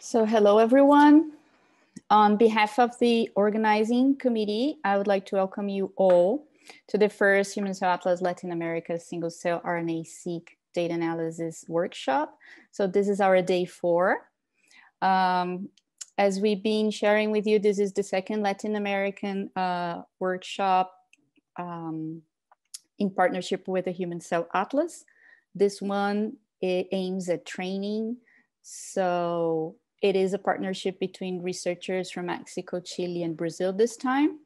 So hello everyone. On behalf of the organizing committee, I would like to welcome you all to the first Human Cell Atlas Latin America Single Cell RNA-seq Data Analysis Workshop. So this is our day four. Um, as we've been sharing with you, this is the second Latin American uh, workshop um, in partnership with the Human Cell Atlas. This one aims at training. So it is a partnership between researchers from Mexico, Chile, and Brazil this time.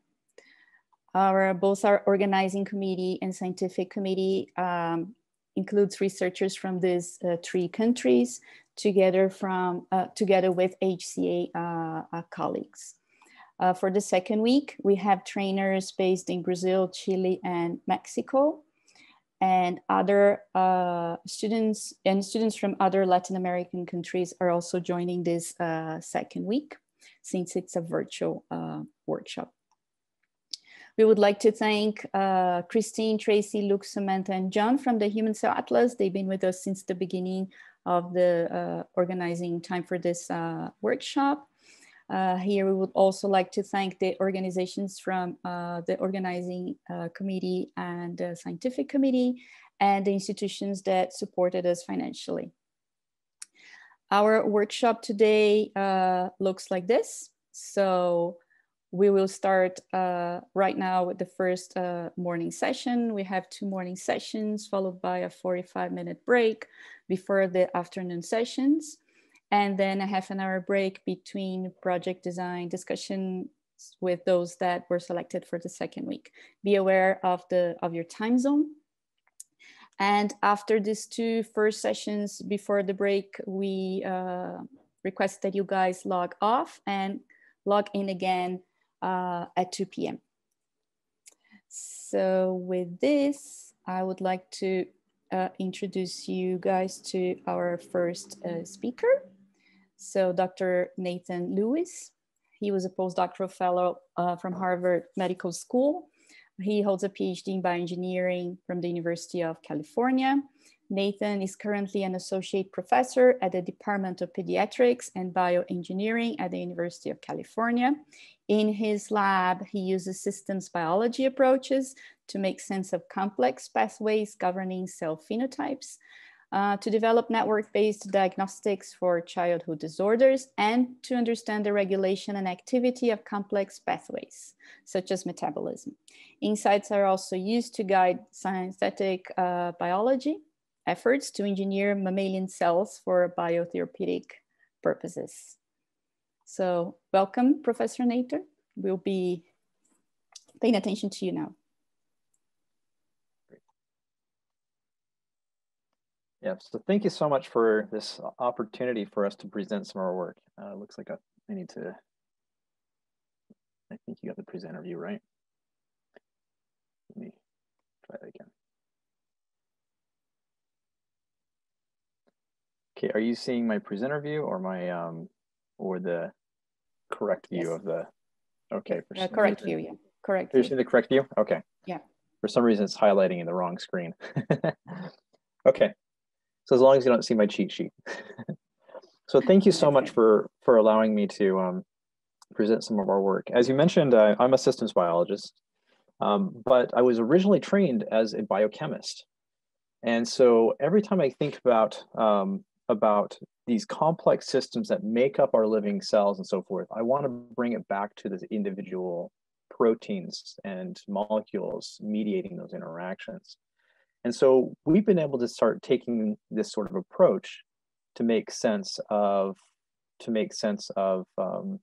Our, both our organizing committee and scientific committee um, includes researchers from these uh, three countries together, from, uh, together with HCA uh, uh, colleagues. Uh, for the second week, we have trainers based in Brazil, Chile, and Mexico and other uh, students and students from other Latin American countries are also joining this uh, second week since it's a virtual uh, workshop. We would like to thank uh, Christine, Tracy, Luke, Samantha, and John from the Human Cell Atlas. They've been with us since the beginning of the uh, organizing time for this uh, workshop. Uh, here we would also like to thank the organizations from uh, the organizing uh, committee and the scientific committee and the institutions that supported us financially. Our workshop today uh, looks like this. So we will start uh, right now with the first uh, morning session. We have two morning sessions followed by a 45 minute break before the afternoon sessions and then a half an hour break between project design discussion with those that were selected for the second week. Be aware of, the, of your time zone. And after these two first sessions before the break, we uh, request that you guys log off and log in again uh, at 2 p.m. So with this, I would like to uh, introduce you guys to our first uh, speaker. So Dr. Nathan Lewis, he was a postdoctoral fellow uh, from Harvard Medical School. He holds a PhD in bioengineering from the University of California. Nathan is currently an associate professor at the Department of Pediatrics and Bioengineering at the University of California. In his lab, he uses systems biology approaches to make sense of complex pathways governing cell phenotypes uh, to develop network-based diagnostics for childhood disorders and to understand the regulation and activity of complex pathways, such as metabolism. Insights are also used to guide synthetic uh, biology efforts to engineer mammalian cells for biotherapeutic purposes. So welcome, Professor Nater. We'll be paying attention to you now. Yeah, so thank you so much for this opportunity for us to present some of our work. Uh, looks like I, I need to, I think you got the presenter view, right? Let me try that again. Okay, are you seeing my presenter view or my, um, or the correct view yes. of the, okay. For uh, correct reason. view, yeah, correct. You're seeing the correct view? Okay. Yeah. For some reason it's highlighting in the wrong screen. okay, so as long as you don't see my cheat sheet. so thank you so much for, for allowing me to um, present some of our work. As you mentioned, I'm a systems biologist, um, but I was originally trained as a biochemist. And so every time I think about, um, about these complex systems that make up our living cells and so forth, I want to bring it back to the individual proteins and molecules mediating those interactions. And so we've been able to start taking this sort of approach to make sense of to make sense of um,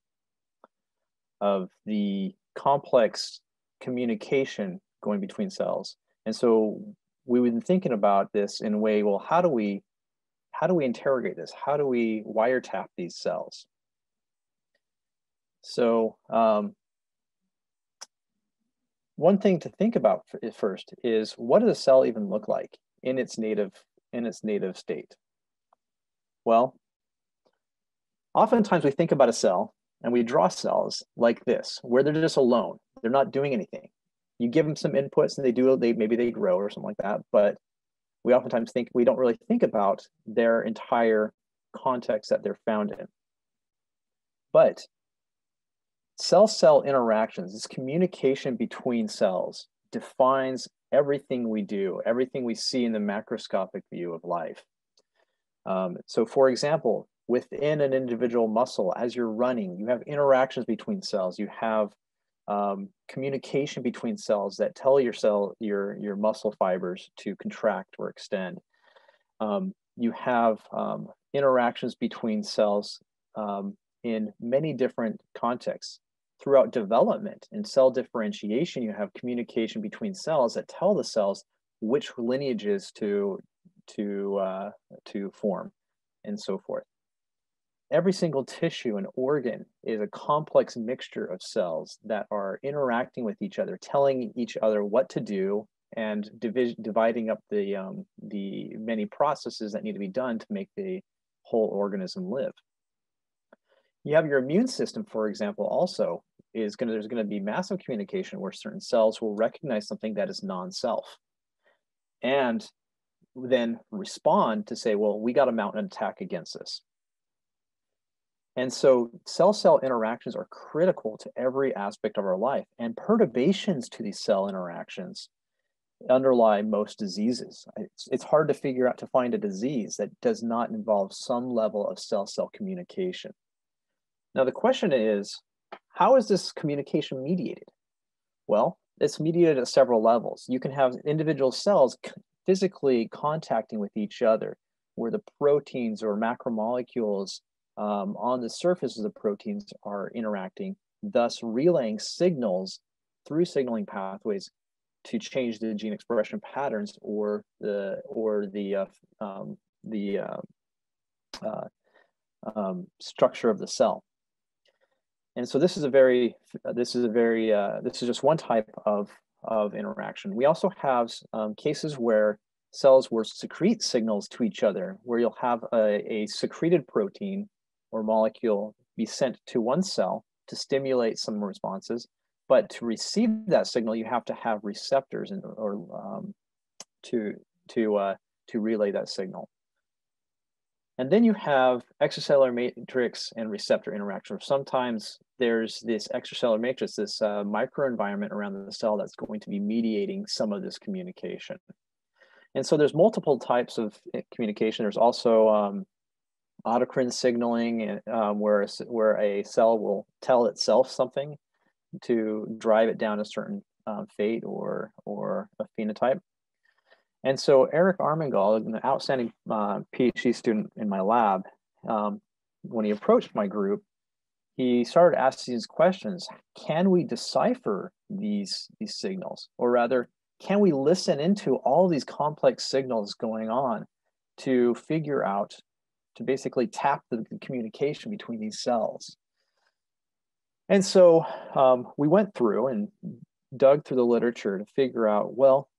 of the complex communication going between cells. And so we've been thinking about this in a way, well, how do we how do we interrogate this? How do we wiretap these cells? So um, one thing to think about first is what does a cell even look like in its native in its native state? Well, oftentimes we think about a cell and we draw cells like this, where they're just alone. They're not doing anything. You give them some inputs and they do they maybe they grow or something like that, but we oftentimes think we don't really think about their entire context that they're found in. But cell-cell interactions, this communication between cells defines everything we do, everything we see in the macroscopic view of life. Um, so for example, within an individual muscle, as you're running, you have interactions between cells, you have um, communication between cells that tell your cell, your, your muscle fibers to contract or extend. Um, you have um, interactions between cells um, in many different contexts. Throughout development and cell differentiation, you have communication between cells that tell the cells which lineages to, to, uh, to form and so forth. Every single tissue and organ is a complex mixture of cells that are interacting with each other, telling each other what to do, and dividing up the, um, the many processes that need to be done to make the whole organism live. You have your immune system, for example, also is going to, there's going to be massive communication where certain cells will recognize something that is non-self and then respond to say, well, we got to mount an attack against this. And so cell-cell interactions are critical to every aspect of our life and perturbations to these cell interactions underlie most diseases. It's, it's hard to figure out to find a disease that does not involve some level of cell-cell communication. Now the question is, how is this communication mediated? Well, it's mediated at several levels. You can have individual cells physically contacting with each other, where the proteins or macromolecules um, on the surface of the proteins are interacting, thus relaying signals through signaling pathways to change the gene expression patterns or the or the uh, um, the uh, uh, um, structure of the cell. And so this is a very this is a very uh, this is just one type of of interaction. We also have um, cases where cells will secrete signals to each other, where you'll have a, a secreted protein or molecule be sent to one cell to stimulate some responses, but to receive that signal, you have to have receptors and, or um, to, to, uh, to relay that signal. And then you have extracellular matrix and receptor interaction. Sometimes there's this extracellular matrix, this uh, microenvironment around the cell that's going to be mediating some of this communication. And so there's multiple types of eh, communication. There's also um, autocrine signaling, um, where, where a cell will tell itself something to drive it down a certain um, fate or, or a phenotype. And so Erick Armingol, an outstanding uh, PhD student in my lab, um, when he approached my group, he started asking these questions. Can we decipher these, these signals? Or rather, can we listen into all these complex signals going on to figure out, to basically tap the communication between these cells? And so um, we went through and dug through the literature to figure out, well,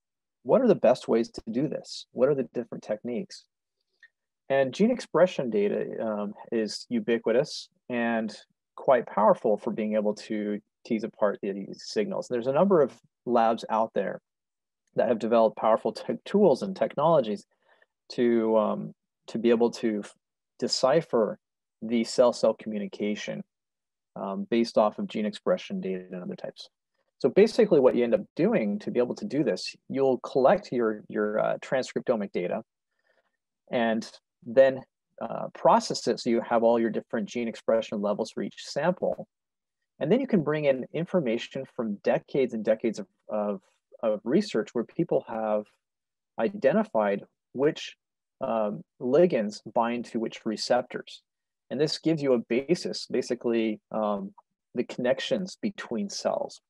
what are the best ways to do this? What are the different techniques? And gene expression data um, is ubiquitous and quite powerful for being able to tease apart these signals. There's a number of labs out there that have developed powerful tools and technologies to, um, to be able to decipher the cell-cell communication um, based off of gene expression data and other types. So basically what you end up doing to be able to do this, you'll collect your, your uh, transcriptomic data and then uh, process it so you have all your different gene expression levels for each sample. And then you can bring in information from decades and decades of, of, of research where people have identified which um, ligands bind to which receptors. And this gives you a basis, basically um, the connections between cells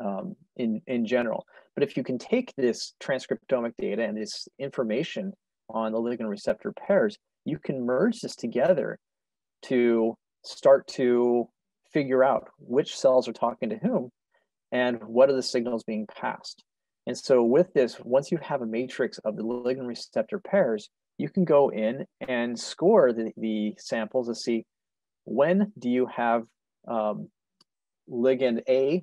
um, in, in general. But if you can take this transcriptomic data and this information on the ligand receptor pairs, you can merge this together to start to figure out which cells are talking to whom and what are the signals being passed. And so with this, once you have a matrix of the ligand receptor pairs, you can go in and score the, the samples to see when do you have um, ligand A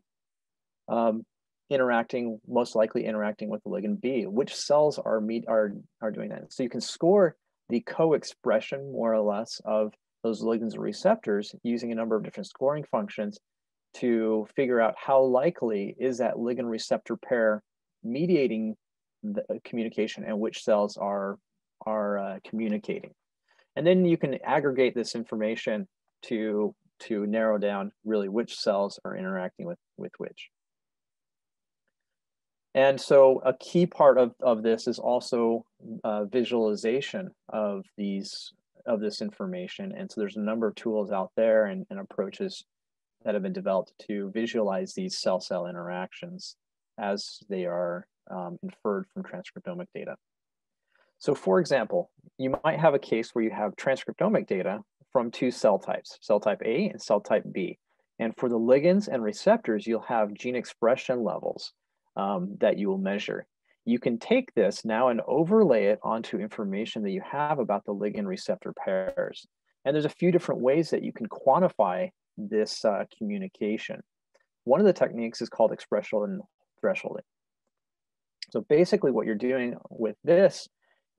um, interacting, most likely interacting with the ligand B, which cells are meet are, are doing that. So you can score the co-expression more or less of those ligands and receptors using a number of different scoring functions to figure out how likely is that ligand receptor pair mediating the communication and which cells are are uh, communicating and then you can aggregate this information to to narrow down really which cells are interacting with with which and so a key part of, of this is also uh, visualization of these of this information and so there's a number of tools out there and, and approaches that have been developed to visualize these cell-cell interactions as they are um, inferred from transcriptomic data. So for example, you might have a case where you have transcriptomic data from two cell types, cell type A and cell type B. And for the ligands and receptors, you'll have gene expression levels um, that you will measure. You can take this now and overlay it onto information that you have about the ligand receptor pairs. And there's a few different ways that you can quantify this uh, communication. One of the techniques is called expression thresholding. So basically what you're doing with this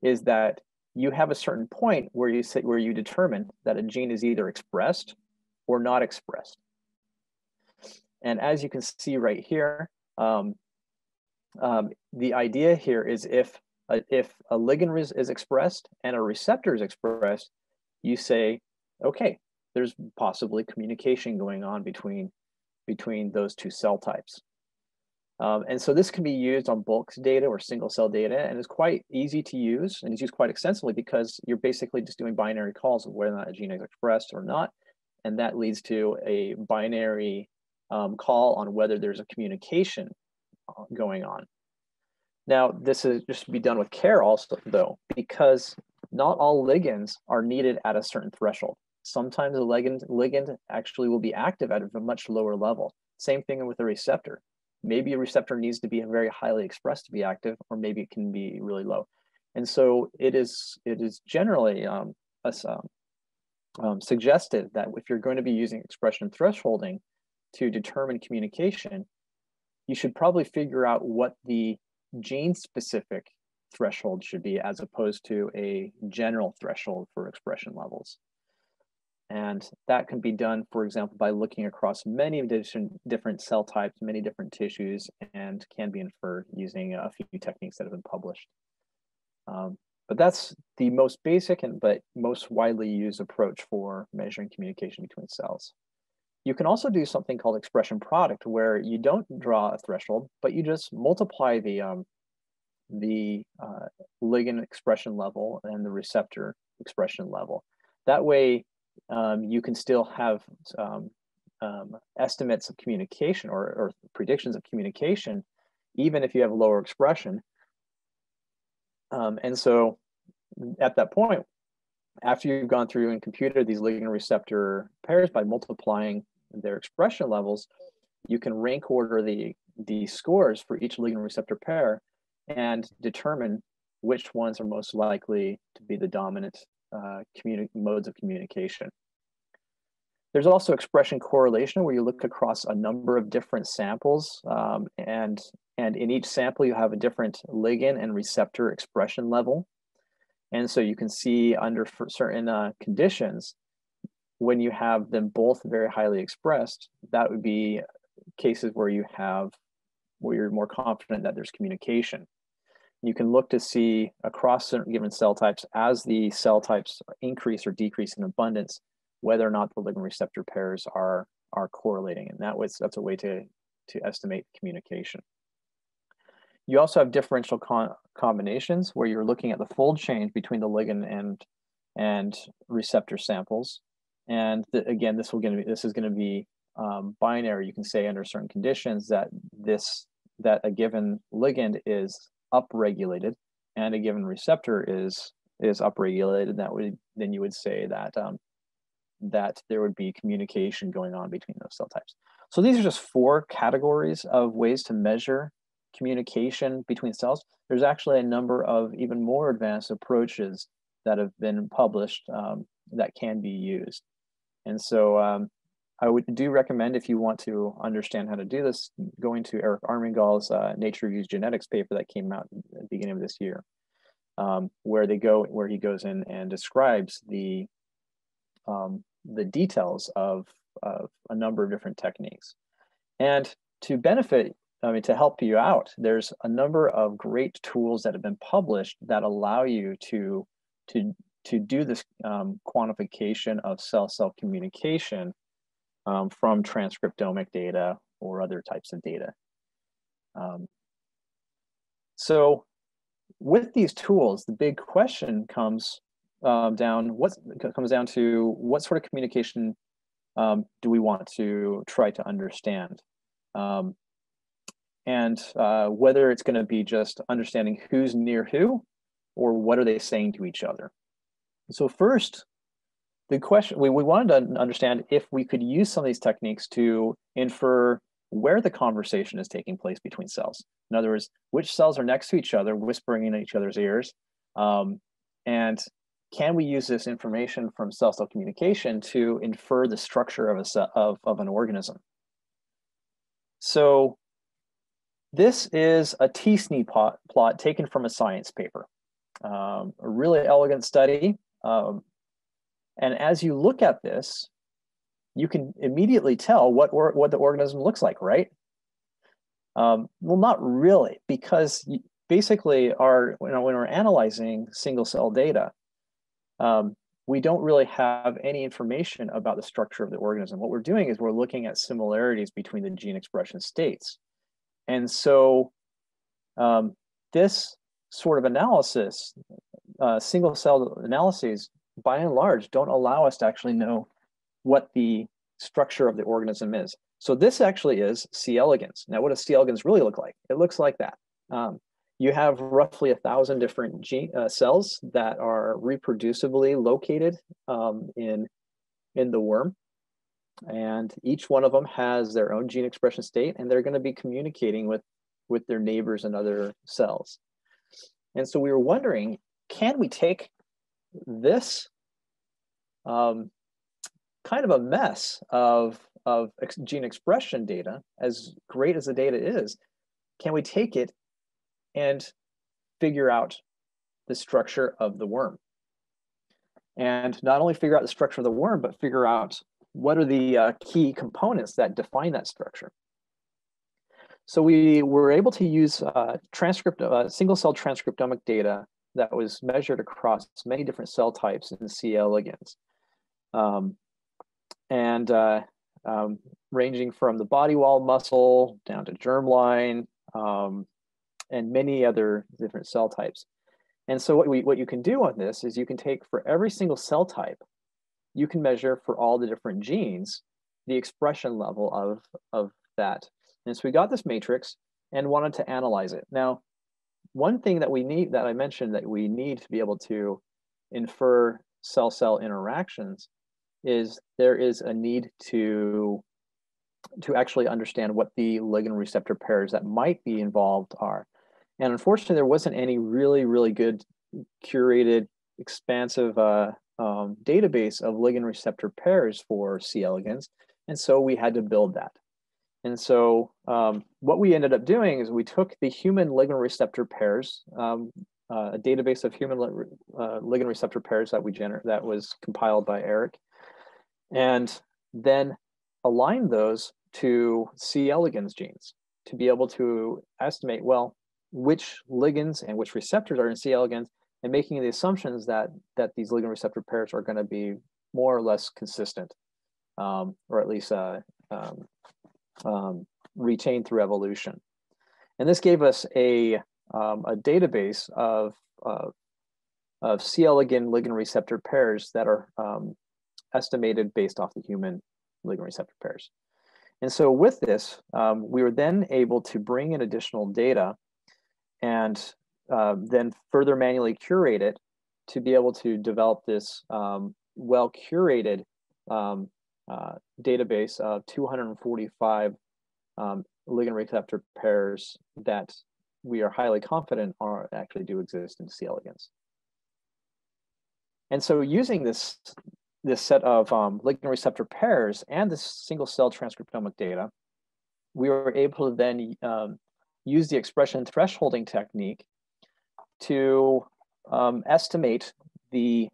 is that you have a certain point where you say, where you determine that a gene is either expressed or not expressed. And as you can see right here, um, um, the idea here is if a, if a ligand is expressed and a receptor is expressed, you say, okay, there's possibly communication going on between between those two cell types. Um, and so this can be used on bulk data or single cell data, and it's quite easy to use, and it's used quite extensively because you're basically just doing binary calls of whether or not a gene is expressed or not, and that leads to a binary um, call on whether there's a communication going on. Now, this is just to be done with care also, though, because not all ligands are needed at a certain threshold. Sometimes a ligand, ligand actually will be active at a much lower level. Same thing with a receptor maybe a receptor needs to be very highly expressed to be active, or maybe it can be really low. And so it is it is generally um, um, um, suggested that if you're going to be using expression thresholding to determine communication, you should probably figure out what the gene specific threshold should be as opposed to a general threshold for expression levels. And that can be done, for example, by looking across many different, different cell types, many different tissues, and can be inferred using a few techniques that have been published. Um, but that's the most basic and but most widely used approach for measuring communication between cells. You can also do something called expression product, where you don't draw a threshold, but you just multiply the um, the uh, ligand expression level and the receptor expression level. That way, um, you can still have um, um, estimates of communication or, or, predictions of communication, even if you have lower expression. Um, and so at that point, after you've gone through and computed these ligand receptor pairs by multiplying their expression levels, you can rank order the, the scores for each ligand receptor pair and determine which ones are most likely to be the dominant uh, modes of communication. There's also expression correlation where you look across a number of different samples um, and, and in each sample you have a different ligand and receptor expression level. And so you can see under certain uh, conditions, when you have them both very highly expressed, that would be cases where you have, where you're more confident that there's communication you can look to see across certain given cell types as the cell types increase or decrease in abundance, whether or not the ligand receptor pairs are, are correlating. And that was, that's a way to, to estimate communication. You also have differential combinations where you're looking at the fold change between the ligand and, and receptor samples. And the, again, this will going to be, this is going to be um, binary. You can say under certain conditions that this, that a given ligand is upregulated and a given receptor is is upregulated, that would then you would say that um, that there would be communication going on between those cell types. So these are just four categories of ways to measure communication between cells. There's actually a number of even more advanced approaches that have been published um, that can be used. And so um, I would do recommend if you want to understand how to do this, going to Erick Armingol's uh, Nature Reviews Genetics paper that came out at the beginning of this year, um, where they go, where he goes in and describes the um, the details of, of a number of different techniques. And to benefit, I mean, to help you out, there's a number of great tools that have been published that allow you to, to, to do this um, quantification of cell-cell communication um, from transcriptomic data or other types of data. Um, so with these tools, the big question comes um, down what comes down to what sort of communication um, do we want to try to understand, um, and uh, whether it's going to be just understanding who's near who, or what are they saying to each other. So first, the question we, we wanted to understand if we could use some of these techniques to infer where the conversation is taking place between cells. In other words, which cells are next to each other, whispering in each other's ears, um, and can we use this information from cell-cell communication to infer the structure of, a, of, of an organism? So this is a t-SNE plot, plot taken from a science paper, um, a really elegant study. Um, and as you look at this, you can immediately tell what, or, what the organism looks like, right? Um, well, not really, because basically our, you know, when we're analyzing single cell data, um, we don't really have any information about the structure of the organism. What we're doing is we're looking at similarities between the gene expression states. And so um, this sort of analysis, uh, single cell analyses, by and large, don't allow us to actually know what the structure of the organism is. So this actually is C. elegans. Now, what does C. elegans really look like? It looks like that. Um, you have roughly a thousand different gene, uh, cells that are reproducibly located um, in, in the worm. And each one of them has their own gene expression state, and they're going to be communicating with, with their neighbors and other cells. And so we were wondering, can we take this um, kind of a mess of, of gene expression data, as great as the data is, can we take it and figure out the structure of the worm? And not only figure out the structure of the worm, but figure out what are the uh, key components that define that structure. So we were able to use uh, transcript, uh, single cell transcriptomic data that was measured across many different cell types in C. elegans. Um, and uh, um, ranging from the body wall muscle down to germline um, and many other different cell types. And so what, we, what you can do on this is you can take for every single cell type, you can measure for all the different genes the expression level of, of that. And so we got this matrix and wanted to analyze it. Now, one thing that we need that I mentioned that we need to be able to infer cell-cell interactions is there is a need to to actually understand what the ligand receptor pairs that might be involved are. And unfortunately, there wasn't any really, really good curated, expansive uh, um, database of ligand receptor pairs for C. elegans. And so we had to build that. And so um, what we ended up doing is we took the human ligand receptor pairs, um, uh, a database of human uh, ligand receptor pairs that we gener- that was compiled by Erick, and then aligned those to C. elegans genes to be able to estimate, well, which ligands and which receptors are in C. elegans and making the assumptions that, that these ligand receptor pairs are going to be more or less consistent, um, or at least uh, um, retained through evolution. And this gave us a, um, a database of, uh, of C. elegans ligand receptor pairs that are um, estimated based off the human ligand receptor pairs. And so with this, um, we were then able to bring in additional data and uh, then further manually curate it to be able to develop this um, well curated um, uh, database of 245 um, ligand receptor pairs that we are highly confident are actually do exist in C. elegans. And so using this this set of um, ligand receptor pairs and this single cell transcriptomic data, we were able to then um, use the expression thresholding technique to um, estimate the,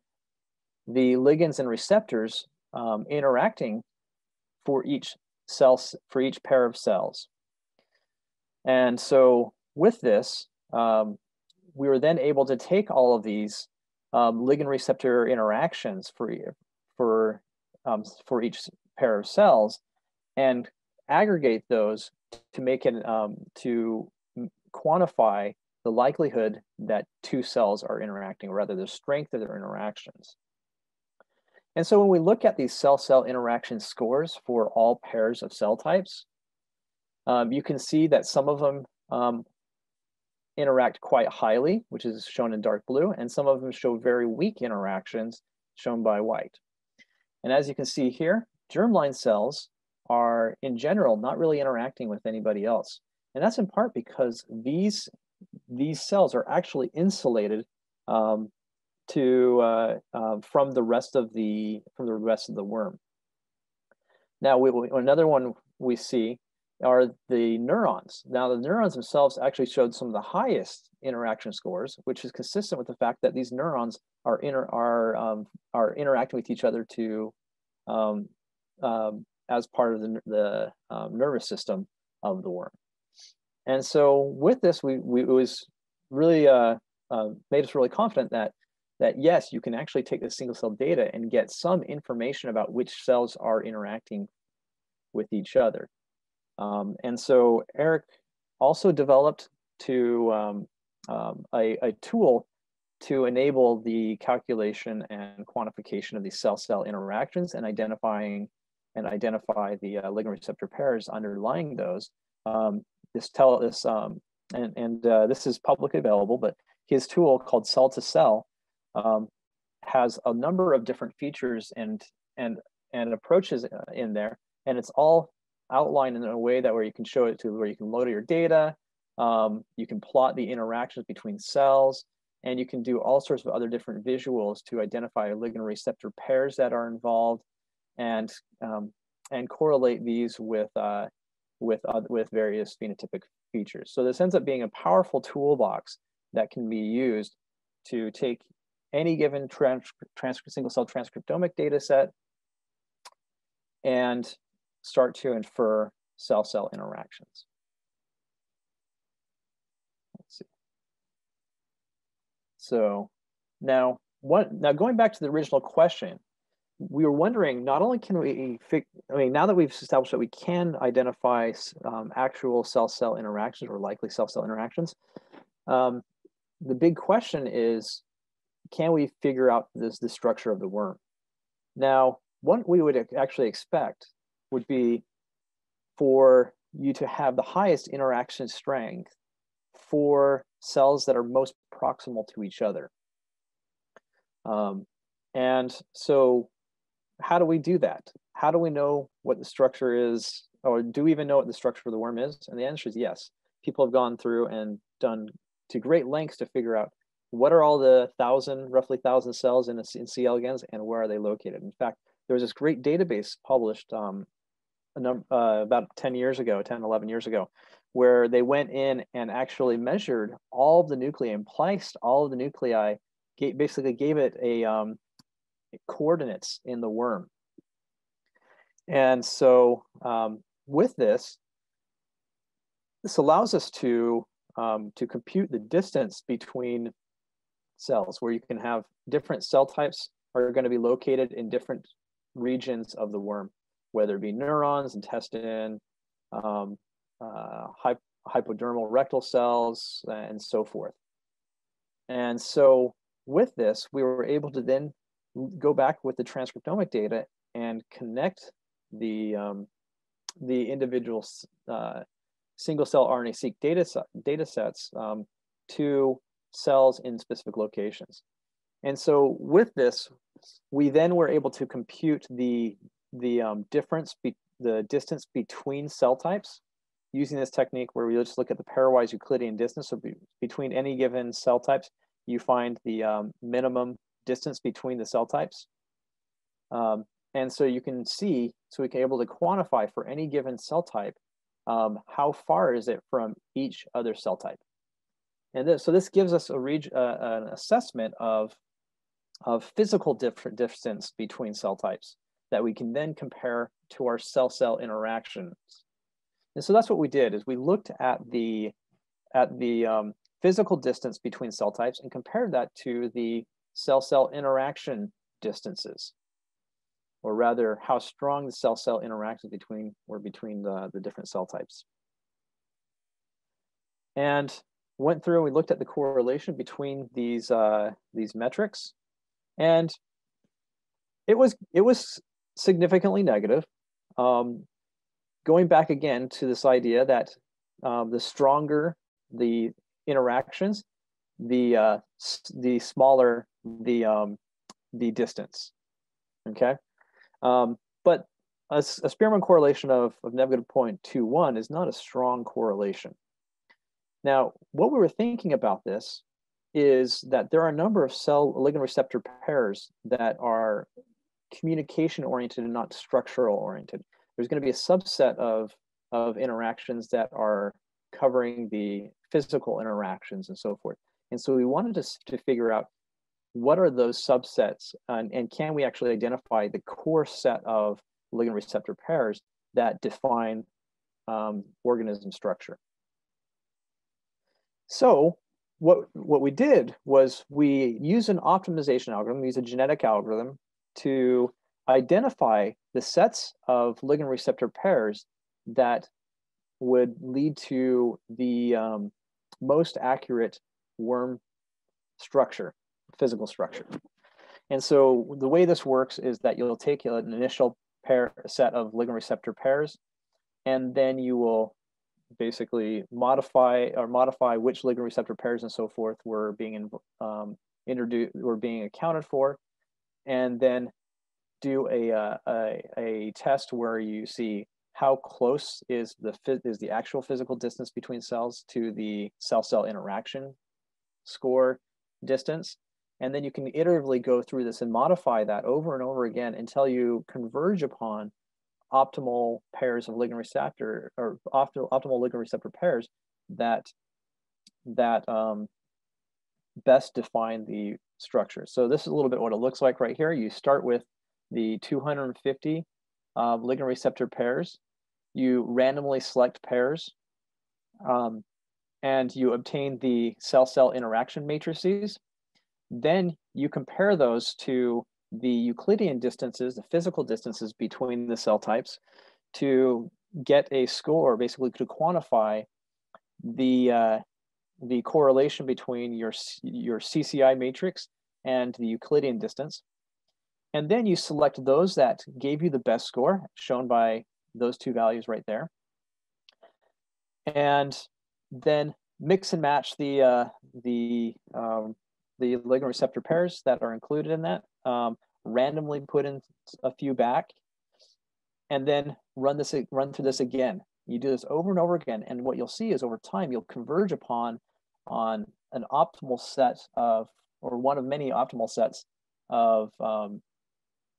the ligands and receptors um, interacting for each cell, for each pair of cells. And so with this, um, we were then able to take all of these um, ligand receptor interactions for, for, um, for each pair of cells and aggregate those to make it, um, to quantify the likelihood that two cells are interacting, or rather the strength of their interactions. And so when we look at these cell-cell interaction scores for all pairs of cell types, um, you can see that some of them um, interact quite highly, which is shown in dark blue, and some of them show very weak interactions, shown by white. And as you can see here, germline cells are in general not really interacting with anybody else. And that's in part because these, these cells are actually insulated um, to uh, uh, from the rest of the from the rest of the worm. Now, we, another one we see are the neurons. Now, the neurons themselves actually showed some of the highest interaction scores, which is consistent with the fact that these neurons are inter, are um, are interacting with each other to um, um, as part of the, the um, nervous system of the worm. And so, with this, we, we it was really uh, uh, made us really confident that that yes, you can actually take the single cell data and get some information about which cells are interacting with each other. Um, and so Erick also developed to um, um, a, a, tool to enable the calculation and quantification of these cell-cell interactions and identifying and identify the uh, ligand receptor pairs underlying those. Um, this tell this um, and and uh, this is publicly available, but his tool called cell2cell um, has a number of different features and and and approaches uh, in there, and it's all outlined in a way that where you can show it to where you can load your data, um, you can plot the interactions between cells, and you can do all sorts of other different visuals to identify ligand receptor pairs that are involved, and um, and correlate these with uh, with uh, with various phenotypic features. So this ends up being a powerful toolbox that can be used to take any given trans trans single cell transcriptomic data set and start to infer cell-cell interactions. Let's see. So now, what, now going back to the original question, we were wondering, not only can we, I mean, now that we've established that we can identify um, actual cell-cell interactions or likely cell-cell interactions, um, the big question is, can we figure out this the structure of the worm? Now, what we would actually expect would be for you to have the highest interaction strength for cells that are most proximal to each other. Um, and so how do we do that? How do we know what the structure is, or do we even know what the structure of the worm is? And the answer is yes. People have gone through and done to great lengths to figure out what are all the thousand, roughly thousand cells in, a, in C. elegans and where are they located? In fact, there was this great database published um, uh, about 10 years ago, 10, 11 years ago, where they went in and actually measured all of the nuclei and placed all of the nuclei, basically gave it a um, coordinates in the worm. And so um, with this, this allows us to um, to compute the distance between cells where you can have different cell types are going to be located in different regions of the worm, whether it be neurons, intestine, um, uh, hypodermal rectal cells, and so forth. And so with this, we were able to then go back with the transcriptomic data and connect the, um, the individual uh, single cell RNA-seq data, data sets um, to cells in specific locations. And so with this, we then were able to compute the, the um, difference, the distance between cell types using this technique where we just look at the pairwise Euclidean distance. So be, between any given cell types, you find the um, minimum distance between the cell types. Um, and so you can see, so we can able to quantify for any given cell type, um, how far is it from each other cell type. And this, so this gives us a reg, uh, an assessment of of physical different distance between cell types that we can then compare to our cell-cell interactions. And so that's what we did is we looked at the at the um, physical distance between cell types and compared that to the cell-cell interaction distances, or rather how strong the cell-cell interactions between were between the, the different cell types. And went through and we looked at the correlation between these uh, these metrics, and it was it was significantly negative. Um, going back again to this idea that um, the stronger the interactions, the uh, the smaller the um, the distance. Okay, um, but a, a Spearman correlation of, of negative 0.21 is not a strong correlation. Now, what we were thinking about this is that there are a number of cell ligand receptor pairs that are communication oriented and not structural oriented. There's going to be a subset of, of interactions that are covering the physical interactions and so forth. And so we wanted to, to figure out what are those subsets and, and can we actually identify the core set of ligand receptor pairs that define um, organism structure. So what, what we did was we use an optimization algorithm, we use a genetic algorithm to identify the sets of ligand receptor pairs that would lead to the um, most accurate worm structure, physical structure. And so the way this works is that you'll take an initial pair set of ligand receptor pairs, and then you will basically modify or modify which ligand receptor pairs and so forth were being um, introduced were being accounted for, and then do a, uh, a, a test where you see how close is the is the actual physical distance between cells to the cell-cell interaction score distance. And then you can iteratively go through this and modify that over and over again until you converge upon optimal pairs of ligand receptor or optimal, ligand receptor pairs that that um, best define the structure. So this is a little bit what it looks like right here. You start with the 250 uh, ligand receptor pairs. You randomly select pairs um, and you obtain the cell-cell interaction matrices. Then you compare those to the Euclidean distances, the physical distances between the cell types to get a score, basically to quantify the, uh, the correlation between your, your CCI matrix and the Euclidean distance. And then you select those that gave you the best score, shown by those two values right there. And then mix and match the uh, the um, the ligand receptor pairs that are included in that. Um, randomly put in a few back, and then run this run through this again. You do this over and over again, and what you'll see is over time you'll converge upon on an optimal set of, or one of many optimal sets of um,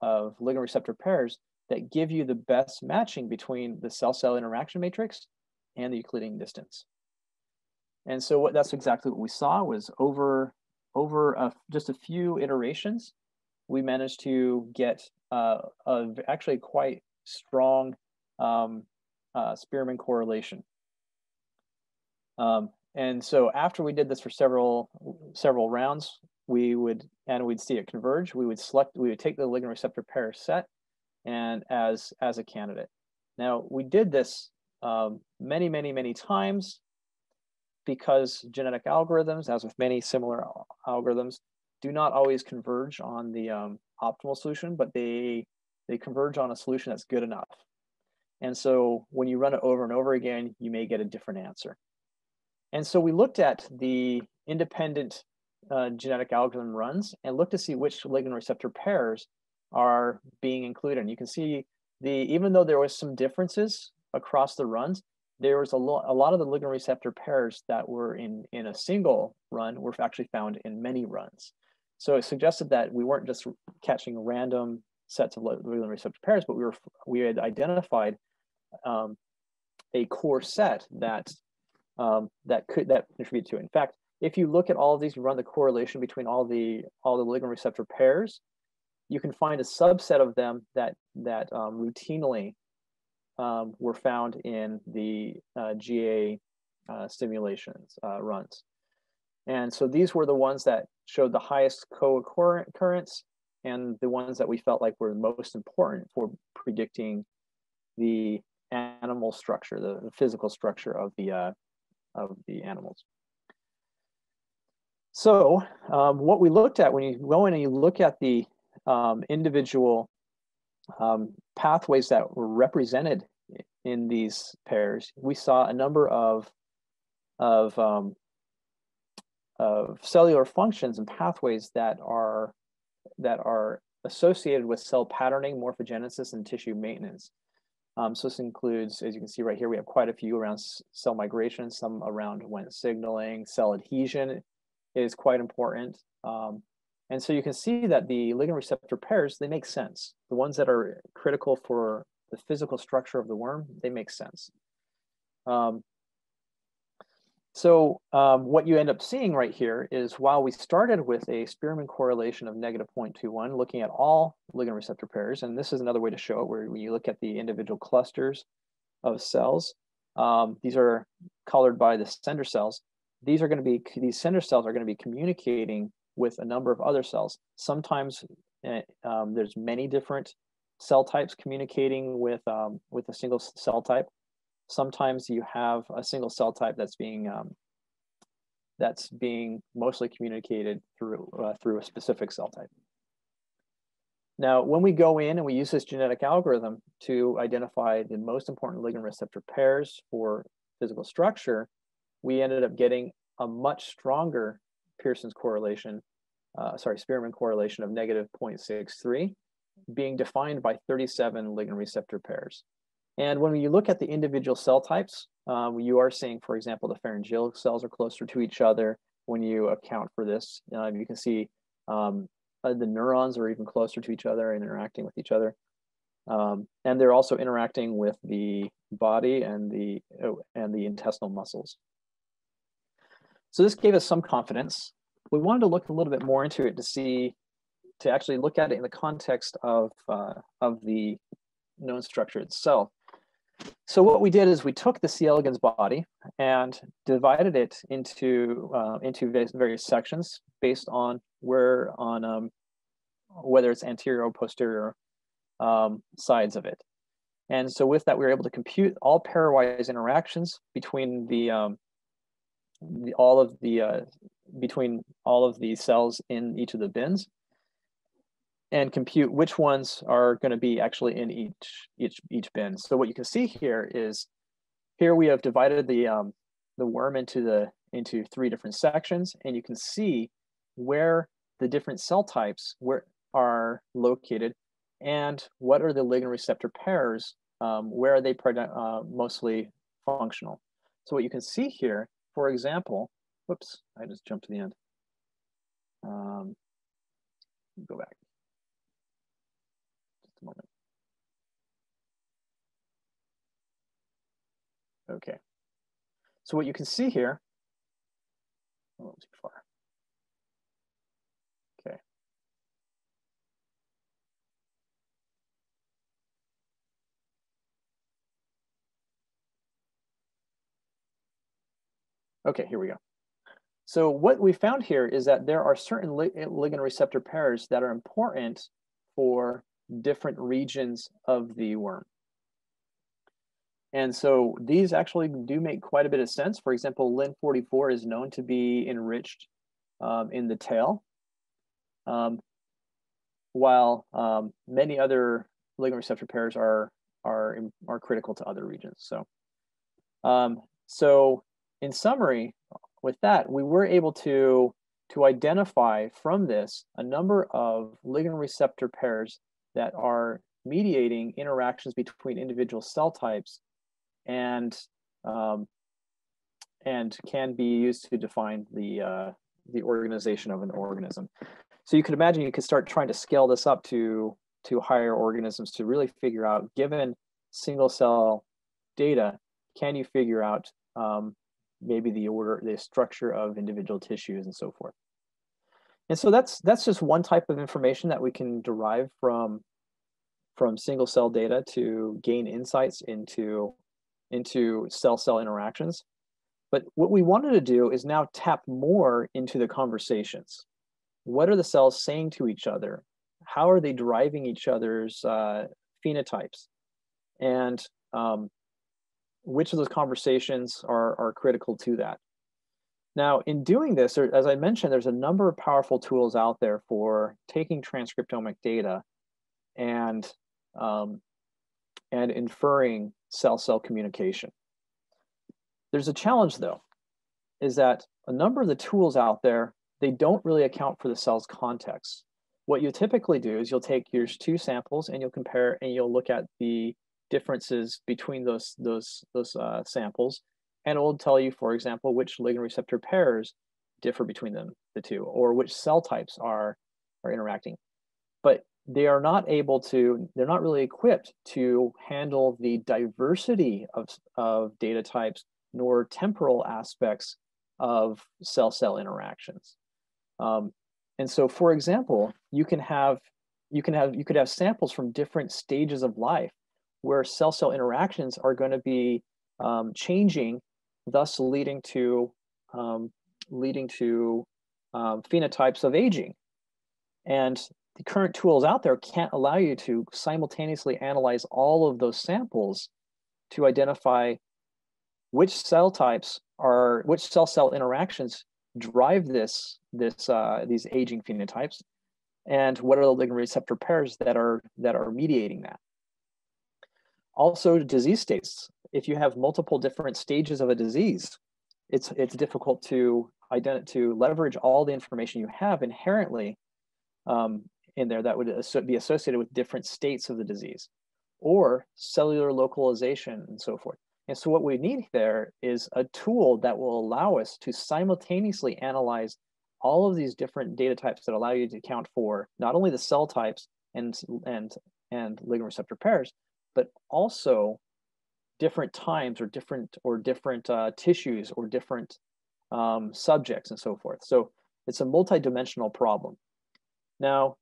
of ligand receptor pairs that give you the best matching between the cell-cell interaction matrix and the Euclidean distance. And so what that's exactly what we saw was over over a, just a few iterations, we managed to get uh, a actually quite strong um, uh, Spearman correlation. Um, and so after we did this for several several rounds, we would and we'd see it converge. We would select, we would take the ligand receptor pair set and as as a candidate. Now we did this um, many, many, many times because genetic algorithms, as with many similar algorithms, do not always converge on the um, optimal solution, but they they converge on a solution that's good enough. And so when you run it over and over again, you may get a different answer. And so we looked at the independent uh, genetic algorithm runs and looked to see which ligand receptor pairs are being included. And you can see the even though there was some differences across the runs, there was a, lo- a lot of the ligand receptor pairs that were in, in a single run were actually found in many runs. So it suggested that we weren't just catching random sets of ligand receptor pairs, but we were we had identified um, a core set that um, that could that contribute to it. In fact, if you look at all of these, run the correlation between all the all the ligand receptor pairs, you can find a subset of them that that um, routinely um, were found in the uh, GA uh, stimulations uh, runs. And so these were the ones that showed the highest co-occurrence and the ones that we felt like were most important for predicting the animal structure, the, physical structure of the uh, of the animals. So um, what we looked at when you go in and you look at the um, individual um, pathways that were represented in these pairs, we saw a number of of um, of cellular functions and pathways that are that are associated with cell patterning, morphogenesis, and tissue maintenance. Um, so this includes, as you can see right here, we have quite a few around cell migration, some around Wnt signaling, cell adhesion is quite important. Um, and so you can see that the ligand receptor pairs, they make sense. The ones that are critical for the physical structure of the worm, they make sense. Um, so um, what you end up seeing right here is while we started with a Spearman correlation of negative 0.21, looking at all ligand receptor pairs, and this is another way to show it where when you look at the individual clusters of cells, um, these are colored by the sender cells. These are going to be, these sender cells are going to be communicating with a number of other cells. Sometimes uh, um, there's many different cell types communicating with, um, with a single cell type sometimes you have a single cell type that's being um, that's being mostly communicated through uh, through a specific cell type. Now, when we go in and we use this genetic algorithm to identify the most important ligand receptor pairs for physical structure, we ended up getting a much stronger Pearson's correlation, uh, sorry, Spearman correlation of negative 0.63, being defined by 37 ligand receptor pairs. And when you look at the individual cell types, um, you are seeing, for example, the pharyngeal cells are closer to each other when you account for this. Um, you can see um, uh, the neurons are even closer to each other and interacting with each other. Um, and they're also interacting with the body and the, oh, and the intestinal muscles. So this gave us some confidence. We wanted to look a little bit more into it to see, to actually look at it in the context of, uh, of the known structure itself. So what we did is we took the C. elegans body and divided it into uh, into various sections based on where on um, whether it's anterior or posterior um, sides of it. And so with that, we were able to compute all pairwise interactions between the, um, the all of the uh, between all of the cells in each of the bins and compute which ones are going to be actually in each each each bin. So what you can see here is here we have divided the um, the worm into the into three different sections, and you can see where the different cell types where are located and what are the ligand receptor pairs, um, where are they uh, mostly functional. So what you can see here, for example, whoops, I just jumped to the end. Um, go back Okay. So what you can see here, oh, too far. Okay. Okay, here we go. So what we found here is that there are certain eh, ligand receptor pairs that are important for different regions of the worm. And so these actually do make quite a bit of sense. For example, Lin44 is known to be enriched um, in the tail, um, while um, many other ligand receptor pairs are, are, are critical to other regions. So, um, so in summary, with that, we were able to, to identify from this a number of ligand receptor pairs that are mediating interactions between individual cell types and um, and can be used to define the uh, the organization of an organism. So you could imagine you could start trying to scale this up to to higher organisms to really figure out, given single cell data, can you figure out um, maybe the order, the structure of individual tissues and so forth. And so that's that's just one type of information that we can derive from from single cell data to gain insights into into cell cell interactions. But what we wanted to do is now tap more into the conversations. What are the cells saying to each other? How are they driving each other's uh, phenotypes? And um, which of those conversations are, are critical to that? Now, in doing this, as I mentioned, there's a number of powerful tools out there for taking transcriptomic data and, um, and inferring cell-cell communication. There's a challenge though, is that a number of the tools out there, they don't really account for the cell's context. What you typically do is you'll take your two samples and you'll compare and you'll look at the differences between those, those, those uh, samples and it will tell you, for example, which ligand receptor pairs differ between them, the two, or which cell types are, are interacting. But they are not able to, they're not really equipped to handle the diversity of, of data types nor temporal aspects of cell-cell interactions. Um, and so, for example, you can have you can have you could have samples from different stages of life where cell-cell interactions are going to be um, changing thus leading to um, leading to um, phenotypes of aging. And the current tools out there can't allow you to simultaneously analyze all of those samples to identify which cell types are which cell cell interactions drive this this uh, these aging phenotypes and what are the ligand receptor pairs that are that are mediating that. Also disease states. If you have multiple different stages of a disease, it's it's difficult to identify to leverage all the information you have inherently um, in there that would be associated with different states of the disease or cellular localization and so forth. And so what we need there is a tool that will allow us to simultaneously analyze all of these different data types that allow you to account for not only the cell types and and and ligand receptor pairs, but also different times or different or different uh, tissues or different um, subjects and so forth. So it's a multidimensional problem. Now,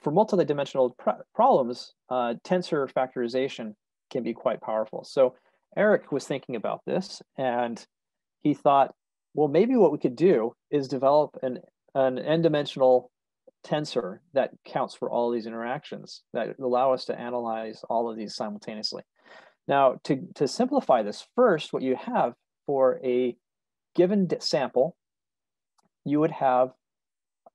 for multidimensional pr problems, uh, tensor factorization can be quite powerful. So Erick was thinking about this and he thought, well, maybe what we could do is develop an, an n-dimensional tensor that counts for all these interactions that allow us to analyze all of these simultaneously. Now, to, to simplify this, first, what you have for a given sample, you would have,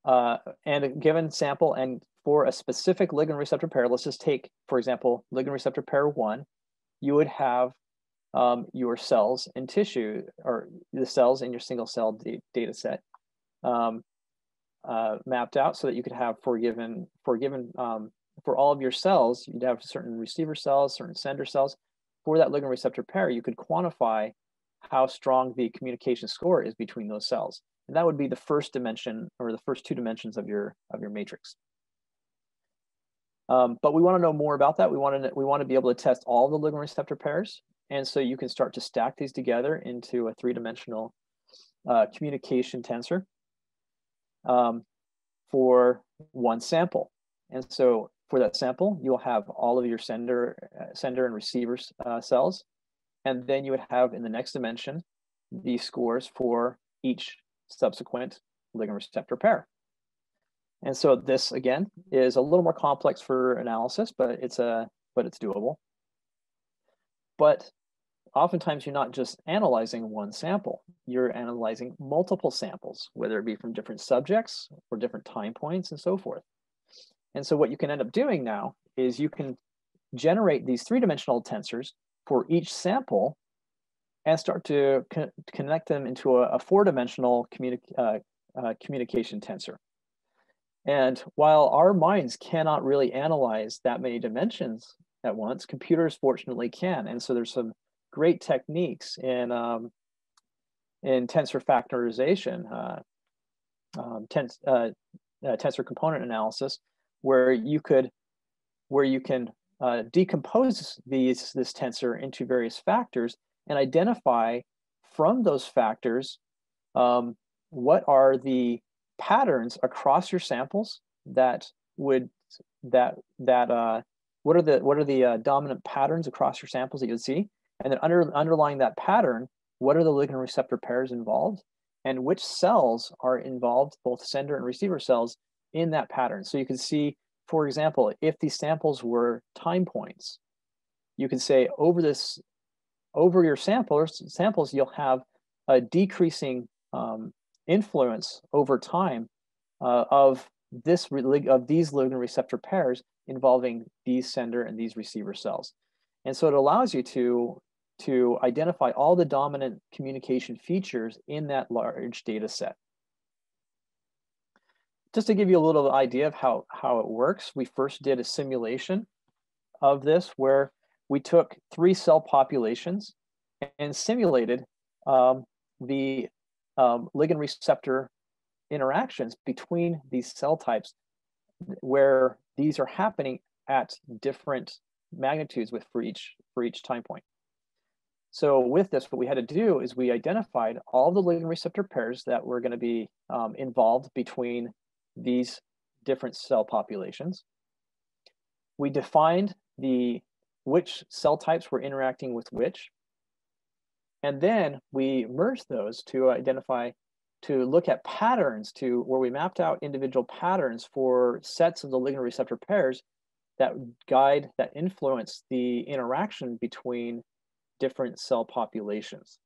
uh, and a given sample, and for a specific ligand receptor pair, let's just take, for example, ligand receptor pair one, you would have um, your cells and tissue, or the cells in your single cell data set um, uh, mapped out so that you could have for given, for given, um, for all of your cells, you'd have certain receiver cells, certain sender cells, for that ligand receptor pair, you could quantify how strong the communication score is between those cells. And that would be the first dimension or the first two dimensions of your, of your matrix. Um, but we want to know more about that. We want to we want to be able to test all the ligand receptor pairs, and so you can start to stack these together into a three-dimensional uh, communication tensor um, for one sample. And so for that sample, you'll have all of your sender, uh, sender and receiver uh, cells. And then you would have in the next dimension, the scores for each subsequent ligand receptor pair. And so this again is a little more complex for analysis, but it's a but it's doable. But oftentimes you're not just analyzing one sample, you're analyzing multiple samples, whether it be from different subjects or different time points and so forth. And so what you can end up doing now is you can generate these three-dimensional tensors for each sample and start to co connect them into a, a four-dimensional communi uh, uh, communication tensor. And while our minds cannot really analyze that many dimensions at once, computers fortunately can. And so there's some great techniques in, um, in tensor factorization, uh, um, tens, uh, uh, tensor component analysis, where you could where you can uh, decompose these this tensor into various factors and identify from those factors, um, what are the patterns across your samples that would that that uh, what are the what are the uh, dominant patterns across your samples that you'd see, and then under underlying that pattern, what are the ligand receptor pairs involved, and which cells are involved, both sender and receiver cells, in that pattern. So you can see, for example, if these samples were time points, you can say over this over your samples samples you'll have a decreasing um, influence over time uh, of this of these ligand receptor pairs involving these sender and these receiver cells. And so it allows you to, to identify all the dominant communication features in that large data set. Just to give you a little idea of how, how it works, we first did a simulation of this where we took three cell populations and simulated um, the um, ligand receptor interactions between these cell types where these are happening at different magnitudes with for each for each time point. So with this, what we had to do is we identified all the ligand receptor pairs that were going to be um, involved between these different cell populations. We defined the which cell types were interacting with which. And then we merged those to identify, to look at patterns to where we mapped out individual patterns for sets of the ligand receptor pairs that guide, that influence the interaction between different cell populations.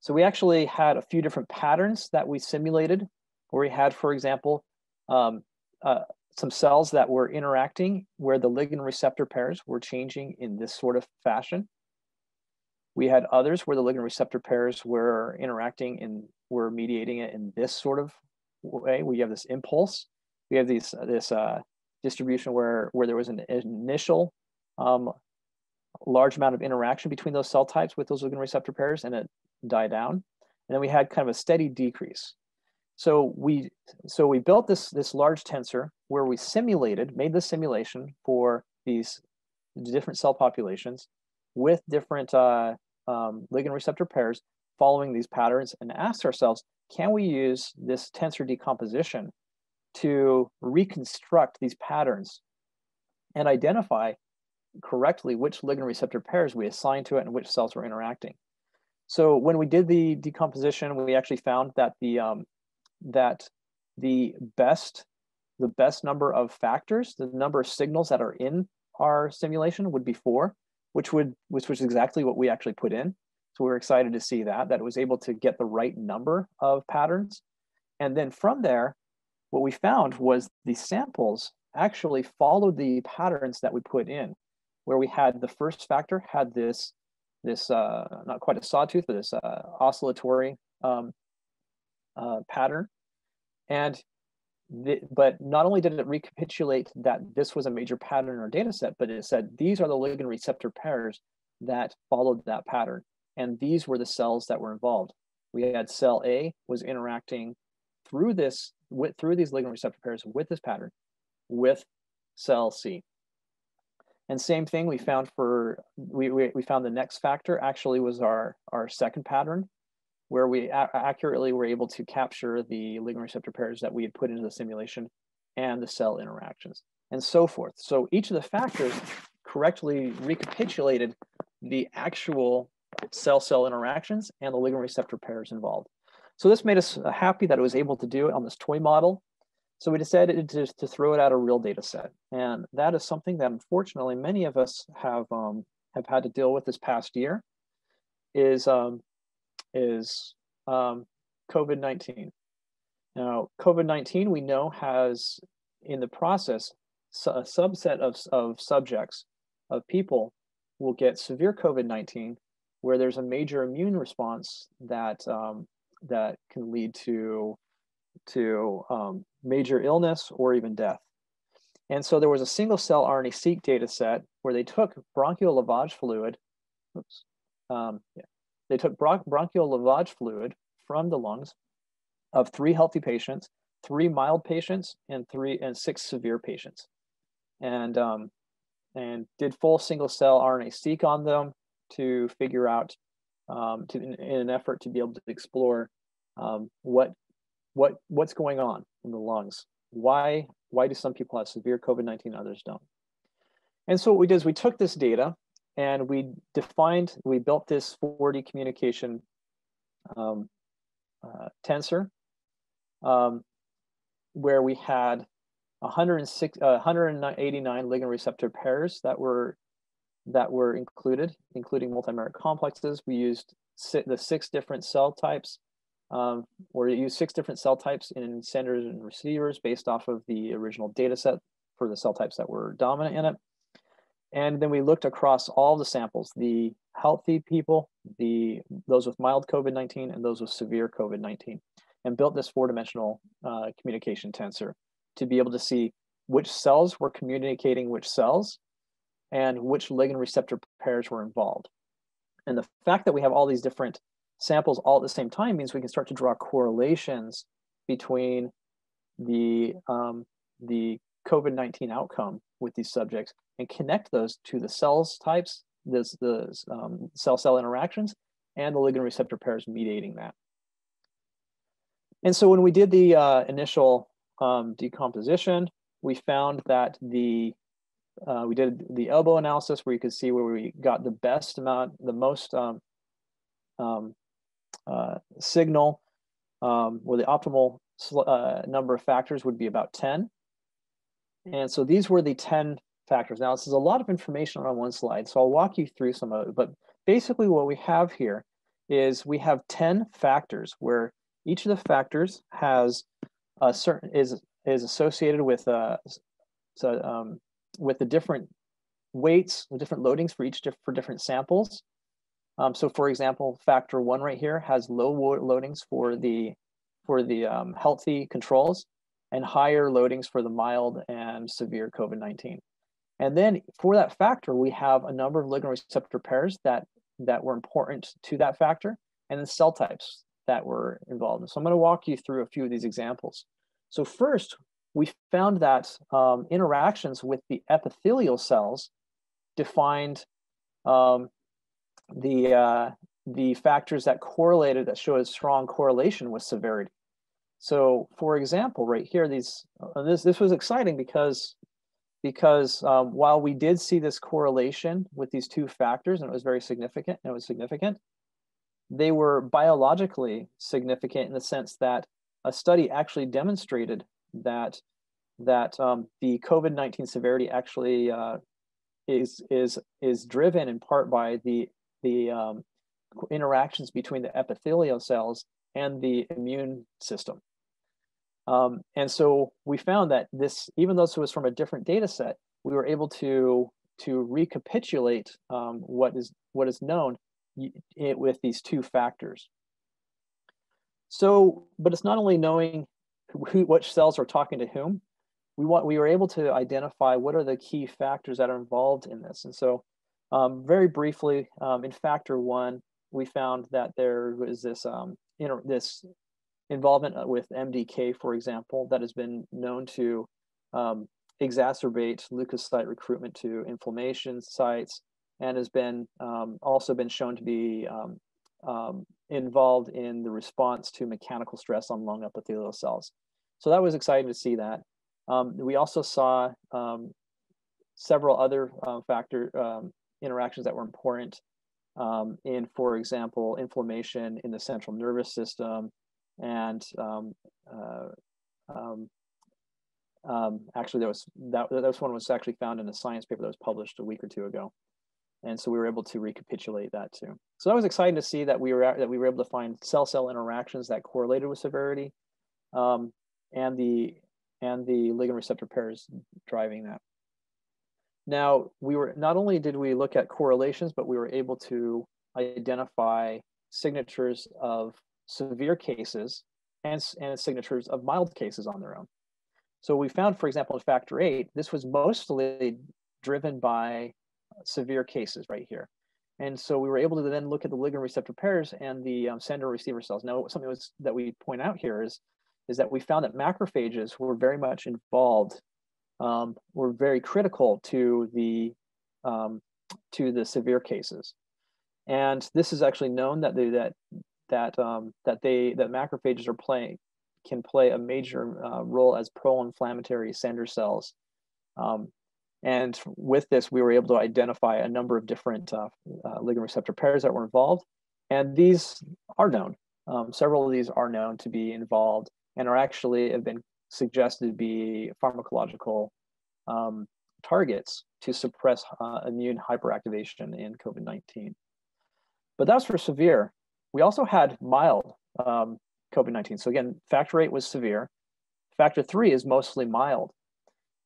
So we actually had a few different patterns that we simulated, where we had, for example, um, uh, some cells that were interacting where the ligand receptor pairs were changing in this sort of fashion. We had others where the ligand receptor pairs were interacting and were mediating it in this sort of way. We have this impulse. We have these this uh, distribution where where there was an initial um, large amount of interaction between those cell types with those ligand receptor pairs, and it died down. And then we had kind of a steady decrease. So we so we built this this large tensor where we simulated, made the simulation for these different cell populations with different uh, um, ligand receptor pairs following these patterns and ask ourselves, can we use this tensor decomposition to reconstruct these patterns and identify correctly which ligand receptor pairs we assign to it and which cells were interacting. So when we did the decomposition, we actually found that the um, that the best the best number of factors, the number of signals that are in our simulation would be four, which would which was exactly what we actually put in. So we were excited to see that that it was able to get the right number of patterns, and then from there, what we found was the samples actually followed the patterns that we put in, where we had the first factor had this this uh, not quite a sawtooth, but this uh, oscillatory um, uh, pattern, and but not only did it recapitulate that this was a major pattern in our data set, but it said these are the ligand receptor pairs that followed that pattern. And these were the cells that were involved. We had cell A was interacting through this, with, through these ligand receptor pairs with this pattern with cell C. And same thing we found for, we, we, we found the next factor actually was our, our second pattern where we accurately were able to capture the ligand receptor pairs that we had put into the simulation and the cell interactions and so forth. So each of the factors correctly recapitulated the actual cell-cell interactions and the ligand receptor pairs involved. So this made us happy that it was able to do it on this toy model. So we decided to, to throw it at a real data set. And that is something that unfortunately many of us have, um, have had to deal with this past year is um, is um, COVID 19. Now, COVID 19, we know, has in the process a subset of, of subjects, of people, will get severe COVID 19, where there's a major immune response that, um, that can lead to, to um, major illness or even death. And so there was a single cell RNA-seq data set where they took bronchial lavage fluid, oops, um, yeah, they took bronchial lavage fluid from the lungs of three healthy patients, three mild patients, and three and six severe patients, and um, and did full single cell RNA seq on them to figure out um, to, in, in, an effort to be able to explore um, what what what's going on in the lungs. Why why do some people have severe COVID-19, others don't? And so what we did is we took this data and we defined, we built this 4D communication um, uh, tensor um, where we had 106, uh, 189 ligand receptor pairs that were that were included, including multimeric complexes. We used the six different cell types, um, or used six different cell types in senders and receivers based off of the original data set for the cell types that were dominant in it. And then we looked across all the samples, the healthy people, the those with mild COVID-19 and those with severe COVID-19, and built this four-dimensional uh, communication tensor to be able to see which cells were communicating which cells and which ligand receptor pairs were involved. And the fact that we have all these different samples all at the same time means we can start to draw correlations between the, um, the COVID-19 outcome with these subjects and connect those to the cells types, this, the um, cell-cell interactions, and the ligand receptor pairs mediating that. And so when we did the uh, initial um, decomposition, we found that the uh, we did the elbow analysis where you could see where we got the best amount, the most um, um, uh, signal, um, where the optimal uh, number of factors would be about 10. And so these were the 10 factors. Now, this is a lot of information on one slide, so I'll walk you through some of it. But basically what we have here is we have 10 factors where each of the factors has a certain is is associated with uh so um, with the different weights, the different loadings for each diff for different samples. Um, so for example, factor one right here has low loadings for the for the um, healthy controls and higher loadings for the mild and severe COVID-19. And then for that factor, we have a number of ligand receptor pairs that, that were important to that factor, and then cell types that were involved. so I'm gonna walk you through a few of these examples. So first, we found that um, interactions with the epithelial cells defined um, the, uh, the factors that correlated, that showed a strong correlation with severity. So for example, right here, these, uh, this, this was exciting because, because um, while we did see this correlation with these two factors, and it was very significant, and it was significant, they were biologically significant in the sense that a study actually demonstrated that that um, the COVID-19 severity actually uh, is is is driven in part by the the um, interactions between the epithelial cells and the immune system. Um, and so we found that this, even though this was from a different data set, we were able to to recapitulate um, what is what is known it, with these two factors. So, but it's not only knowing who, which cells are talking to whom, we want we were able to identify what are the key factors that are involved in this. And so, um, very briefly, um, in factor one, we found that there was this um, inter- this involvement uh, with MDK, for example, that has been known to um, exacerbate leukocyte recruitment to inflammation sites, and has been um, also been shown to be um, um, involved in the response to mechanical stress on lung epithelial cells. So that was exciting to see that. Um, we also saw um, several other uh, factor interactions that were important in, for example, inflammation in the central nervous system and um, uh, um, um, actually there was that, that one was actually found in a science paper that was published a week or two ago and so we were able to recapitulate that too. So that was exciting to see that we were that we were able to find cell-cell interactions that correlated with severity, um, and the and the ligand receptor pairs driving that. Now we were not only did we look at correlations, but we were able to identify signatures of severe cases and, and signatures of mild cases on their own. So we found, for example, in factor eight, this was mostly driven by severe cases right here. And so we were able to then look at the ligand receptor pairs and the um, sender receiver cells. Now, something was, that we point out here is, is that we found that macrophages were very much involved, um, were very critical to the, um, to the severe cases. And this is actually known that they, that that um, that they that macrophages are playing can play a major uh, role as pro-inflammatory sender cells. Um, and with this, we were able to identify a number of different uh, uh, ligand receptor pairs that were involved. And these are known. Um, several of these are known to be involved and are actually have been suggested to be pharmacological um, targets to suppress uh, immune hyperactivation in COVID 19. But that's for severe. We also had mild um, COVID 19. So, again, factor eight was severe. Factor three is mostly mild.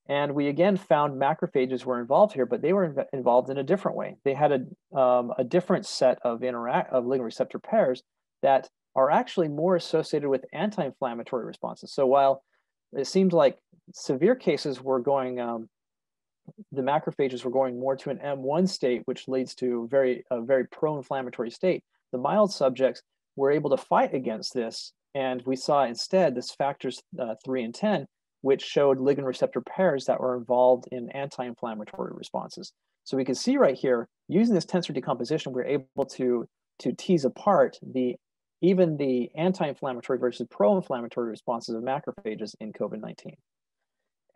And we again found macrophages were involved here, but they were inv- involved in a different way. They had a, um, a different set of interact of ligand receptor pairs that are actually more associated with anti-inflammatory responses. So while it seemed like severe cases were going, um, the macrophages were going more to an M1 state, which leads to very a very pro-inflammatory state. The mild subjects were able to fight against this, and we saw instead this factors uh, three and ten which showed ligand receptor pairs that were involved in anti-inflammatory responses. So we can see right here, using this tensor decomposition, we're able to, to tease apart the even the anti-inflammatory versus pro-inflammatory responses of macrophages in COVID-19.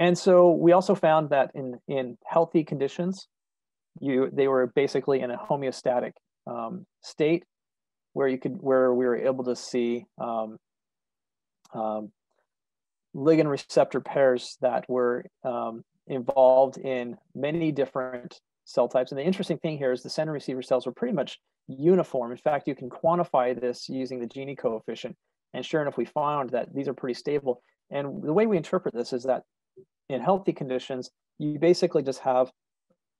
And so we also found that in, in healthy conditions, you, they were basically in a homeostatic um, state where you could where we were able to see um, um, ligand receptor pairs that were um, involved in many different cell types. And the interesting thing here is the sender receiver cells were pretty much uniform. In fact, you can quantify this using the Gini coefficient. And sure enough, we found that these are pretty stable. And the way we interpret this is that in healthy conditions, you basically just have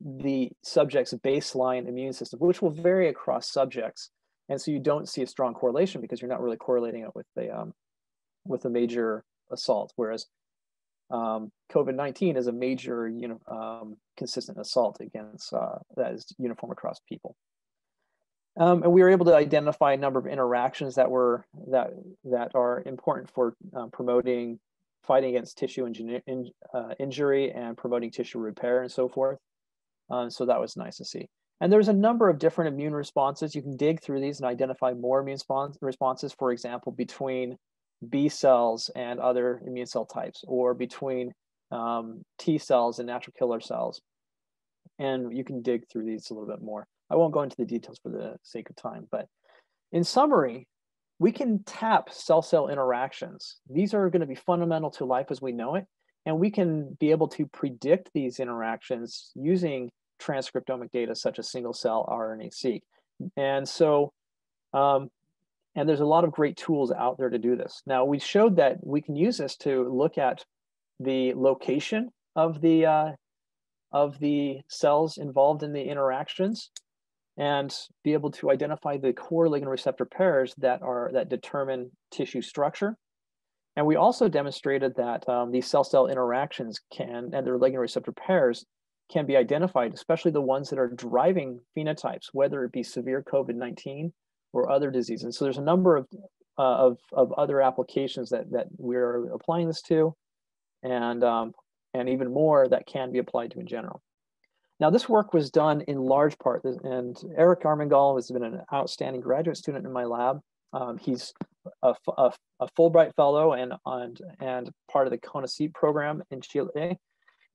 the subject's baseline immune system, which will vary across subjects. And so you don't see a strong correlation because you're not really correlating it with the um, with a major assault, whereas um, COVID-19 is a major, you know, um, consistent assault against uh, that is uniform across people. Um, and we were able to identify a number of interactions that were that that are important for um, promoting fighting against tissue in, uh, injury and promoting tissue repair and so forth. Um, so that was nice to see. And there's a number of different immune responses. You can dig through these and identify more immune responses, for example, between B cells and other immune cell types, or between um, T cells and natural killer cells. And you can dig through these a little bit more. I won't go into the details for the sake of time, but in summary, we can tap cell cell interactions. These are going to be fundamental to life as we know it. And we can be able to predict these interactions using transcriptomic data such as single cell RNA seq. And so um, and there's a lot of great tools out there to do this. Now, we showed that we can use this to look at the location of the uh, of the cells involved in the interactions and be able to identify the core ligand receptor pairs that are that determine tissue structure. And we also demonstrated that um, these cell-cell interactions can and their ligand receptor pairs can be identified, especially the ones that are driving phenotypes, whether it be severe COVID-19 or other diseases. And so there's a number of, uh, of, of other applications that, that we're applying this to and, um, and even more that can be applied to in general. Now this work was done in large part, and Erick Armingol has been an outstanding graduate student in my lab. Um, he's a, a, a, Fulbright fellow and, and, and part of the CONICYT program in Chile.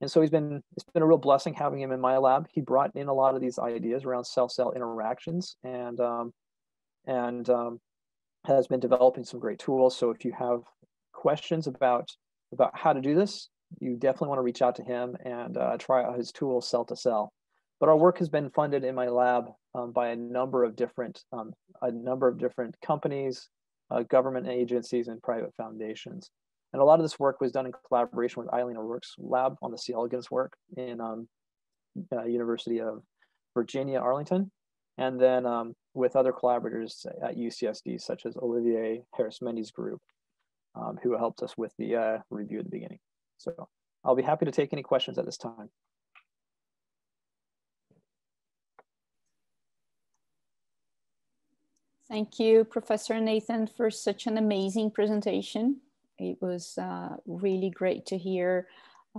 And so he's been, it's been a real blessing having him in my lab. He brought in a lot of these ideas around cell-cell interactions and um, and um, has been developing some great tools. So if you have questions about about how to do this, you definitely want to reach out to him and uh, try out his tool, cell2cell. But our work has been funded in my lab um, by a number of different um, a number of different companies, uh, government agencies, and private foundations. And a lot of this work was done in collaboration with Eyleen O'Rourke's lab on the C. elegans work in um, uh, University of Virginia, Arlington, and then um, with other collaborators at UCSD, such as Olivier Harismendy's group, um, who helped us with the uh, review at the beginning. So I'll be happy to take any questions at this time. Thank you, Professor Nathan, for such an amazing presentation. It was uh, really great to hear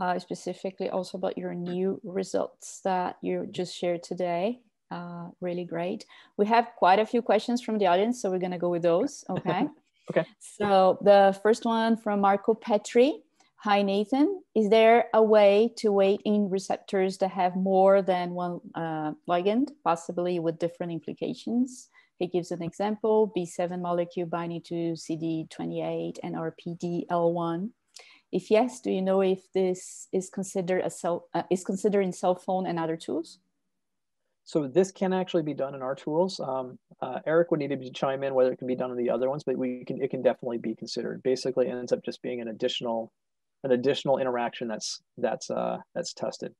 uh, specifically also about your new results that you just shared today Uh, really great. We have quite a few questions from the audience, so we're going to go with those. Okay. okay. So the first one from Marco Petri. Hi, Nathan. Is there a way to wait in receptors that have more than one uh, ligand, possibly with different implications? He gives an example, B7 molecule binding to CD28 and RPDL1. If yes, do you know if this is considered a cell uh, is considered in cell phone and other tools? So this can actually be done in our tools. Um, uh, Erick would need to chime in whether it can be done in the other ones, but we can it can definitely be considered. Basically, ends up just being an additional an additional interaction that's that's uh, that's tested.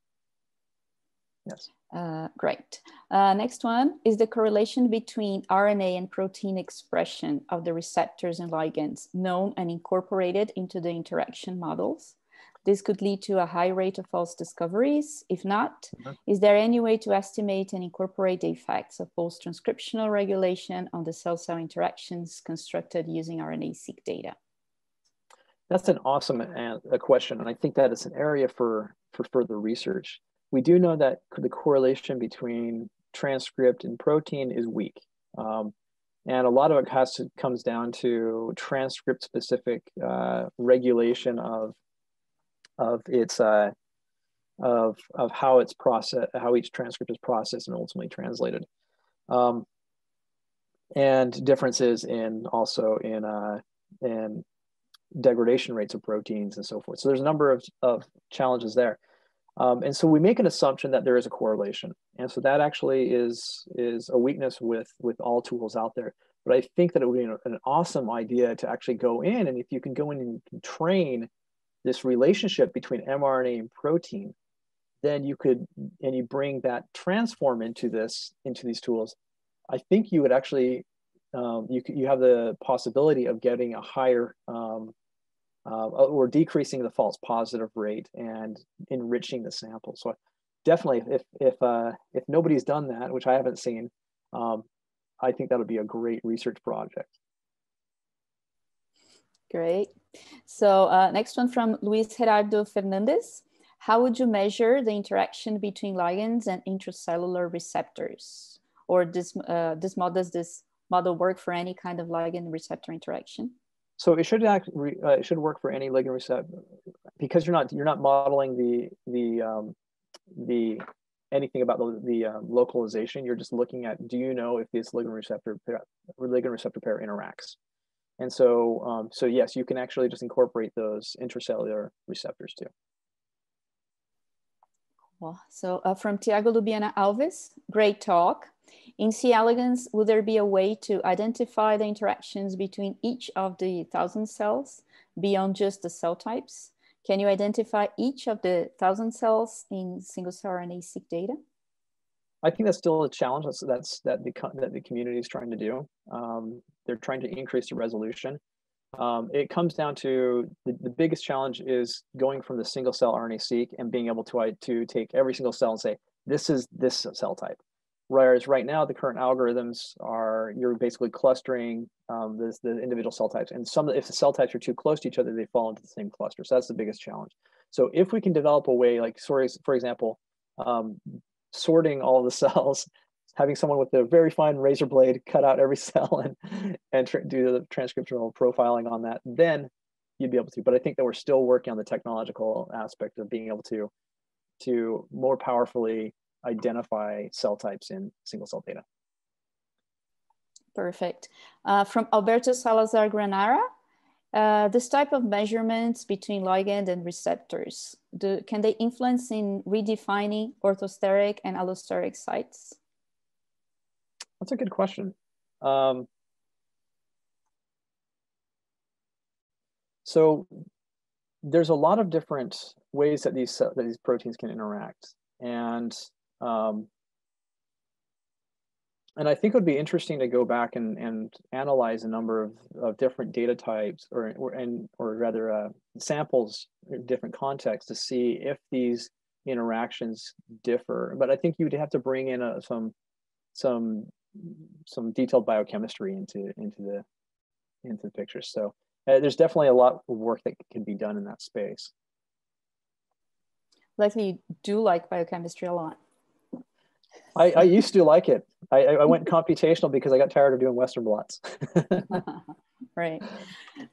Yes. Uh, great. Uh, next one is the correlation between RNA and protein expression of the receptors and ligands known and incorporated into the interaction models. This could lead to a high rate of false discoveries. If not, mm -hmm. is there any way to estimate and incorporate the effects of post-transcriptional regulation on the cell-cell interactions constructed using RNA-seq data? That's an awesome question, and I think that is an area for, for further research. We do know that the correlation between transcript and protein is weak. Um, and a lot of it has to, comes down to transcript specific uh, regulation of of its uh, of of how it's processed, how each transcript is processed and ultimately translated, um, and differences in also in uh, in degradation rates of proteins and so forth. So there's a number of, of challenges there. Um, and so we make an assumption that there is a correlation. And so that actually is, is a weakness with, with all tools out there. But I think that it would be an, awesome idea to actually go in and if you can go in and train this relationship between mRNA and protein, then you could, and you bring that transform into this, into these tools, I think you would actually, um, you, you have the possibility of getting a higher um, uh, or decreasing the false positive rate and enriching the sample. So definitely, if if uh, if nobody's done that, which I haven't seen, um, I think that would be a great research project. Great. So uh, next one from Luis Gerardo Fernandez. How would you measure the interaction between ligands and intracellular receptors? Or this, uh, this model, does this model work for any kind of ligand receptor interaction? So it should act, uh, it should work for any ligand receptor because you're not you're not modeling the the um, the anything about the, the um, localization. You're just looking at do you know if this ligand receptor pair, ligand receptor pair interacts, and so um, so yes, you can actually just incorporate those intracellular receptors too. Well, so uh, from Tiago Lubiana Alves, great talk. In C. elegans, would there be a way to identify the interactions between each of the thousand cells beyond just the cell types? Can you identify each of the thousand cells in single cell RNA-seq data? I think that's still a challenge. That's, that's that the that the community is trying to do. Um, they're trying to increase the resolution. Um, it comes down to the, the biggest challenge is going from the single cell RNA-seq and being able to to take every single cell and say this is this cell type. Whereas right now, the current algorithms are you're basically clustering um, the individual cell types, and some if the cell types are too close to each other, they fall into the same cluster. So that's the biggest challenge. So if we can develop a way, like sorry, for example, um, sorting all the cells, having someone with a very fine razor blade cut out every cell and and do the transcriptional profiling on that, then you'd be able to. But I think that we're still working on the technological aspect of being able to to more powerfully identify cell types in single cell data. Perfect. Uh, from Alberto Salazar Granara, uh, this type of measurements between ligand and receptors, do, can they influence in redefining orthosteric and allosteric sites? That's a good question. Um, so there's a lot of different ways that these that these proteins can interact, and um, and I think it would be interesting to go back and, and analyze a number of, of different data types or, or, and, or rather uh, samples in different contexts to see if these interactions differ. But I think you'd have to bring in a, some, some, some detailed biochemistry into, into, the, into the picture. So uh, there's definitely a lot of work that can be done in that space. Likely do like biochemistry a lot. I, I used to like it. I, I went computational because I got tired of doing Western blots. right.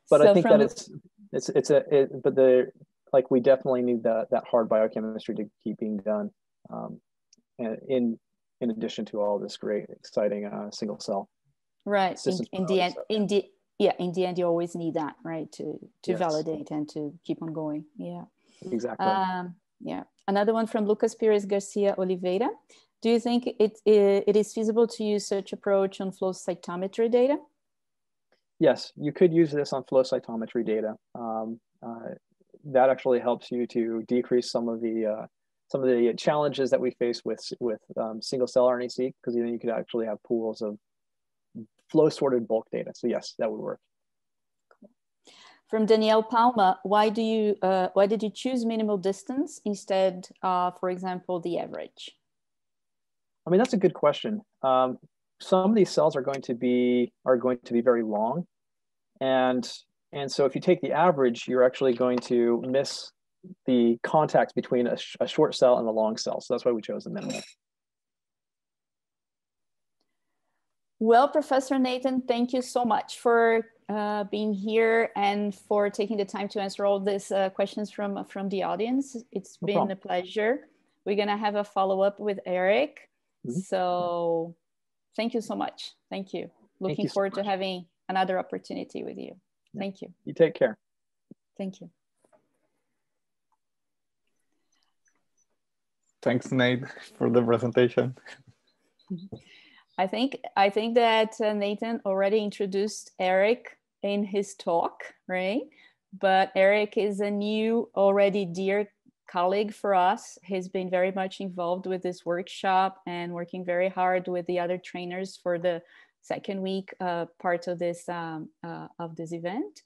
But so I think that it's it's it's a it, but the like we definitely need that that hard biochemistry to keep being done, um, and in in addition to all this great exciting uh, single cell. Right. In, in the end, in the yeah, in the end, you always need that, right, to to yes. validate and to keep on going. Yeah. Exactly. Um, yeah. Another one from Lucas Pires Garcia Oliveira. Do you think it, it is feasible to use such approach on flow cytometry data? Yes, you could use this on flow cytometry data. Um, uh, that actually helps you to decrease some of the uh, some of the challenges that we face with with um, single cell RNA-seq because then you could actually have pools of flow sorted bulk data. So yes, that would work. From Danielle Palma, why do you uh, why did you choose minimal distance instead, for example, the average? I mean, that's a good question. Um, some of these cells are going to be are going to be very long, and and so if you take the average, you're actually going to miss the contact between a, sh a short cell and a long cell. So that's why we chose the minimal. Well, Professor Nathan, thank you so much for uh, being here and for taking the time to answer all these uh, questions from, from the audience. It's no been problem. a pleasure. We're gonna have a follow-up with Erick. Mm -hmm. So thank you so much. Thank you. Looking you forward so to having another opportunity with you. Yeah. Thank you. You take care. Thank you. Thanks, Nate, for the presentation. I think I think that uh, Nathan already introduced Erick in his talk, right? But Erick is a new, already dear colleague for us. He's been very much involved with this workshop and working very hard with the other trainers for the second week uh, part of this um, uh, of this event.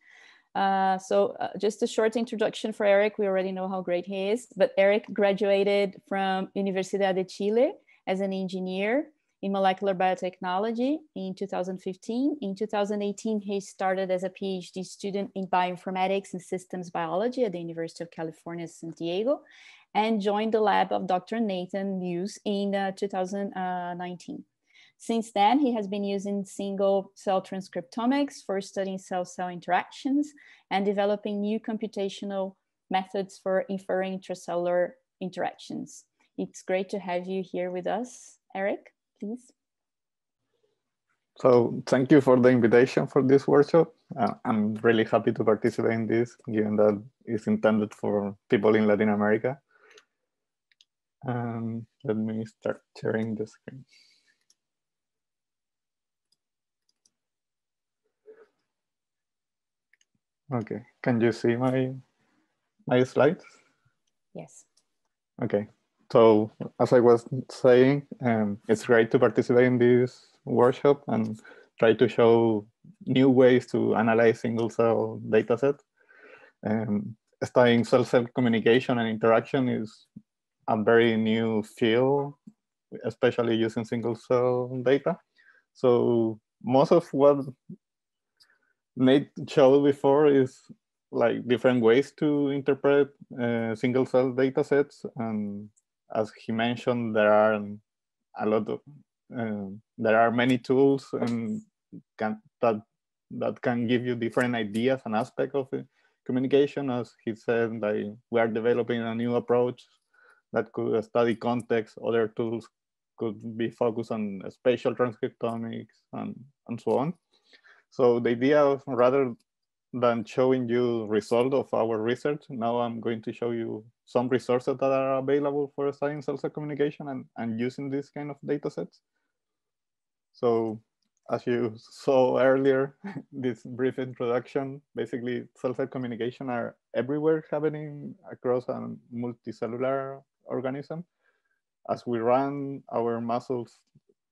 Uh, so uh, just a short introduction for Erick. We already know how great he is, but Erick graduated from Universidad de Chile as an engineer in molecular biotechnology in 2015. In 2018, he started as a PhD student in bioinformatics and systems biology at the University of California, San Diego, and joined the lab of Dr. Nathan Muse in uh, 2019. Since then, he has been using single cell transcriptomics for studying cell-cell interactions and developing new computational methods for inferring intracellular interactions. It's great to have you here with us, Erick please. So thank you for the invitation for this workshop. Uh, I'm really happy to participate in this, given that it's intended for people in Latin America. Um, let me start sharing the screen. Okay, can you see my my slides? Yes. Okay, so as I was saying, um, it's great to participate in this workshop and try to show new ways to analyze single cell datasets. Um, studying cell-cell communication and interaction is a very new field, especially using single cell data. So most of what Nate showed before is like different ways to interpret uh, single cell data sets and as he mentioned, there are a lot of uh, there are many tools and can, that that can give you different ideas and aspects of communication. As he said, like we are developing a new approach that could study context. Other tools could be focused on spatial transcriptomics and, and so on. So the idea of rather than showing you result of our research, now I'm going to show you some resources that are available for studying cell-cell communication and, and using these kind of data sets. So as you saw earlier, this brief introduction, basically cell-cell communication are everywhere happening across a multicellular organism. As we run, our muscles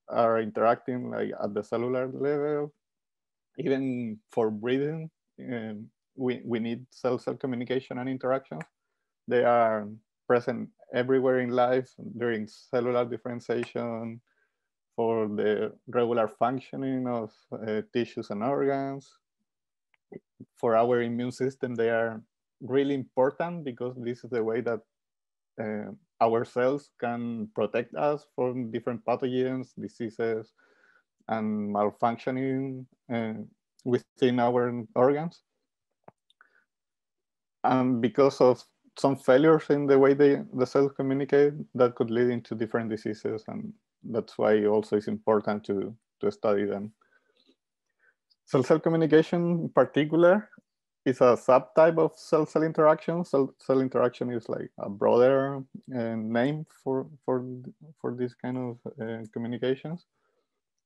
are interacting like at the cellular level. Even for breathing, um, we, we need cell-cell communication and interactions. They are present everywhere in life during cellular differentiation, for the regular functioning of uh, tissues and organs. For our immune system, they are really important because this is the way that uh, our cells can protect us from different pathogens, diseases, and malfunctioning uh, within our organs. And because of some failures in the way they, the cells communicate, that could lead into different diseases. And that's why also it's important to, to study them. Cell-cell communication in particular is a subtype of cell-cell interaction. Cell-cell interaction is like a broader uh, name for, for, for this kind of uh, communications.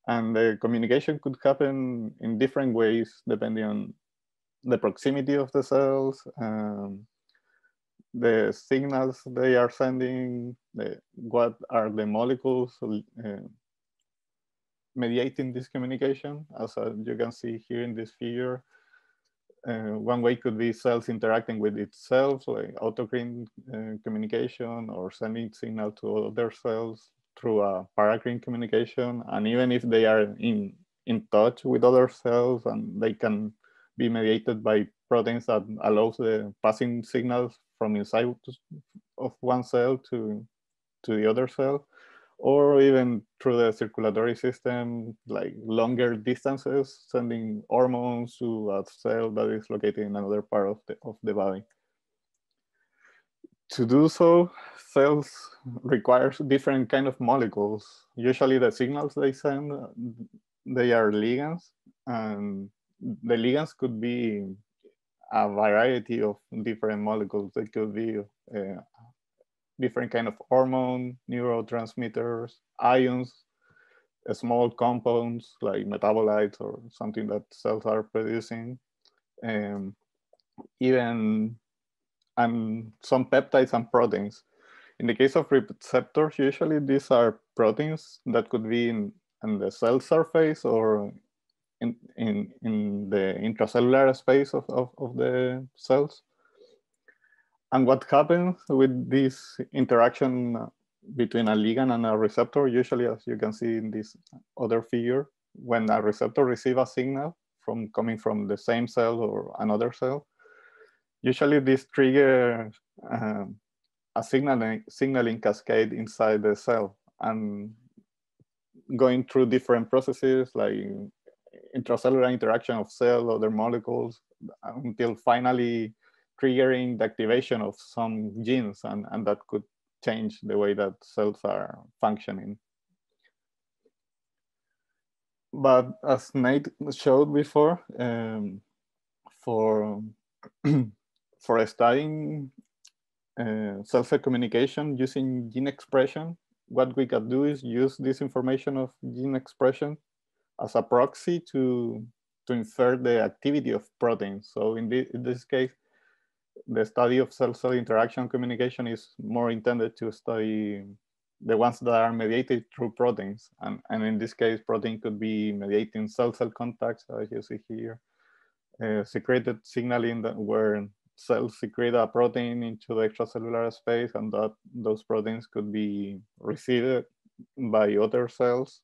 And the communication could happen in different ways depending on the proximity of the cells, um, the signals they are sending, the, what are the molecules uh, mediating this communication, as uh, you can see here in this figure. Uh, one way could be cells interacting with itself, like autocrine uh, communication or sending signal to other cells through a paracrine communication. And even if they are in, in touch with other cells and they can be mediated by proteins that allows the passing signals from inside of one cell to, to the other cell, or even through the circulatory system, like longer distances, sending hormones to a cell that is located in another part of the, of the body. To do so, cells require different kind of molecules. Usually the signals they send, they are ligands, and the ligands could be a variety of different molecules. They could be uh, different kind of hormone, neurotransmitters, ions, small compounds like metabolites or something that cells are producing, um, even and some peptides and proteins. In the case of receptors, usually these are proteins that could be in, in the cell surface or in, in, in the intracellular space of, of, of the cells. And what happens with this interaction between a ligand and a receptor, usually as you can see in this other figure, when a receptor receives a signal from coming from the same cell or another cell, usually this triggers um, a signaling, signaling cascade inside the cell and going through different processes like intracellular interaction of cell, other molecules, until finally triggering the activation of some genes, and, and that could change the way that cells are functioning. But as Nate showed before, um, for, for studying uh, cell-cell communication using gene expression, what we can do is use this information of gene expression as a proxy to, to infer the activity of proteins. So in, the, in this case, the study of cell-cell interaction communication is more intended to study the ones that are mediated through proteins. And, and in this case, protein could be mediating cell-cell contacts, as you see here, uh, secreted signaling that where cells secrete a protein into the extracellular space and that those proteins could be received by other cells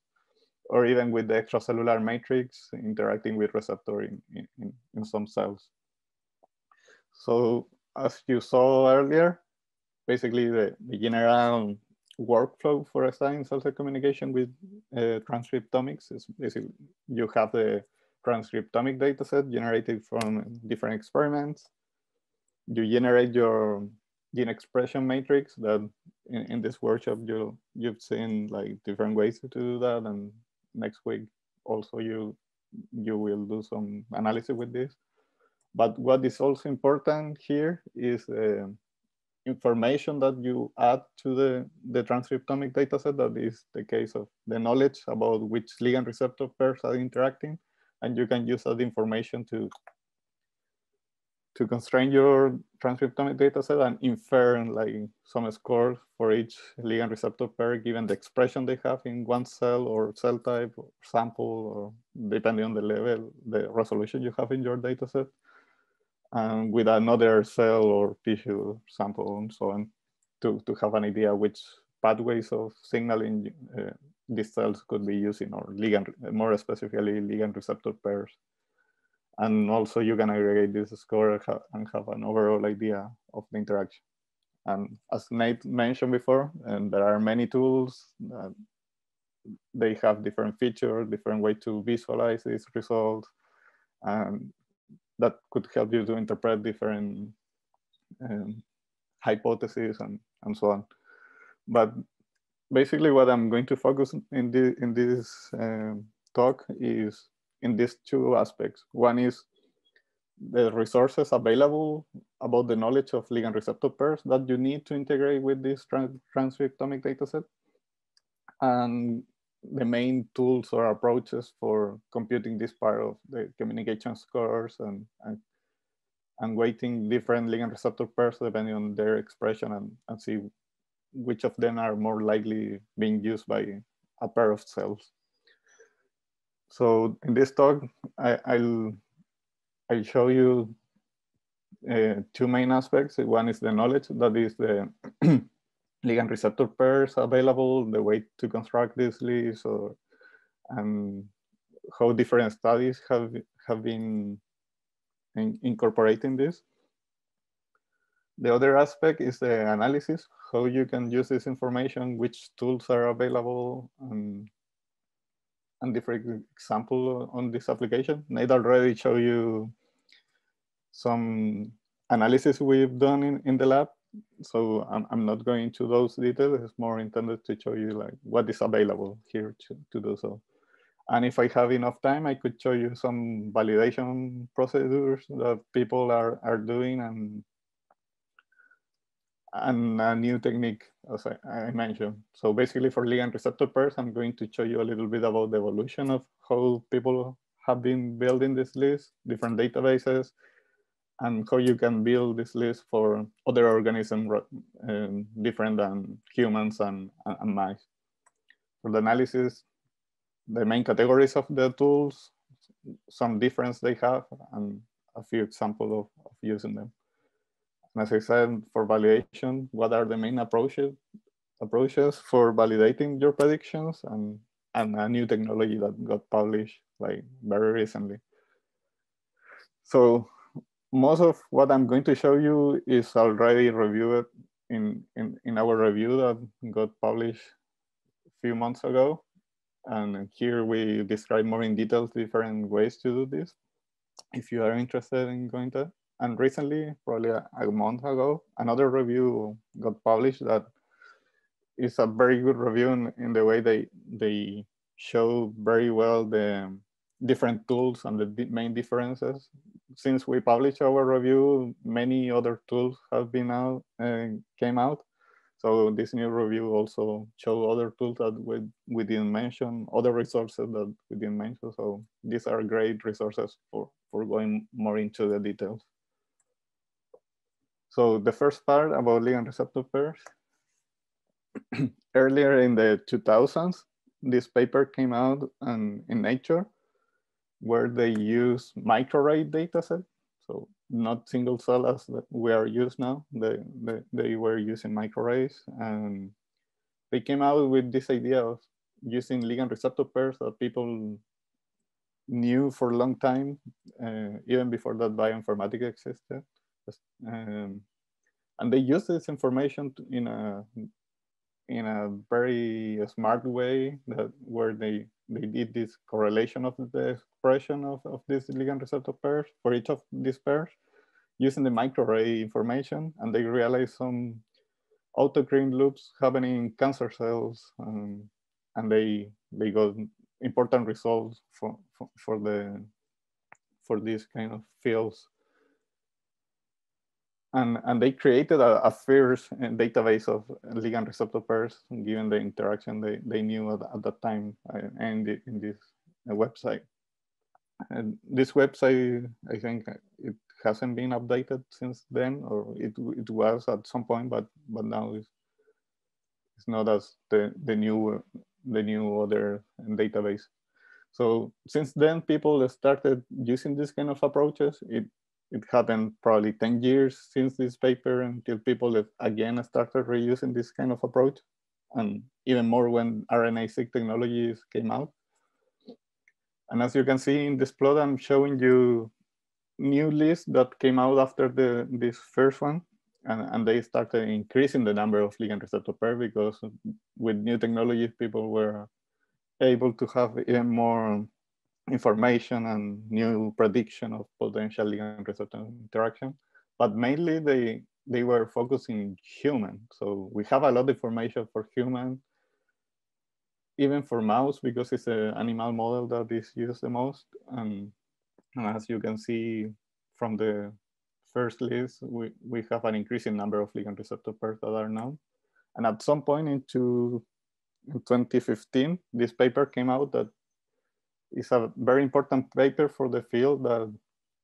or even with the extracellular matrix interacting with receptor in, in, in some cells. So as you saw earlier, basically the, the general workflow for studying cell communication with uh, transcriptomics is basically you have the transcriptomic dataset generated from different experiments. You generate your gene expression matrix that in, in this workshop you you've seen like different ways to do that and next week also you you will do some analysis with this. But what is also important here is uh, information that you add to the, the transcriptomic dataset that is the case of the knowledge about which ligand receptor pairs are interacting. And you can use that information to to constrain your transcriptomic dataset and infer like some score for each ligand receptor pair given the expression they have in one cell or cell type or sample or depending on the level, the resolution you have in your dataset and with another cell or tissue sample and so on to, to have an idea which pathways of signaling uh, these cells could be using or ligand, more specifically ligand receptor pairs and also you can aggregate this score and have an overall idea of the interaction. And as Nate mentioned before, and there are many tools. they have different features, different way to visualize these results, and that could help you to interpret different um, hypotheses and, and so on. But basically what I'm going to focus in, the, in this um, talk is in these two aspects. One is the resources available about the knowledge of ligand receptor pairs that you need to integrate with this trans transcriptomic dataset. And the main tools or approaches for computing this part of the communication scores and, and, and weighting different ligand receptor pairs depending on their expression and, and see which of them are more likely being used by a pair of cells. So in this talk, I, will I'll show you uh, two main aspects. One is the knowledge, that is the ligand receptor pairs available, the way to construct this list, or and how different studies have have been in, incorporating this. The other aspect is the analysis, how you can use this information, which tools are available, and, and different example on this application. Nate already showed you some analysis we've done in, in the lab. So I'm, I'm not going into those details. It's more intended to show you like what is available here to, to do so. And if I have enough time, I could show you some validation procedures that people are, are doing and and a new technique, as I, I, mentioned. So basically for ligand receptor pairs, I'm going to show you a little bit about the evolution of how people have been building this list, different databases, and how you can build this list for other organisms um, different than humans and, and mice. For the analysis, the main categories of the tools, some difference they have, and a few examples of, of using them. As I said, for validation, what are the main approaches approaches for validating your predictions and, and a new technology that got published like very recently. So most of what I'm going to show you is already reviewed in, in, in our review that got published a few months ago. And here we describe more in detail different ways to do this. If you are interested in going to, and recently, probably a, a month ago, another review got published that is a very good review in, in the way they they show very well the different tools and the main differences. Since we published our review, many other tools have been out uh, came out. So this new review also show other tools that we, we didn't mention, other resources that we didn't mention. So these are great resources for, for going more into the details. So the first part about ligand receptor pairs. Earlier in the 2000s, this paper came out and in Nature where they use microarray dataset. So not single cell as we are used now. They, they, they were using microarrays and they came out with this idea of using ligand receptor pairs that people knew for a long time, uh, even before that bioinformatics existed. Um, and they use this information in a in a very smart way that where they they did this correlation of the expression of, of these ligand receptor pairs for each of these pairs using the microarray information. And they realized some autocrine loops happening in cancer cells um, and they they got important results for, for, for the for these kind of fields and, and they created a, a fierce uh, database of ligand receptor pairs given the interaction they, they knew at, at that time uh, and in this uh, website. And this website, I think it hasn't been updated since then, or it, it was at some point, but but now it's, it's not as the, the new the new other database. So since then, people started using this kind of approaches. It it happened probably 10 years since this paper until people have again started reusing this kind of approach and even more when RNA-seq technologies came out. And as you can see in this plot, I'm showing you new lists that came out after the this first one. and, and they started increasing the number of ligand receptor pairs because with new technologies, people were able to have even more information and new prediction of potential ligand receptor interaction. But mainly they they were focusing human. So we have a lot of information for human, even for mouse because it's an animal model that is used the most. And, and as you can see from the first list, we, we have an increasing number of ligand receptor pairs that are known. And at some point into in 2015, this paper came out that is a very important paper for the field that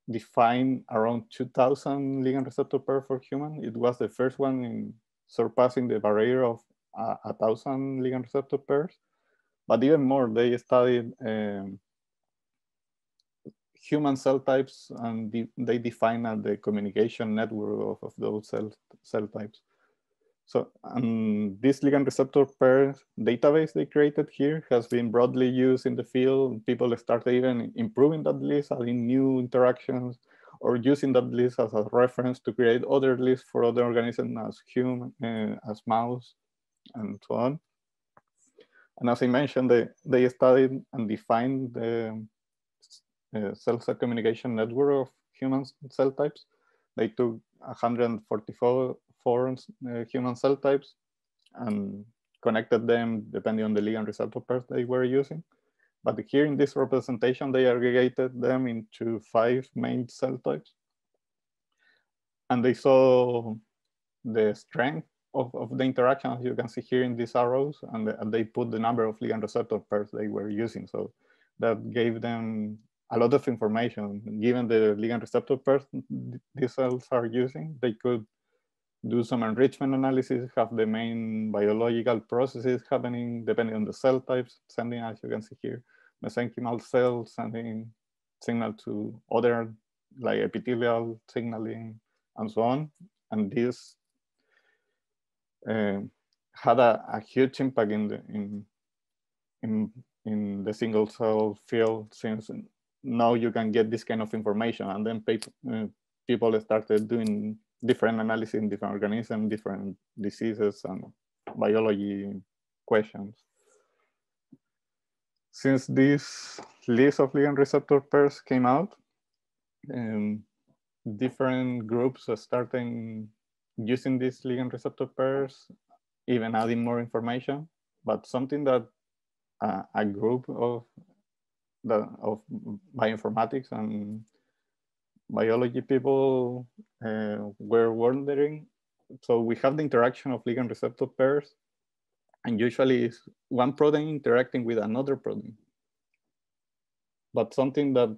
defined around 2000 ligand receptor pair for human. It was the first one in surpassing the barrier of a, a thousand ligand receptor pairs. But even more, they studied um, human cell types and de they define the communication network of, of those cell, cell types. So um, this ligand receptor pair database they created here has been broadly used in the field. People started even improving that list, adding new interactions, or using that list as a reference to create other lists for other organisms as human, uh, as mouse, and so on. And as I mentioned, they, they studied and defined the uh, cell-cell communication network of human cell types. They took 144 uh, human cell types and connected them depending on the ligand receptor pairs they were using. But here in this representation, they aggregated them into five main cell types. And they saw the strength of, of the interaction, as you can see here in these arrows, and, the, and they put the number of ligand receptor pairs they were using. So that gave them a lot of information. Given the ligand receptor pairs these cells are using, they could do some enrichment analysis, have the main biological processes happening depending on the cell types, sending, as you can see here, mesenchymal cells, sending signal to other like epithelial signaling and so on. And this uh, had a, a, huge impact in the in, in in the single cell field since now you can get this kind of information and then uh, people started doing different analysis in different organisms, different diseases and biology questions. Since this list of ligand receptor pairs came out, um, different groups are starting using these ligand receptor pairs, even adding more information, but something that uh, a group of the, of bioinformatics and biology people were wondering. So we have the interaction of ligand receptor pairs, and usually it's one protein interacting with another protein. But something that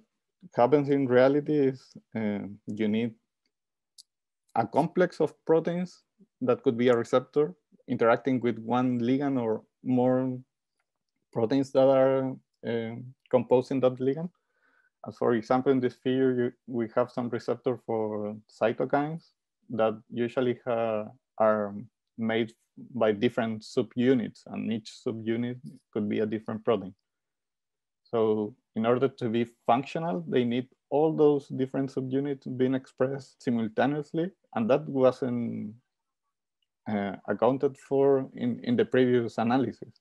happens in reality is uh, you need a complex of proteins that could be a receptor interacting with one ligand or more proteins that are uh, composing that ligand. As for example, in this figure, you, we have some receptor for cytokines that usually are made by different subunits, and each subunit could be a different protein. So in order to be functional, they need all those different subunits being expressed simultaneously, and that wasn't uh, accounted for in, in the previous analysis.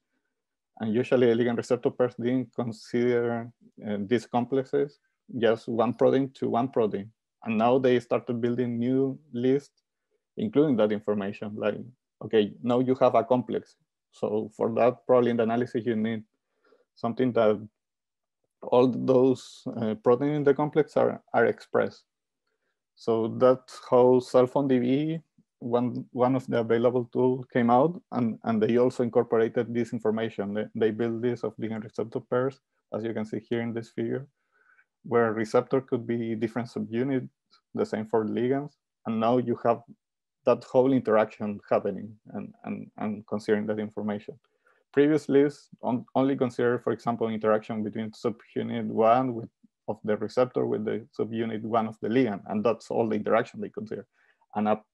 And usually ligand receptor pairs didn't consider uh, these complexes just one protein to one protein. And now they started building new lists, including that information. Like, okay, now you have a complex. So for that, probably in the analysis, you need something that all those uh, proteins in the complex are, are expressed. So that's how CellPhoneDB one one of the available tools came out and and they also incorporated this information. They, they built this of ligand receptor pairs as you can see here in this figure where receptor could be different subunits the same for ligands and now you have that whole interaction happening and and, and considering that information. Previously on, only consider for example interaction between subunit one with of the receptor with the subunit one of the ligand and that's all the interaction they consider. And up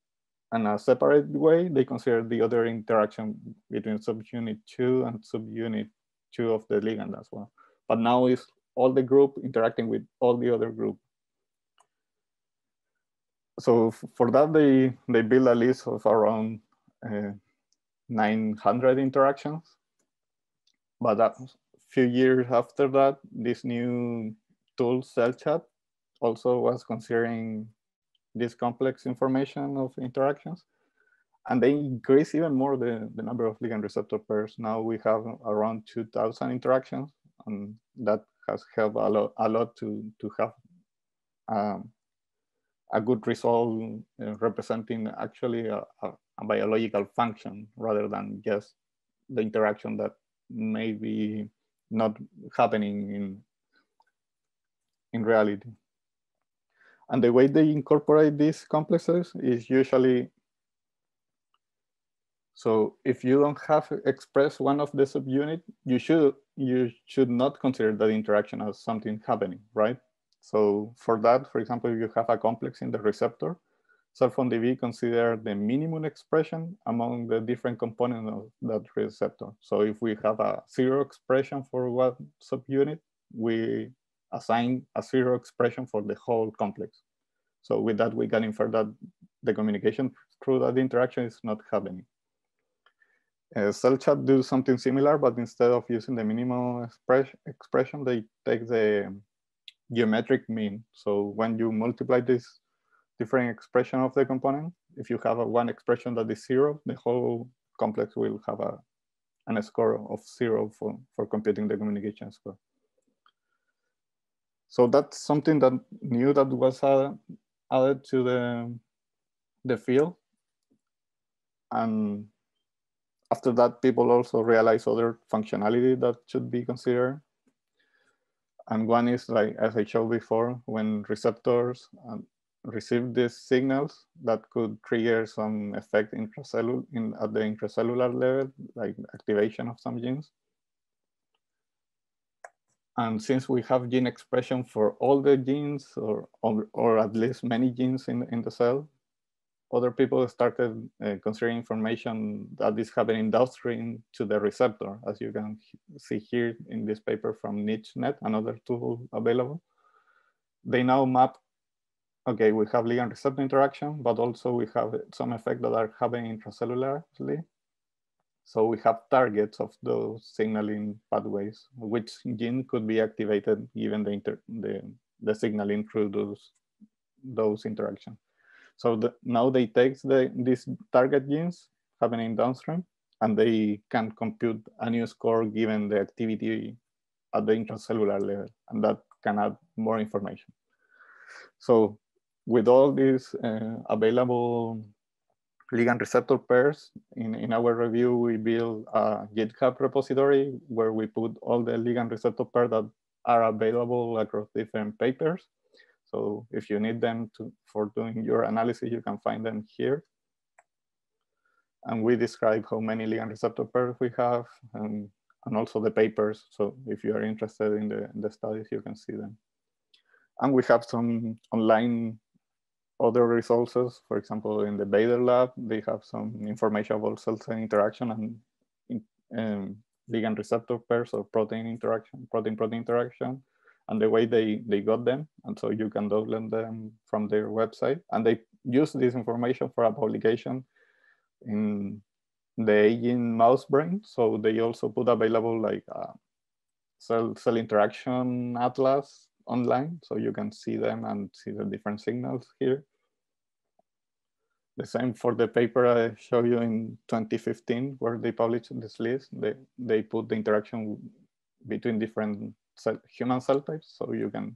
and a separate way, they consider the other interaction between subunit two and subunit two of the ligand as well. But now it's all the group interacting with all the other group. so for that, they, they build a list of around uh, 900 interactions. But a few years after that, this new tool, CellChat, also was considering this complex information of interactions. And they increase even more the, the number of ligand receptor pairs. Now we have around 2000 interactions and that has helped a lot, a lot to, to have um, a good result uh, representing actually a, a, a, biological function rather than just the interaction that may be not happening in, in reality. And the way they incorporate these complexes is usually, so if you don't have expressed one of the subunit, you should, you should not consider that interaction as something happening, right? So for that, for example, if you have a complex in the receptor, CellPhoneDB consider the minimum expression among the different components of that receptor. So if we have a zero expression for one subunit, we assign a zero expression for the whole complex. So with that, we can infer that the communication through that interaction is not happening. Uh, CellChat do something similar, but instead of using the minimal express expression, they take the geometric mean. So when you multiply this different expression of the component, if you have a one expression that is zero, the whole complex will have a, an score of zero for, for computing the communication score. So that's something that new that was uh, added to the, the field. And after that, people also realize other functionality that should be considered. And one is like, as I showed before, when receptors um, receive these signals that could trigger some effect intracellular in, at the intracellular level, like activation of some genes. And since we have gene expression for all the genes or, or, or at least many genes in, in the cell, other people started uh, considering information that is happening downstream to the receptor, as you can see here in this paper from NicheNet, another tool available. They now map, okay, we have ligand receptor interaction, but also we have some effects that are happening intracellularly. So we have targets of those signaling pathways, which gene could be activated given the, the, the signaling through those, those interactions. So the, now they take the, these target genes happening downstream and they can compute a new score given the activity at the intracellular level and that can add more information. So with all these uh, available ligand receptor pairs, in, in our review, we build a GitHub repository where we put all the ligand receptor pairs that are available across different papers. So if you need them to, for doing your analysis, you can find them here. And we describe how many ligand receptor pairs we have and, and also the papers. So if you are interested in the, in the studies, you can see them. And we have some online other resources. For example, in the Bader lab, they have some information about cell-cell interaction and in, um, ligand receptor pairs or protein interaction, protein-protein interaction and the way they, they got them. And so you can download them from their website. And they use this information for a publication in the aging mouse brain. So they also put available like a cell, cell interaction atlas online. So you can see them and see the different signals here. The same for the paper I showed you in 2015, where they published this list. They, they put the interaction between different cell, human cell types. So you can,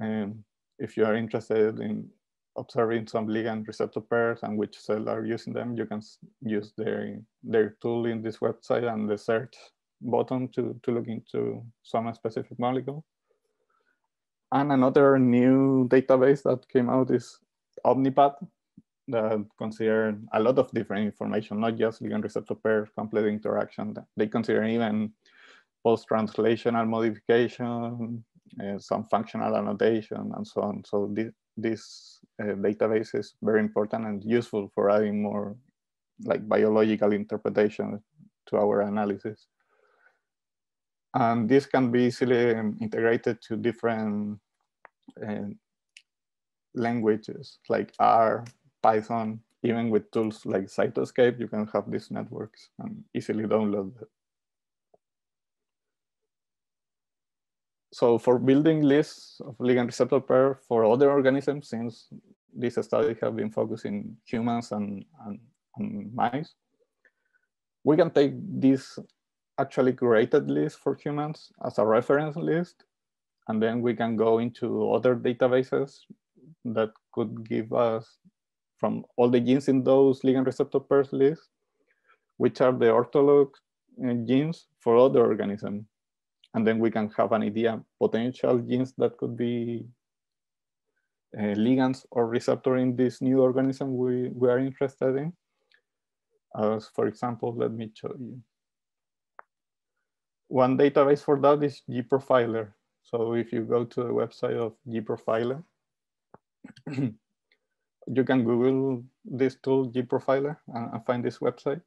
um, if you are interested in observing some ligand receptor pairs and which cell are using them, you can use their, their tool in this website and the search button to, to look into some specific molecule. And another new database that came out is Omnipath that consider a lot of different information, not just ligand receptor pair complete interaction. They consider even post-translational modification, uh, some functional annotation, and so on. So this, uh, database is very important and useful for adding more like biological interpretation to our analysis. And this can be easily integrated to different languages like R, Python, even with tools like Cytoscape, you can have these networks and easily download them. So for building lists of ligand receptor pair for other organisms, since this study have been focusing humans and, and, and mice, we can take this actually curated list for humans as a reference list, and then we can go into other databases that could give us from all the genes in those ligand receptor pairs list, which are the ortholog uh, genes for other organisms. And then we can have an idea potential genes that could be uh, ligands or receptor in this new organism we, we are interested in. As for example, let me show you. One database for that is gProfiler. So if you go to the website of gProfiler, you can Google this tool, gProfiler, and, find this website.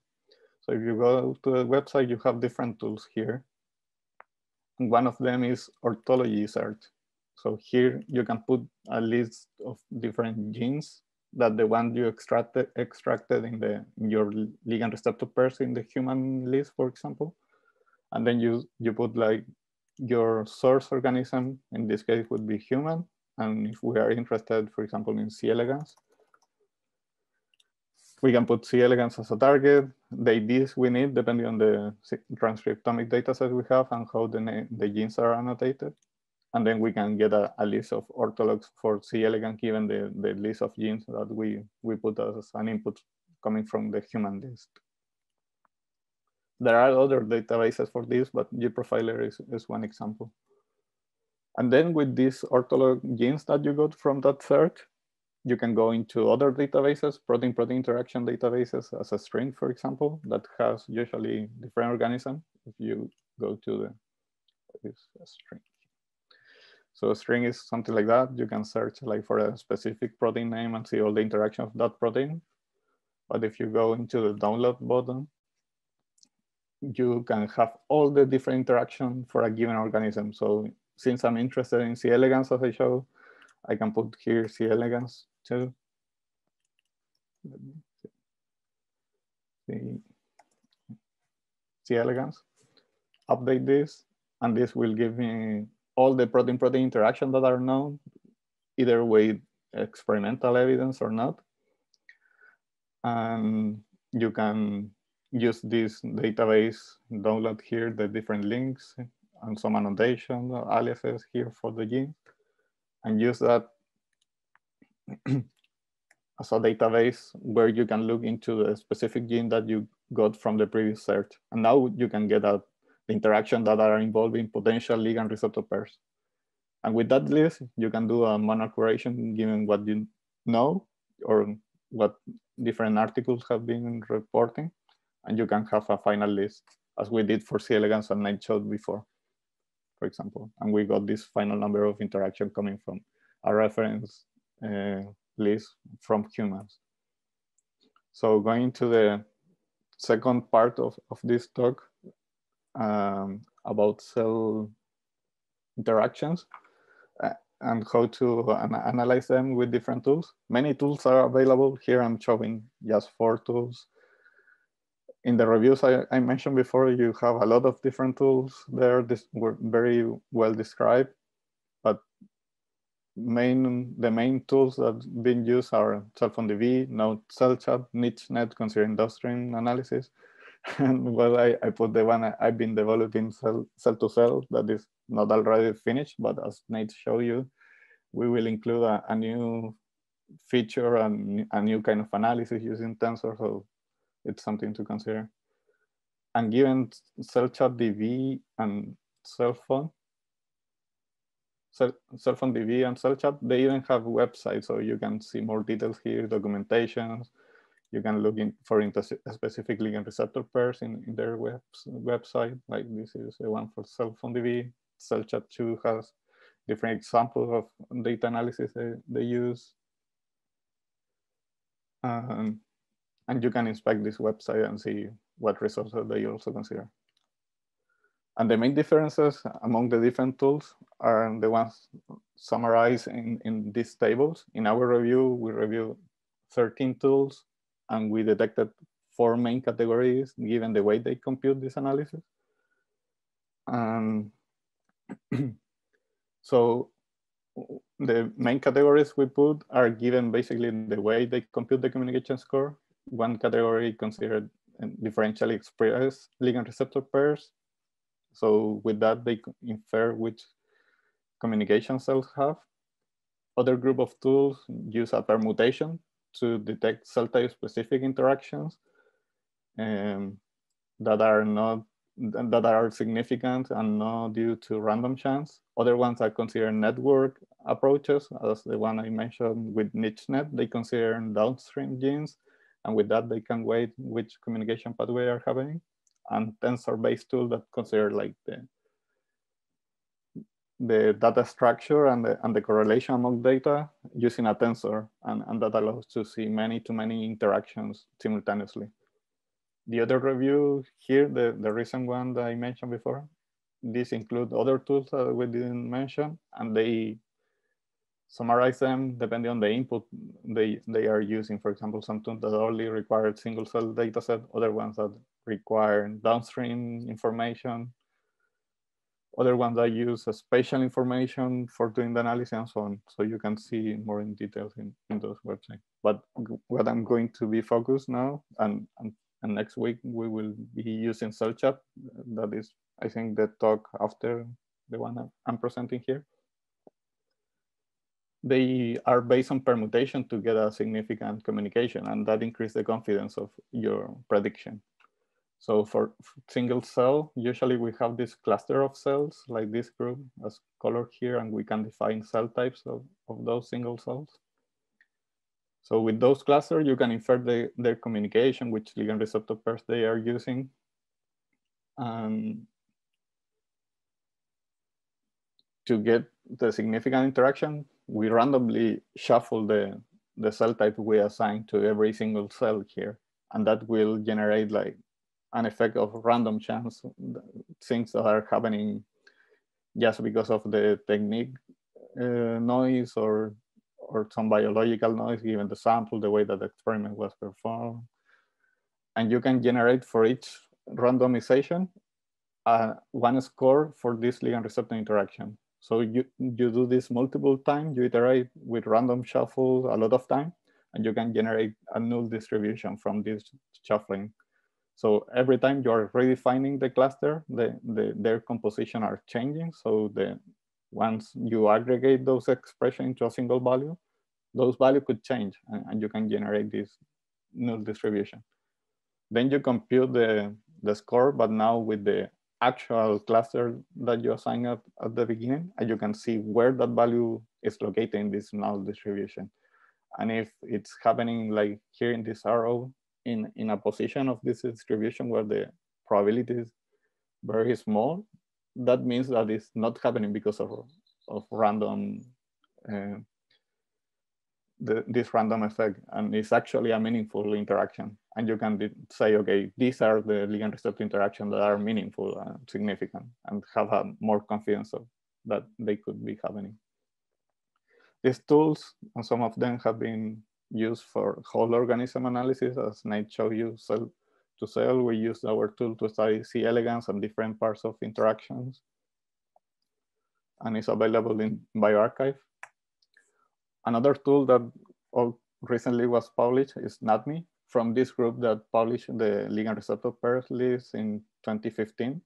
So if you go to the website, you have different tools here. And one of them is orthology search. So here you can put a list of different genes that the one you extracted extracted in the in your ligand receptor pairs in the human list, for example. And then you you put like your source organism, in this case would be human. And if we are interested, for example, in C. elegans, we can put C. elegans as a target, the IDs we need depending on the transcriptomic data set we have and how the, the genes are annotated. And then we can get a, a list of orthologs for C. elegans given the, the list of genes that we, we put as an input coming from the human list. There are other databases for this, but gProfiler is, is one example. And then with these ortholog genes that you got from that search, you can go into other databases, protein-protein interaction databases as a string, for example, that has usually different organism. If you go to the, string. So a string is something like that. You can search like for a specific protein name and see all the interaction of that protein. But if you go into the download button, you can have all the different interaction for a given organism. So since I'm interested in C. elegans as I show, I can put here C. elegans too. C. elegans, update this, and this will give me all the protein-protein interaction that are known, either with experimental evidence or not. And you can use this database, download here the different links and some annotation aliases here for the gene and use that as a database where you can look into the specific gene that you got from the previous search. And now you can get the interaction that are involving potential ligand receptor pairs. And with that list, you can do a manual curation given what you know or what different articles have been reporting and you can have a final list as we did for C. elegans and Nightshot before, for example. And we got this final number of interaction coming from a reference uh, list from humans. So going to the second part of, of this talk um, about cell interactions uh, and how to an analyze them with different tools. Many tools are available. Here I'm showing just four tools in the reviews I, I, mentioned before, you have a lot of different tools there. This were very well described, but main the main tools that been used are CellPhoneDB, Node CellChat, NicheNet, considering downstream analysis. And well, I, I put the one I, have been developing cell, cell2cell that is not already finished, but as Nate showed you, we will include a, a new feature and a new kind of analysis using Tensor. So it's something to consider. And given CellChatDB and cell phone, CellPhoneDB and CellChat, they even have websites, so you can see more details here, documentations. You can look in for specific ligand receptor pairs in, in their web, website. Like this is the one for CellPhoneDB. CellChat 2 has different examples of data analysis they, they use. Um, and you can inspect this website and see what resources they also consider. And the main differences among the different tools are the ones summarized in, in these tables. In our review, we reviewed 13 tools and we detected four main categories given the way they compute this analysis. And so the main categories we put are given basically the way they compute the communication score. One category considered differentially expressed ligand receptor pairs. So with that, they infer which communication cells have. Other group of tools use a permutation to detect cell type specific interactions um, that are not that are significant and not due to random chance. Other ones are considered network approaches, as the one I mentioned with NicheNet. They consider downstream genes, and with that they can weight which communication pathway are happening. And tensor-based tool that consider like the the data structure and the, and the correlation among data using a tensor, and, and that allows to see many to many interactions simultaneously. The other review here, the, the recent one that I mentioned before, these include other tools that we didn't mention, and they summarize them depending on the input they, they are using. For example, some tools that only require single cell data set, other ones that require downstream information, other ones that use spatial information for doing the analysis and so on. So you can see more in details in, in those websites. But what I'm going to be focused now, and, and, and next week we will be using CellChat. That is, I think, the talk after the one I'm presenting here. They are based on permutation to get a significant communication, and that increases the confidence of your prediction. So for single cell, usually we have this cluster of cells like this group as colored here, and we can define cell types of, of those single cells. So with those clusters, you can infer the, their communication, which ligand receptor pairs they are using. Um, to get the significant interaction, we randomly shuffle the, the cell type we assign to every single cell here. And that will generate like an effect of random chance, things that are happening just because of the technique uh, noise or or some biological noise given the sample, the way that the experiment was performed. And you can generate for each randomization uh, one score for this ligand receptor interaction. So you, you do this multiple times, you iterate with random shuffle a lot of time, and you can generate a null distribution from this shuffling. So every time you're redefining the cluster, the, the, their composition are changing. So the once you aggregate those expressions into a single value, those values could change and, and, you can generate this null distribution. Then you compute the, the score, but now with the actual cluster that you assign at, at the beginning, and you can see where that value is located in this null distribution. And if it's happening like here in this arrow, in, in a position of this distribution where the probability is very small, that means that it's not happening because of, of random, uh, the, this random effect. And it's actually a meaningful interaction. And you can say, okay, these are the ligand receptor interactions that are meaningful and significant and have had more confidence of that they could be happening. These tools, and some of them have been used for whole organism analysis. As Nate showed you, cell to cell, we use our tool to study C. elegans and different parts of interactions. And it's available in bioRxiv. Another tool that oh, recently was published is NATME from this group that published the ligand receptor pairs list in 2015.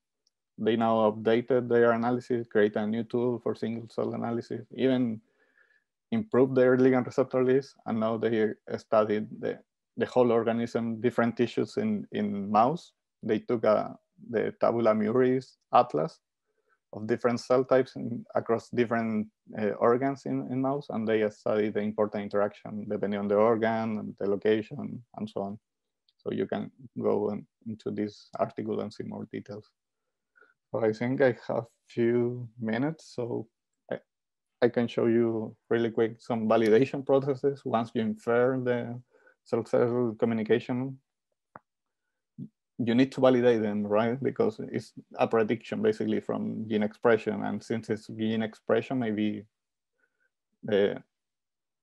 They now updated their analysis, create a new tool for single cell analysis, even improved their ligand receptor list, and now they studied the, the whole organism, different tissues in, in mouse. They took a, the tabula muris atlas of different cell types in, across different uh, organs in, in mouse, and they studied the important interaction depending on the organ, and the location, and so on. So you can go in, into this article and see more details. So I think I have few minutes, so I can show you really quick some validation processes once you infer the cell-cell communication. You need to validate them, right? Because it's a prediction basically from gene expression. And since it's gene expression, maybe the,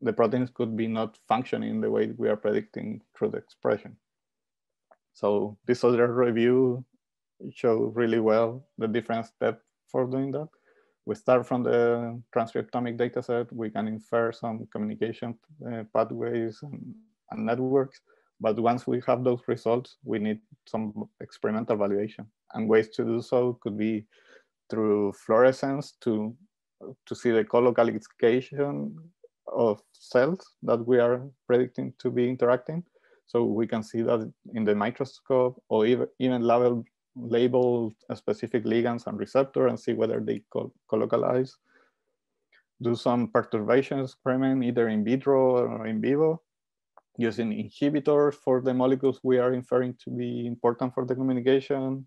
the proteins could be not functioning the way we are predicting through the expression. So this other review show really well the different steps for doing that. We start from the transcriptomic dataset, we can infer some communication uh, pathways and, and networks. But once we have those results, we need some experimental validation. And ways to do so could be through fluorescence to, to see the colocalization of cells that we are predicting to be interacting. So we can see that in the microscope or even, even level label specific ligands and receptor and see whether they co colocalize. Do some perturbation experiment either in vitro or in vivo using inhibitors for the molecules we are inferring to be important for the communication,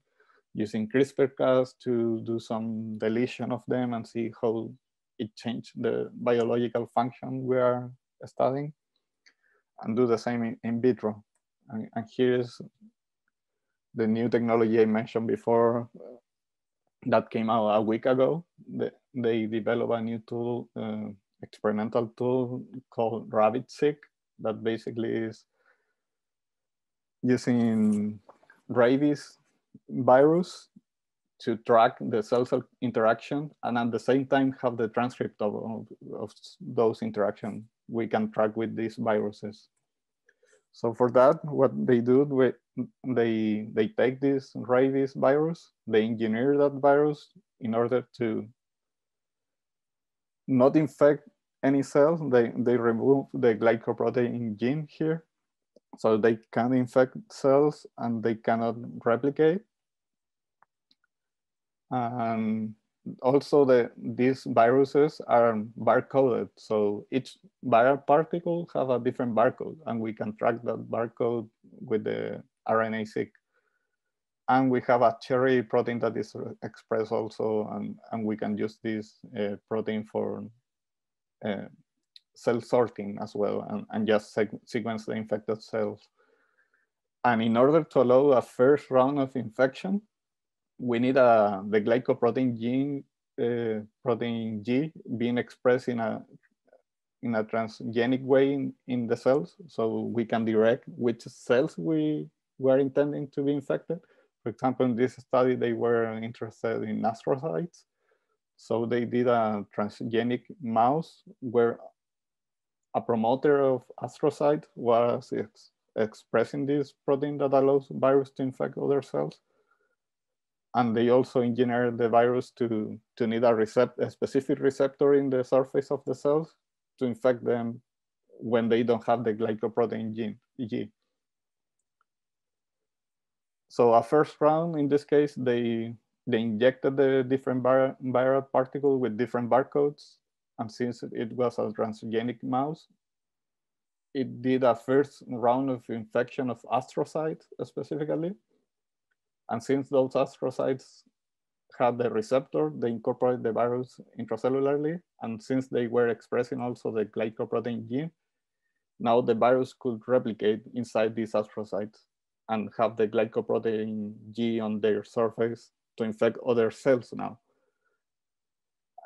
using CRISPR-Cas to do some deletion of them and see how it changed the biological function we are studying, and do the same in, in vitro. And, and here's the new technology I mentioned before that came out a week ago. They, they developed a new tool, uh, experimental tool called RabbitSeq that basically is using rabies virus to track the cell-cell interaction and at the same time have the transcript of, of, of those interactions we can track with these viruses. So for that, what they do, they, they take this rabies virus, they engineer that virus in order to not infect any cells, they, they remove the glycoprotein gene here. So they can infect cells and they cannot replicate. And also the, these viruses are barcoded. So each viral particle have a different barcode and we can track that barcode with the RNA-seq. And we have a cherry protein that is expressed also and, and we can use this uh, protein for uh, cell sorting as well and, and just sequence the infected cells. And in order to allow a first round of infection, we need a, the glycoprotein gene, uh, protein G being expressed in a, in a transgenic way in, in the cells. So we can direct which cells we were intending to be infected. For example, in this study, they were interested in astrocytes. So they did a transgenic mouse where a promoter of astrocyte was ex expressing this protein that allows virus to infect other cells. And they also engineered the virus to, to need a, recept a specific receptor in the surface of the cells to infect them when they don't have the glycoprotein gene, G. So a first round, in this case, they they injected the different viral particle with different barcodes. And since it was a transgenic mouse, it did a first round of infection of astrocytes specifically. And since those astrocytes had the receptor, they incorporated the virus intracellularly. And since they were expressing also the glycoprotein gene, now the virus could replicate inside these astrocytes and have the glycoprotein G on their surface to infect other cells now.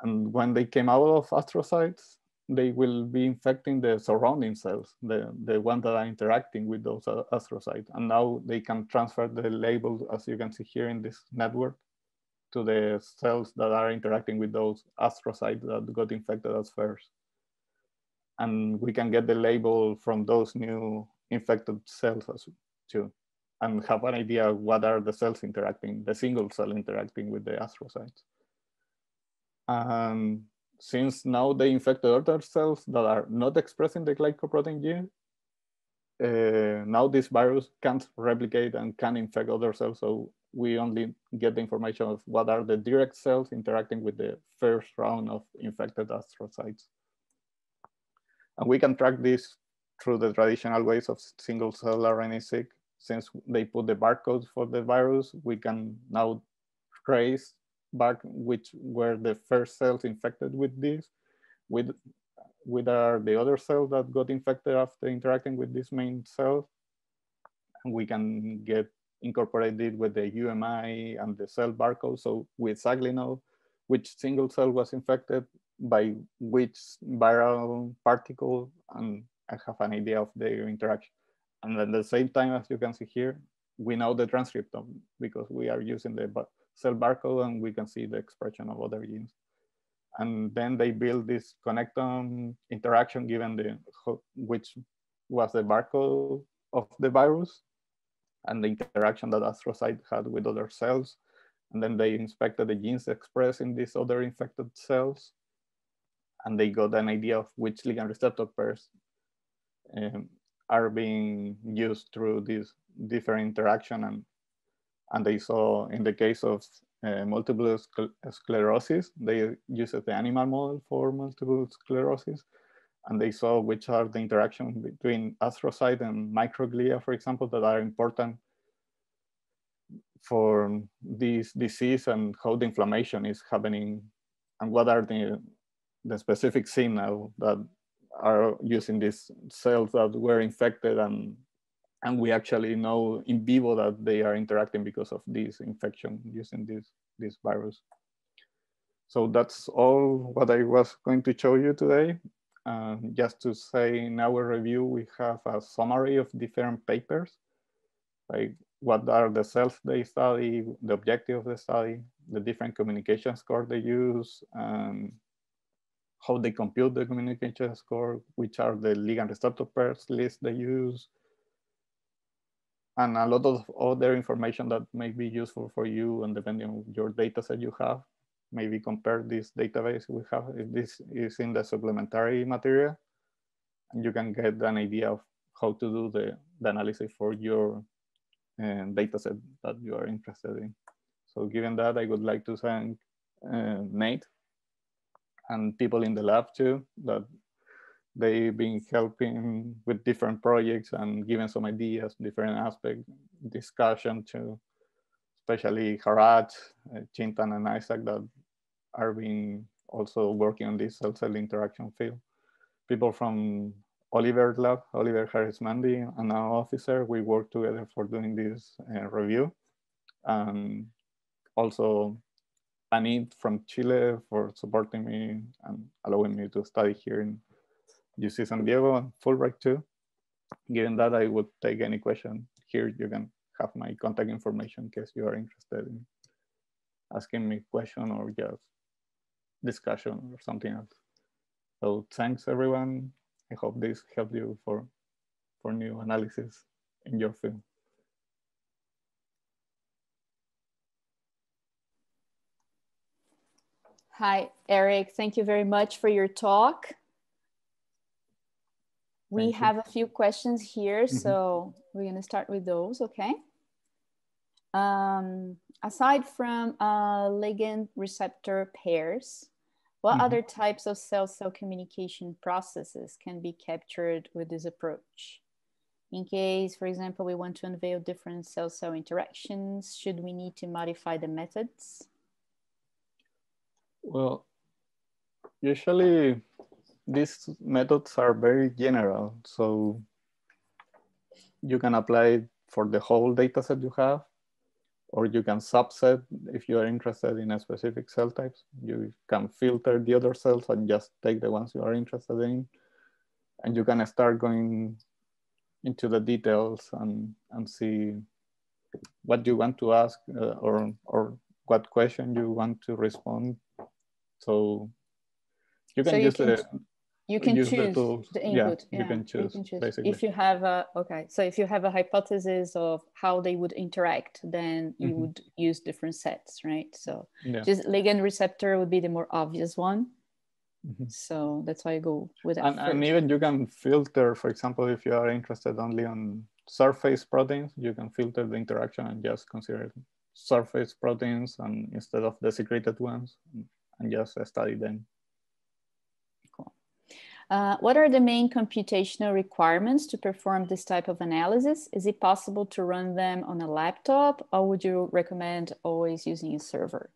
And when they came out of astrocytes, they will be infecting the surrounding cells, the, the ones that are interacting with those uh, astrocytes. And now they can transfer the label, as you can see here in this network, to the cells that are interacting with those astrocytes that got infected as first. And we can get the label from those new infected cells as too and have an idea what are the cells interacting, the single cell interacting with the astrocytes. And since now they infected other cells that are not expressing the glycoprotein gene, uh, now this virus can't replicate and can infect other cells. So we only get the information of what are the direct cells interacting with the first round of infected astrocytes. And we can track this through the traditional ways of single cell RNA-seq since they put the barcode for the virus, we can now trace back which were the first cells infected with this, with with are the other cells that got infected after interacting with this main cell. And we can get incorporated with the UMI and the cell barcode. So we exactly know which single cell was infected by which viral particle and I have an idea of the interaction. And at the same time, as you can see here, we know the transcriptome because we are using the cell barcode and we can see the expression of other genes. And then they build this connectome interaction given the which was the barcode of the virus and the interaction that astrocyte had with other cells. And then they inspected the genes expressed in these other infected cells. And they got an idea of which ligand receptor pairs um, are being used through this different interaction. And, and they saw in the case of uh, multiple sclerosis, they used the animal model for multiple sclerosis and they saw which are the interaction between astrocyte and microglia, for example, that are important for this disease and how the inflammation is happening and what are the, the specific signal that are using these cells that were infected and and we actually know in vivo that they are interacting because of this infection using this this virus. So that's all what I was going to show you today. Just to say in our review, we have a summary of different papers, like what are the cells they study, the objective of the study, the different communication score they use, and how they compute the communication score, which are the ligand receptor pairs list they use, and a lot of other information that may be useful for you and depending on your data set you have maybe compare this database we have if this is in the supplementary material and you can get an idea of how to do the, the analysis for your uh, data set that you are interested in. So given that, I would like to thank uh, Nate and people in the lab too, that they've been helping with different projects and giving some ideas, different aspect discussion to especially Haraj, uh, Chintan and Isaac that are being also working on this cell-cell interaction field. People from Oliver Lab, Oliver Harris Mandy, and our officer, we work together for doing this uh, review. And also Anit from Chile for supporting me and allowing me to study here in UC San Diego and Fulbright too. Given that, I would take any question here. You can have my contact information in case you are interested in asking me question or just discussion or something else. So thanks everyone. I hope this helped you for, for new analysis in your field. Hi, Eric. Thank you very much for your talk. We have a few questions here, mm -hmm. so we're going to start with those, okay? Um, aside from uh, ligand receptor pairs, what mm -hmm. other types of cell-cell communication processes can be captured with this approach? In case, for example, we want to unveil different cell-cell interactions, should we need to modify the methods? Well, usually these methods are very general. So you can apply for the whole data set you have, or you can subset if you are interested in a specific cell types. You can filter the other cells and just take the ones you are interested in. And you can start going into the details and, and see what you want to ask uh, or, or what question you want to respond. So you can so use the, you can choose the, the input yeah, yeah, you can choose, you can choose. Basically. if you have a okay so if you have a hypothesis of how they would interact then you mm-hmm. would use different sets right so yeah. just ligand receptor would be the more obvious one mm-hmm. so that's why i go with that and, and, even you can filter for example if you are interested only on surface proteins you can filter the interaction and just consider surface proteins and instead of the secreted ones and just study them uh, what are the main computational requirements to perform this type of analysis? Is it possible to run them on a laptop or would you recommend always using a server?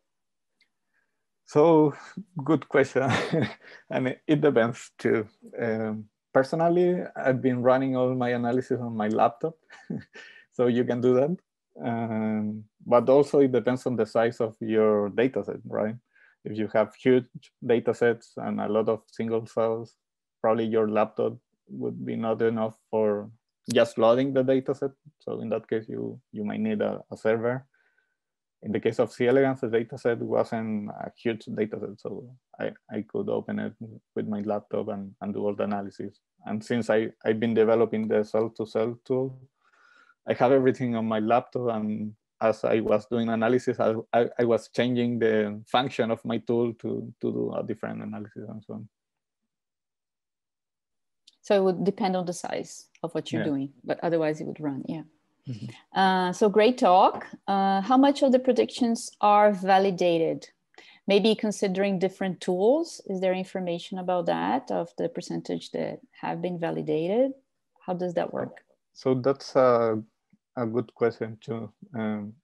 So good question. and it, depends too. Um, personally, I've been running all my analysis on my laptop. so you can do that. Um, but also it depends on the size of your data set, right? If you have huge data sets and a lot of single cells, probably your laptop would be not enough for just loading the data set. So in that case, you, you might need a, a server. In the case of C. elegans, the data set wasn't a huge data set, so I, I could open it with my laptop and, and do all the analysis. And since I, I've been developing the cell-to-cell tool, I have everything on my laptop and as I was doing analysis, I, I, I, was changing the function of my tool to, to do a different analysis and so on. So it would depend on the size of what you're yeah. doing, but otherwise it would run, yeah. Mm-hmm. Uh, so great talk. Uh, how much of the predictions are validated? Maybe considering different tools, is there information about that of the percentage that have been validated? How does that work? So that's a, a good question too. Um,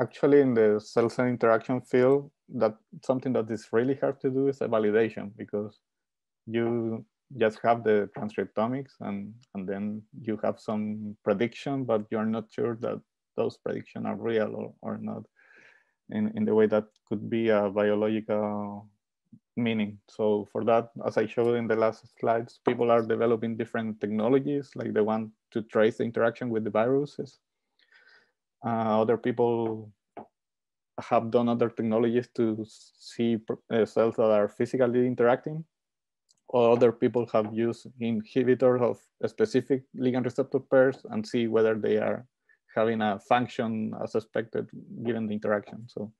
actually, in the cell-cell interaction field, that something that is really hard to do is a validation because you just have the transcriptomics and, and then you have some prediction, but you're not sure that those predictions are real or, or not in, in the way that could be a biological meaning. So for that, as I showed in the last slides, people are developing different technologies, like the one to trace the interaction with the viruses. Uh, other people have done other technologies to see uh, cells that are physically interacting or other people have used inhibitors of specific ligand receptor pairs and see whether they are having a function as expected given the interaction. So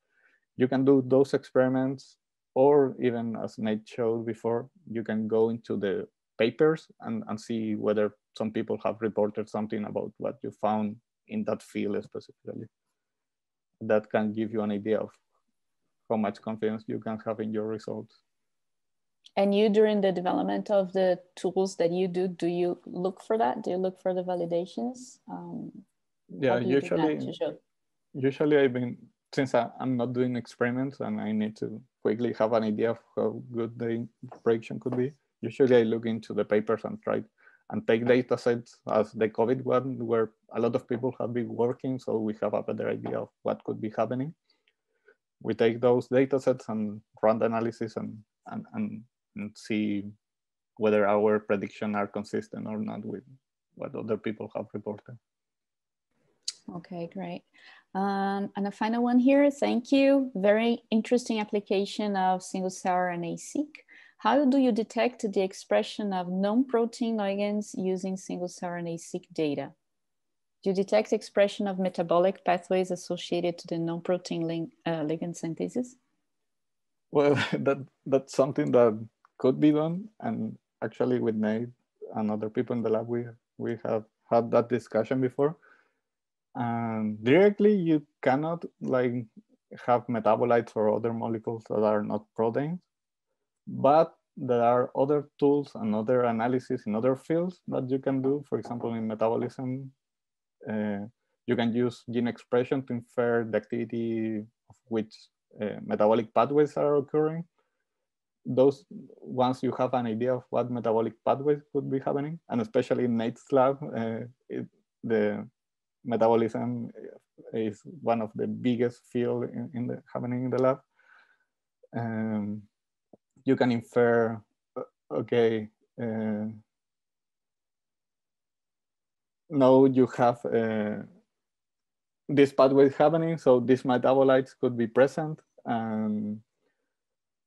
you can do those experiments or even as Nate showed before, you can go into the papers and, and see whether some people have reported something about what you found in that field specifically. That can give you an idea of how much confidence you can have in your results. And you, during the development of the tools that you do, do you look for that? Do you look for the validations? Um, yeah, usually, usually I've been, since I, am not doing experiments and I need to quickly have an idea of how good the prediction could be, usually I look into the papers and try and take data sets as the COVID one, where a lot of people have been working, so we have a better idea of what could be happening. We take those data sets and run the analysis and, and, and and see whether our predictions are consistent or not with what other people have reported. Okay, great. Um, and a final one here, thank you. Very interesting application of single cell RNA-seq. How do you detect the expression of non-protein ligands using single cell RNA-seq data? Do you detect expression of metabolic pathways associated to the non-protein uh, ligand synthesis? Well, that, that's something that could be done. And actually with Nate and other people in the lab, we, we have had that discussion before. And directly you cannot like have metabolites or other molecules that are not proteins, but there are other tools and other analysis in other fields that you can do. For example, in metabolism, uh, you can use gene expression to infer the activity of which uh, metabolic pathways are occurring those once you have an idea of what metabolic pathways could be happening, and especially in Nate's lab, uh, it, the metabolism is one of the biggest field in, in the happening in the lab. Um, you can infer, uh, okay, uh, now you have uh, this pathway happening, so these metabolites could be present, and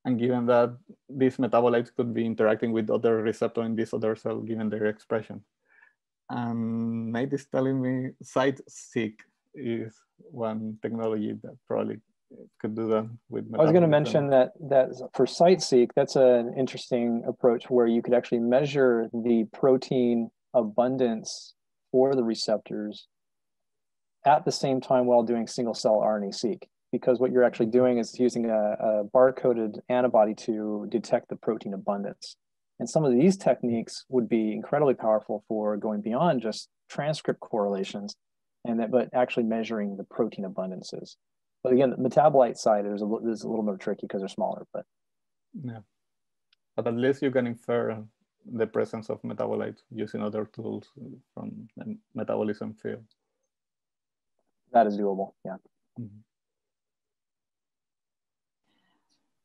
and given that these metabolites could be interacting with other receptor in this other cell given their expression. And Nate is telling me site-seq is one technology that probably could do that with. I was going to mention that that for site-seq, that's an interesting approach where you could actually measure the protein abundance for the receptors at the same time while doing single cell RNA-seq because what you're actually doing is using a, a barcoded antibody to detect the protein abundance. And some of these techniques would be incredibly powerful for going beyond just transcript correlations, and that, but actually measuring the protein abundances. But again, the metabolite side is a, is a little more tricky because they're smaller. But yeah, but at least you can infer the presence of metabolites using other tools from the metabolism field. That is doable, yeah. Mm -hmm.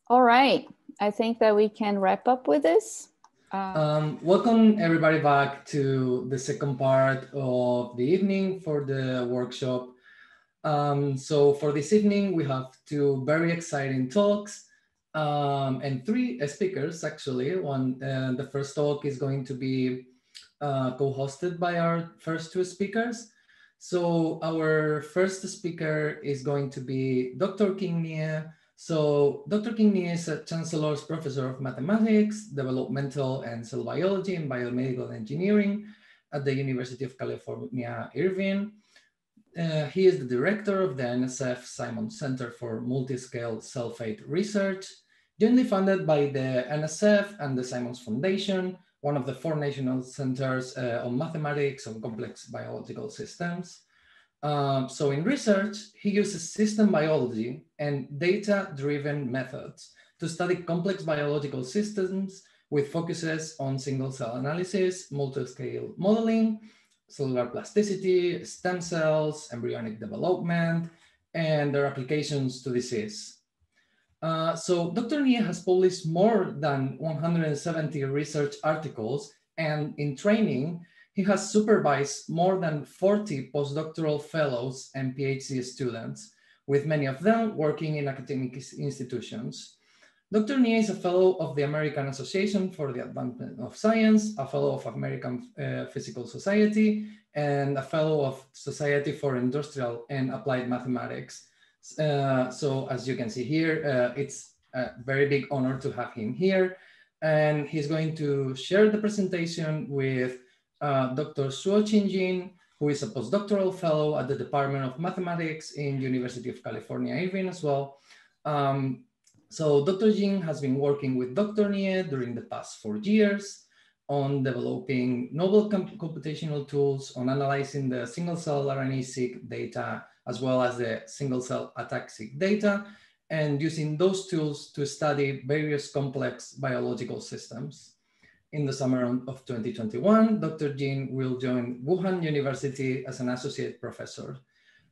All right, I think that we can wrap up with this. Uh, um, welcome everybody back to the second part of the evening for the workshop. Um, so for this evening, we have two very exciting talks um, and three speakers actually. One, uh, the first talk is going to be uh, co-hosted by our first two speakers. So our first speaker is going to be Dr. King Nie, so Dr. King is a Chancellor's Professor of Mathematics, Developmental and Cell Biology and Biomedical Engineering at the University of California, Irvine. Uh, he is the director of the NSF Simon Center for Multiscale Cell Fate Research, jointly funded by the NSF and the Simons Foundation, one of the four national centers uh, on mathematics on complex biological systems. Um, so in research, he uses system biology and data-driven methods to study complex biological systems with focuses on single cell analysis, multi-scale modeling, cellular plasticity, stem cells, embryonic development, and their applications to disease. Uh, so Dr. Nie has published more than 170 research articles and in training, he has supervised more than 40 postdoctoral fellows and PhD students, with many of them working in academic institutions. Dr. Nie is a fellow of the American Association for the Advancement of Science, a fellow of American uh, Physical Society, and a fellow of Society for Industrial and Applied Mathematics. Uh, so as you can see here, uh, it's a very big honor to have him here. And he's going to share the presentation with uh, Dr. Shuo Qingjin, who is a postdoctoral fellow at the Department of Mathematics in University of California, Irvine as well. Um, so Dr. Jin has been working with Dr. Nie during the past four years on developing novel comp computational tools on analyzing the single cell RNA-seq data as well as the single cell ATAC-seq data and using those tools to study various complex biological systems in the summer of 2021, Dr. Jin will join Wuhan University as an associate professor.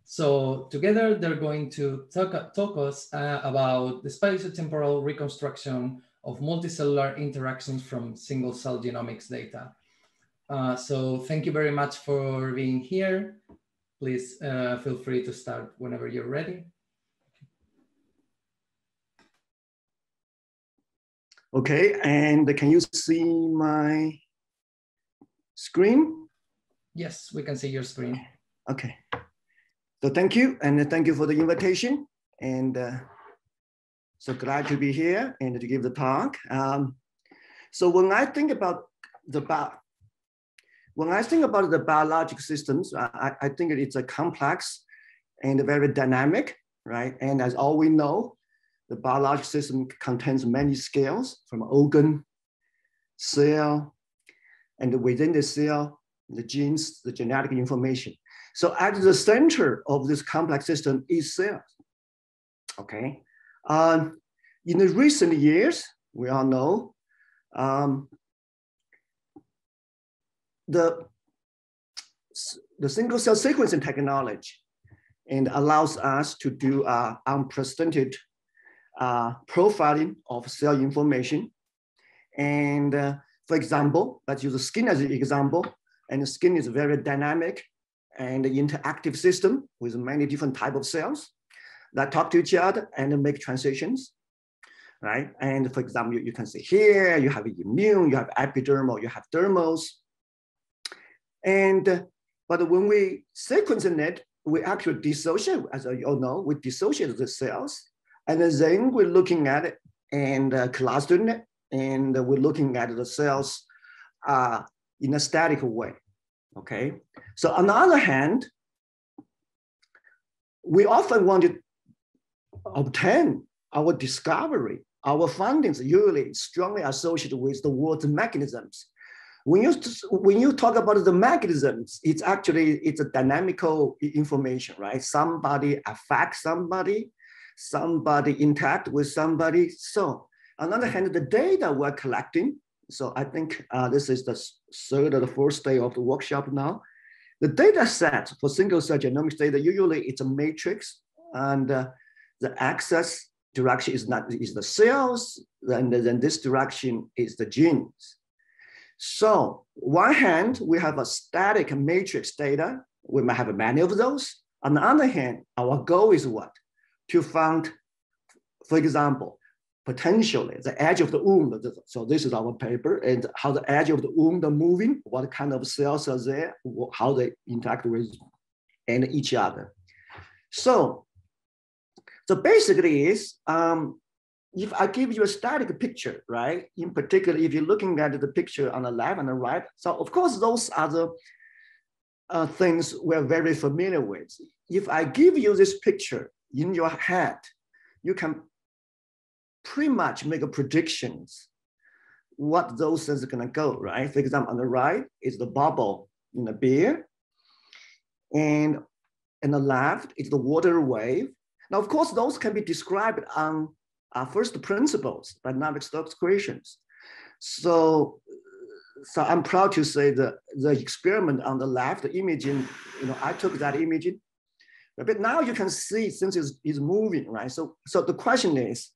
So together they're going to talk, talk us uh, about the spatiotemporal reconstruction of multicellular interactions from single cell genomics data. Uh, so thank you very much for being here. Please uh, feel free to start whenever you're ready. Okay, and can you see my screen? Yes, we can see your screen. Okay. So thank you, and thank you for the invitation. And uh, so glad to be here and to give the talk. Um, so when I think about the when I think about the biologic systems, I, I think it's a complex and very dynamic, right? And as all we know, the biological system contains many scales from organ, cell, and within the cell, the genes, the genetic information. So at the center of this complex system is cells. Okay. Um, in the recent years, we all know um, the, the single cell sequencing technology and allows us to do uh, unprecedented uh, profiling of cell information. And uh, for example, let's use the skin as an example. And the skin is very dynamic and interactive system with many different type of cells that talk to each other and make transitions, right? And for example, you, you can see here, you have immune, you have epidermal, you have dermals. And, but when we sequence it, we actually dissociate, as you all know, we dissociate the cells and then we're looking at it and uh, clustering it, and we're looking at the cells uh, in a static way. Okay. So on the other hand, we often want to obtain our discovery, our findings usually strongly associated with the word mechanisms. When you, when you talk about the mechanisms, it's actually, it's a dynamical information, right? Somebody affects somebody, somebody interact with somebody. So on the other hand, the data we're collecting, so I think uh, this is the third or the fourth day of the workshop now. The data set for single cell genomics data, usually it's a matrix and uh, the axis direction is not is the cells, and then this direction is the genes. So one hand, we have a static matrix data. We might have many of those. On the other hand, our goal is what? To find, for example, potentially the edge of the wound. So this is our paper and how the edge of the wound are moving, what kind of cells are there, how they interact with and each other. So, so basically is, um, if I give you a static picture, right? In particular, if you're looking at the picture on the left and the right, so of course those are the uh, things we're very familiar with. If I give you this picture in your head, you can pretty much make a predictions what those things are gonna go, right? For example, on the right is the bubble in the beer, and on the left is the water wave. Now, of course, those can be described on uh, first principles, dynamic Stokes equations. So, so I'm proud to say that the experiment on the left, the imaging, you know, I took that imaging, but now you can see since it's, it's moving, right? So, so the question is,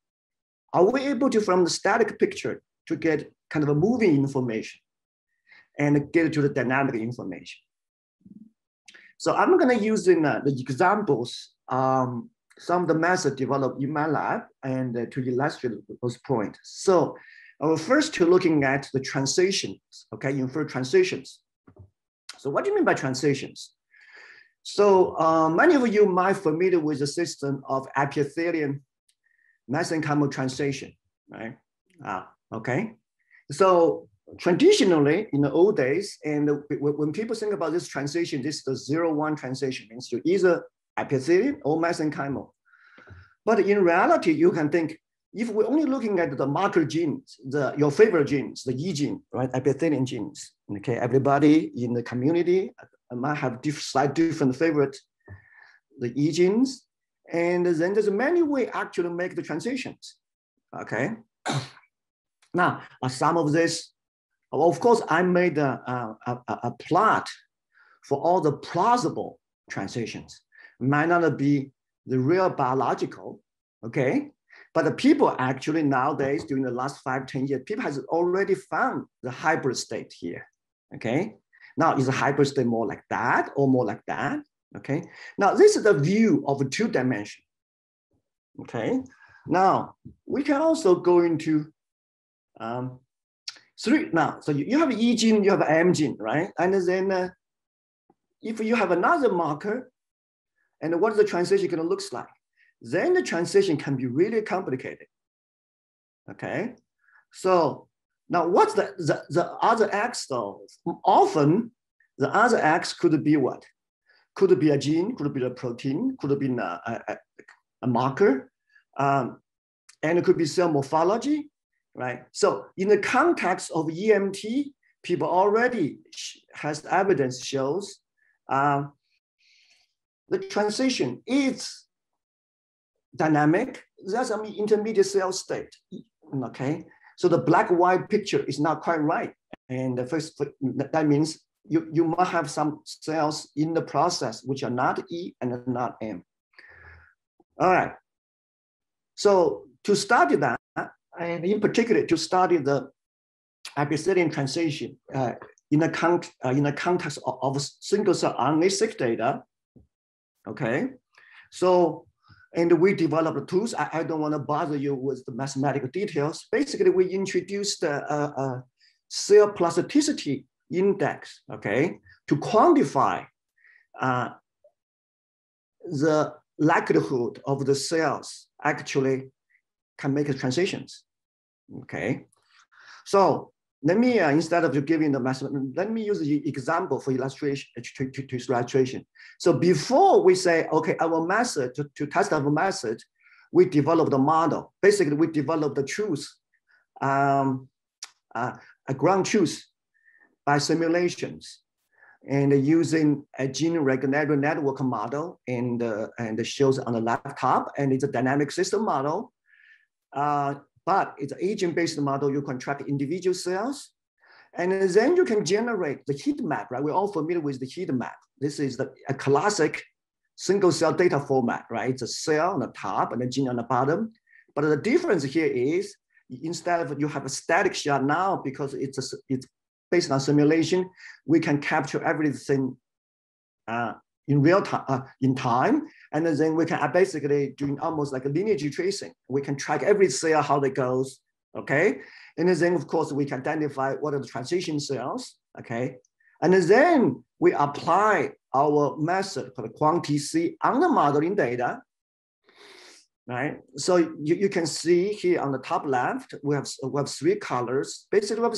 are we able to, from the static picture, to get kind of a moving information and get to the dynamic information? So I'm going to use in uh, the examples um, some of the methods developed in my lab and uh, to illustrate those points. So will first to looking at the transitions, okay, infer transitions. So what do you mean by transitions? So uh, many of you might familiar with the system of epithelium mesenchymal translation, right? Ah, okay. So traditionally in the old days, and when people think about this translation, this is the zero one translation means you either epithelium or mesenchymal. But in reality, you can think if we're only looking at the marker genes, the your favorite genes, the E gene, right, epithelium genes. Okay, everybody in the community might have diff slight different favorite, the E genes, and then there's many way actually make the transitions. Okay. Now, uh, some of this, of course, I made a, a, a, a plot for all the plausible transitions. Might not be the real biological, okay? But the people actually nowadays, during the last five, 10 years, people has already found the hybrid state here, okay? Now, is the hybrid state more like that or more like that? Okay, now this is the view of two dimension. Okay, now we can also go into um, three. Now, so you, you have E gene, you have M gene, right? And then uh, if you have another marker, and what the transition going to looks like, then the transition can be really complicated. Okay, so now what's the, the, the other X though? Often the other X could be what? Could it be a gene? Could it be a protein? Could it be a, a, a marker? Um, and it could be cell morphology, right? So in the context of EMT, people already has evidence shows uh, the transition is dynamic. That's an intermediate cell state. Okay, so the black white picture is not quite right, and the first that means you, you might have some cells in the process which are not E and not M. All right. So to study that, and in particular to study the epithelium translation uh, in, a con uh, in the context of, of single cell RNA-seq data, okay? So, and we developed tools. I, I don't want to bother you with the mathematical details. Basically, we introduced a, a cell plasticity index, okay, to quantify uh, the likelihood of the cells actually can make transitions, okay? So let me, uh, instead of giving the method, let me use the example for illustration, to, to, to illustration. So before we say, okay, our method, to, to test our method, we developed a model. Basically, we developed the truth, um, uh, a ground truth by simulations and using a gene regulatory network model and, uh, and shows on the laptop and it's a dynamic system model. Uh, but it's an agent-based model, you can track individual cells And then you can generate the heat map, right? We're all familiar with the heat map. This is the, a classic single cell data format, right? It's a cell on the top and a gene on the bottom. But the difference here is instead of you have a static shot now, because it's, a, it's based on simulation, we can capture everything uh, in real time, uh, in time. And then we can uh, basically doing almost like a lineage tracing. We can track every cell, how it goes, okay? And then of course we can identify what are the transition cells, okay? And then we apply our method called quanti-C on the modeling data, right? So you, you can see here on the top left, we have, we have three colors. Basically, we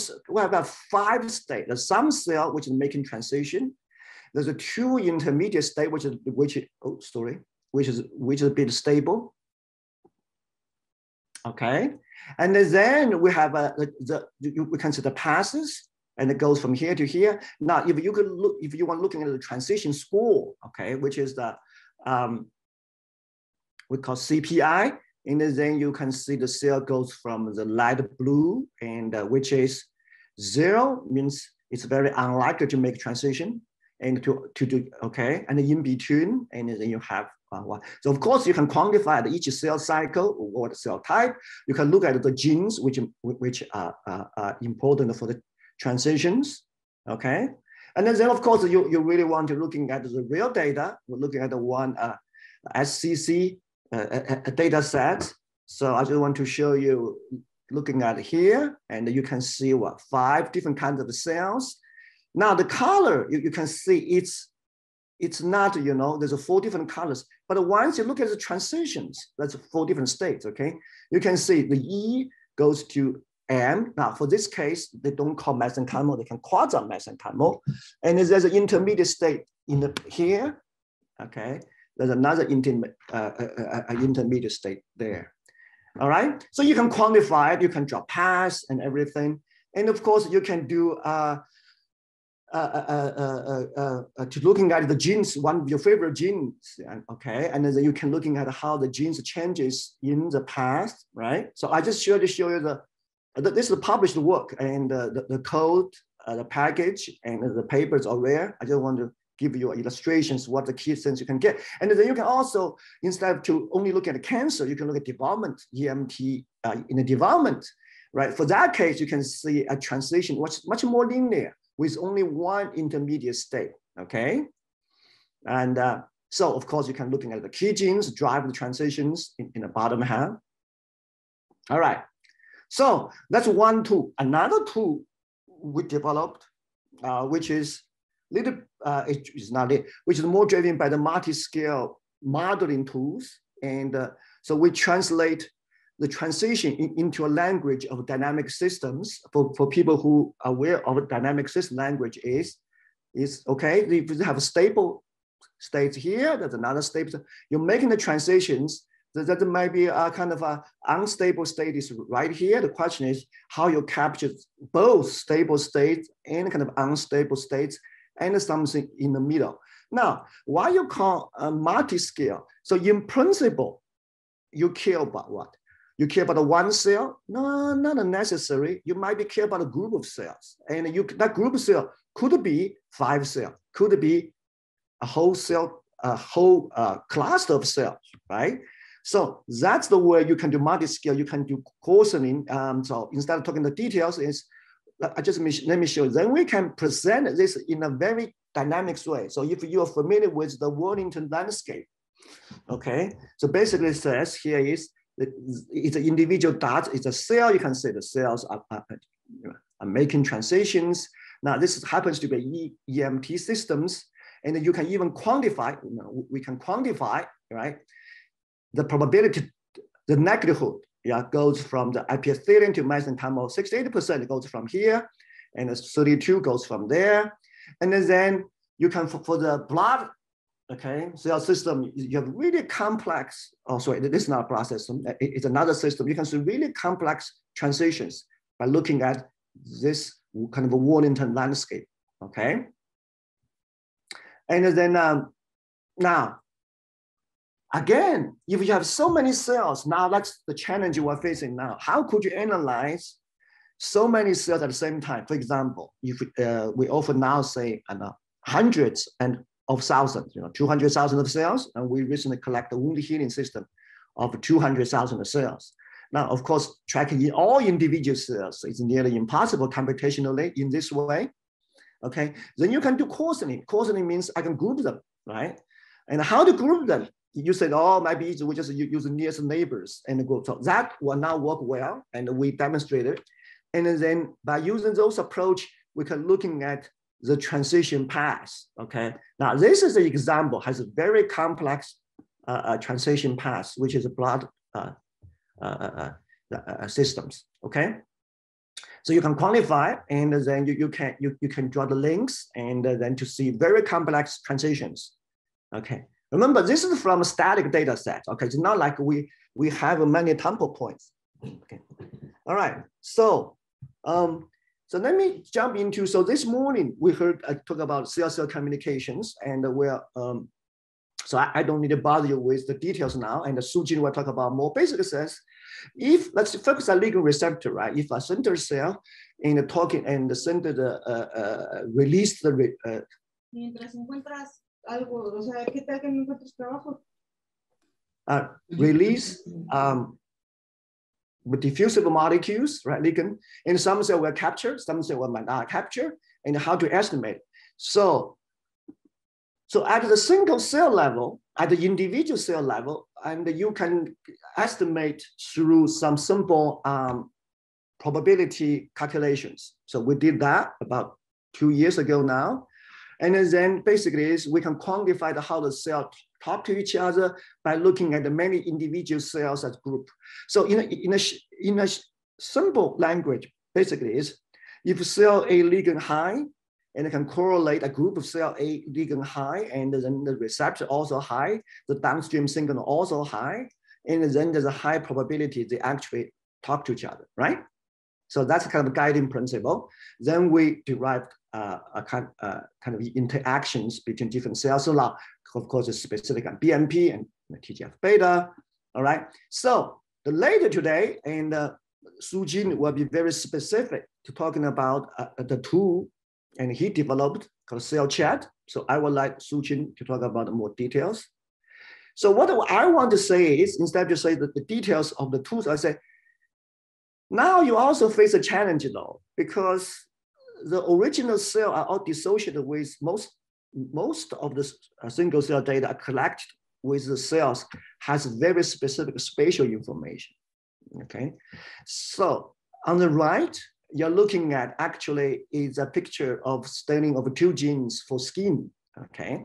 have, we have five states. some cell which is making transition. There's a two intermediate state, which is, which, oh, sorry, which is, which is a bit stable. Okay, and then we have a, the, the, we the passes, and it goes from here to here. Now, if you could look, if you want looking at the transition score, okay, which is the um, we call CPI, and then you can see the cell goes from the light blue, and uh, which is zero means it's very unlikely to make transition, and to to do okay, and in between, and then you have uh, so of course you can quantify each cell cycle or the cell type. You can look at the genes which which are, are, are important for the transitions, okay? And then, then of course, you, you really want to looking at the real data. We're looking at the one uh, SCC uh, a, data set. So I just want to show you looking at here, and you can see what five different kinds of cells. Now the color, you, you can see it's it's not, you know, there's four different colors. But once you look at the transitions, that's four different states, okay? You can see the E goes to M. Now, for this case, they don't call mesenchymal, they can quasi-mesenchymal. And there's an intermediate state in the here, okay? There's another inter, uh, uh, uh, uh, intermediate state there. All right, so you can quantify it, you can draw paths and everything. And of course, you can do uh, uh, uh, to looking at the genes, one of your favorite genes, okay? And then you can looking at how the genes changes in the past, right? So I just showed to show you the this is a published work and uh, the, the code, uh, the package, and the papers are there. I just want to give you illustrations what the key things you can get. And then you can also, instead of to only look at cancer, you can look at development, EMT uh, in the development, right? For that case, you can see a translation much, much more linear with only one intermediate state, okay? And uh, so of course you can looking at the key genes, drive the transitions in, in the bottom half. All right, so that's one tool. Another tool we developed, uh, which is little, uh, it is not it, which is more driven by the multi-scale modeling tools. And uh, so we translate the transition in, into a language of dynamic systems for, for people who are aware of dynamic system language is, is okay, if you have a stable state here, there's another stable, you're making the transitions that might be a kind of a unstable state is right here. The question is how you capture both stable states and kind of unstable states and something in the middle. Now, why you call a multi-scale? So in principle, you care about what? You care about one cell? No, not necessary. You might be care about a group of cells. And you that group of cell could be five cells, could be a whole cell, a whole uh, cluster of cells, right? So that's the way you can do multi-scale, you can do coarsening. Um, so instead of talking the details, is I just let me show you. Then we can present this in a very dynamic way. So if you're familiar with the Waddington landscape, okay. So basically, says here is it's an individual dot. It's a cell. You can say the cells are, are, are making transitions. Now this happens to be EMT systems, and you can even quantify. You know, we can quantify right the probability, the likelihood, yeah, goes from the epithelium to mesenchymal. 68% goes from here, and 32 goes from there. And then you can, for, for the blood, okay, cell system, you have really complex, oh, sorry, this is not a blood system, it's another system. You can see really complex transitions by looking at this kind of a Waddington landscape, okay? And then um, now, Again, if you have so many cells, now that's the challenge you are facing now. How could you analyze so many cells at the same time. For example, if uh, we often now say uh, hundreds and of thousands, you know, 200,000 of cells, and we recently collect the wound healing system of 200,000 cells. Now, of course, tracking all individual cells is nearly impossible computationally in this way. Okay, then you can do coarsening. Coarsening means I can group them, right? And how to group them? You said, oh, maybe we just use the nearest neighbors and go So that will not work well, and we demonstrated. And then by using those approach, we can looking at the transition path. Okay, now this is an example has a very complex uh, uh, transition path, which is a blood uh, uh, uh, systems. Okay, so you can quantify and then you, you can you, you can draw the links and then to see very complex transitions. Okay, remember this is from a static data set. Okay, it's not like we we have many tempo points. Okay, all right. So um, so let me jump into, so this morning we heard I uh, talk about cell-cell communications and we're, um, so I, I, don't need to bother you with the details now. And Sujin will talk about more basic says, if let's focus on ligand receptor, right? If a center cell in the talking and the center the, uh, uh, release the, uh, uh, release um, diffusible molecules, right, ligand, and some cell will capture, some cell will not capture, and how to estimate. So, so at the single cell level, at the individual cell level, and you can estimate through some simple um, probability calculations. So we did that about two years ago now. And then basically is we can quantify the, how the cell talk to each other by looking at the many individual cells as group. So in a, in a, in a simple language, basically is if cell A ligand high, and it can correlate a group of cell A ligand high, and then the receptor also high, the downstream signal also high, and then there's a high probability they actually talk to each other, right? So that's kind of guiding principle. Then we derived uh, a kind, uh, kind of interactions between different now of course, it's specific on BMP and TGF beta. All right. So the later today, and uh, Su Jin will be very specific to talking about uh, the tool, and he developed called CellChat. So I would like Su Jin to talk about more details. So what I want to say is, instead of say that the details of the tools, I say, now you also face a challenge though, because the original cell are all dissociated with most most of the uh, single cell data collected with the cells has very specific spatial information. Okay, so on the right, you're looking at actually is a picture of staining of two genes for skin. Okay,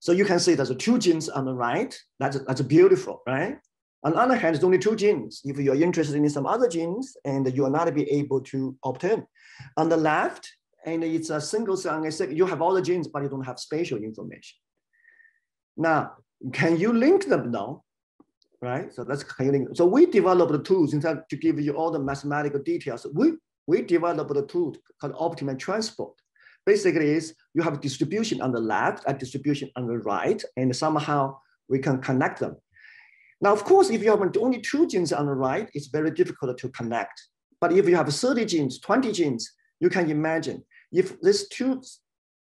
so you can see there's two genes on the right. That's that's beautiful, right? On the other hand, there's only two genes. If you're interested in some other genes and you will not be able to obtain. On the left, and it's a single cell RNA You have all the genes, but you don't have spatial information. Now, can you link them now? Right, so that's can you link. So we developed the tools instead to give you all the mathematical details. We we developed the tool called optimal transport. Basically, is you have distribution on the left and distribution on the right, and somehow we can connect them. Now, of course, if you have only two genes on the right, it's very difficult to connect. But if you have 30 genes, 20 genes, you can imagine if these two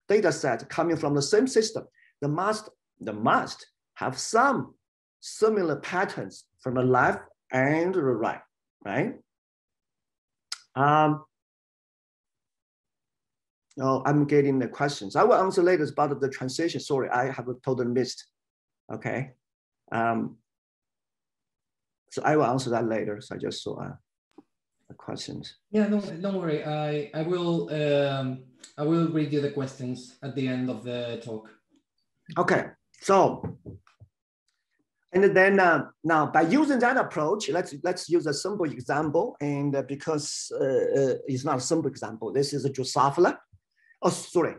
data sets coming from the same system, the must, the must have some similar patterns from the left and the right, right? Um, oh, I'm getting the questions. I will answer later about the transition. Sorry, I have totally missed. Okay. Um, so I will answer that later. So I just saw uh, questions. Yeah, don't, don't worry. I, I will um, I will read you the questions at the end of the talk. Okay, so and then uh, now by using that approach, let's let's use a simple example. And uh, because uh, uh it's not a simple example, this is a Drosophila. Oh, sorry,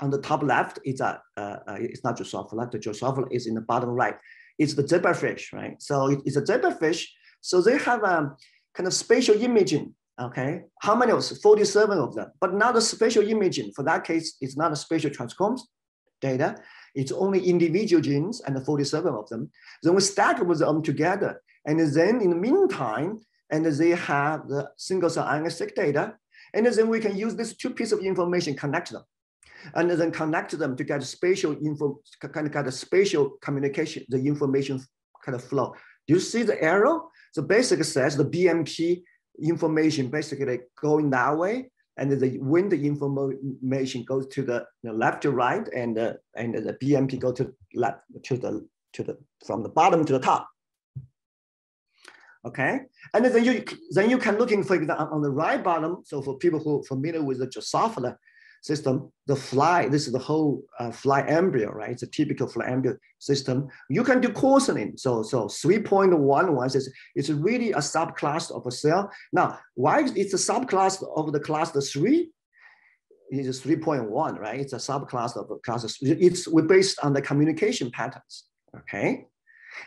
on the top left, it's a uh, uh, it's not Drosophila. The Drosophila is in the bottom right. It's the zebrafish, right? So it, it's a zebrafish. So they have a kind of spatial imaging. Okay, how many of us? 47 of them, but not a spatial imaging. For that case, it's not a spatial transcriptomes data. It's only individual genes and 47 of them. Then we stack them together. And then in the meantime, and they have the single cell RNA-seq data. And then we can use these two pieces of information, connect them, and then connect them to get spatial info, kind of get a spatial communication, the information kind of flow. Do you see the arrow? So basically says the BMP information basically going that way, and the the information goes to the, left to right, and the and the BMP go to left to the to the from the bottom to the top. Okay, and then you then you can looking for example on the right bottom. So for people who are familiar with the Drosophila system, the fly, this is the whole uh, fly embryo, right? It's a typical fly embryo system. You can do coarsening. So so 3.11 says it's really a subclass of a cell. Now, why it's a subclass of the cluster three? It's 3.1, right? It's a subclass of a. It's we based on the communication patterns. Okay.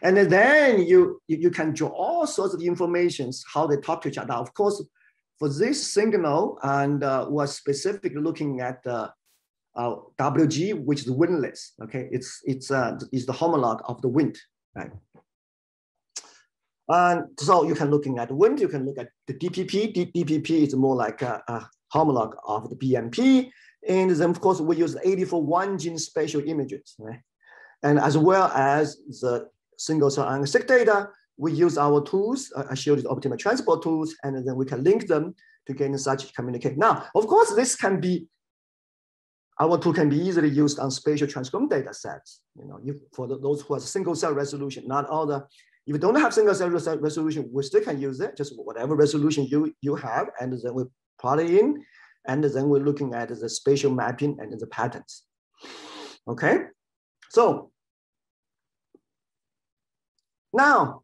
And then you, you can draw all sorts of informations, how they talk to each other. Of course, for this signal, and uh, was specifically looking at uh, uh, WG, which is wingless. Okay, it's it's uh, it's the homolog of the Wnt, right? And so you can looking at Wnt, you can look at the DPP. D DPP is more like a, a homolog of the BMP, and then of course we use 84 one gene spatial images, right? And as well as the single cell RNA-seq data, we use our tools, I showed you the optimal transport tools, and then we can link them to gain such communication. Now, of course, this can be, our tool can be easily used on spatial transcriptome data sets, you know, if, for the, those who have single cell resolution, not all the, if you don't have single cell resolution, we still can use it, just whatever resolution you, you have, and then we plot it in, and then we're looking at the spatial mapping and the patterns. Okay, so now,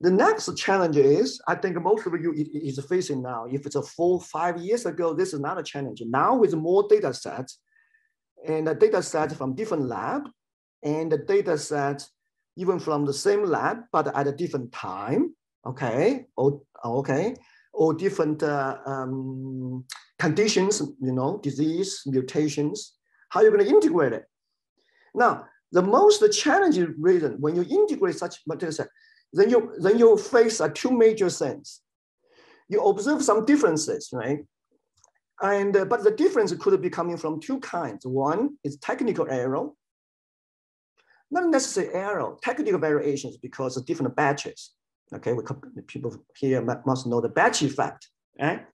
the next challenge is, I think most of you is facing now. If it's a four, five years ago, this is not a challenge. Now with more data sets, and the data sets from different lab, and the data sets even from the same lab, but at a different time, okay, or, okay, or different uh, um, conditions, you know, disease, mutations, how are you going to integrate it? Now, the most challenging reason when you integrate such material set, then you then you face uh, two major things. You observe some differences, right? And uh, but the difference could be coming from two kinds. One is technical error, not necessarily error, technical variations because of different batches. Okay, we people here must know the batch effect, right?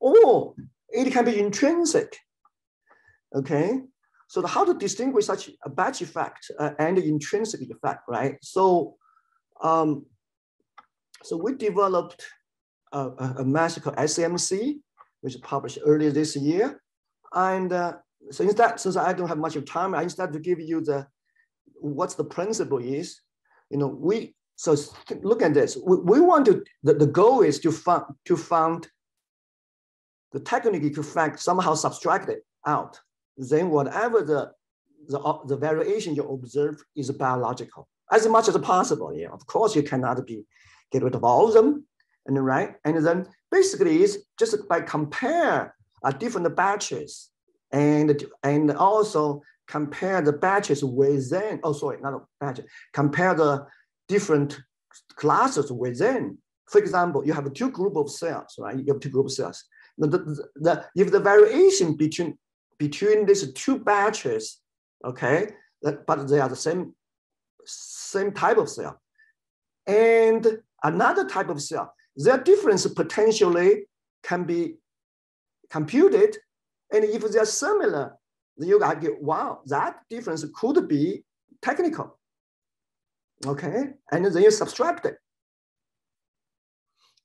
Or it can be intrinsic. Okay, so how to distinguish such a batch effect uh, and intrinsic effect, right? So, um, so we developed a, a, a mask called SMC, which published earlier this year. And uh, so instead, since I don't have much of time, I instead to give you the, what's the principle is, you know, we, so look at this. We, we want to, the, the goal is to find, to find the technique effect somehow subtracted out then whatever the, the, the variation you observe is biological as much as possible. Yeah, of course you cannot be get rid of all of them, and right, and then basically it's just by compare uh, different batches and and also compare the batches within. Oh, sorry, not batch. Compare the different classes within. For example, you have two group of cells, right? You have two group of cells. The, the, the, if the variation between between these two batches, okay, that, but they are the same, same type of cell. And another type of cell, their difference potentially can be computed. And if they're similar, you argue, wow, that difference could be technical. Okay, and then you subtract it.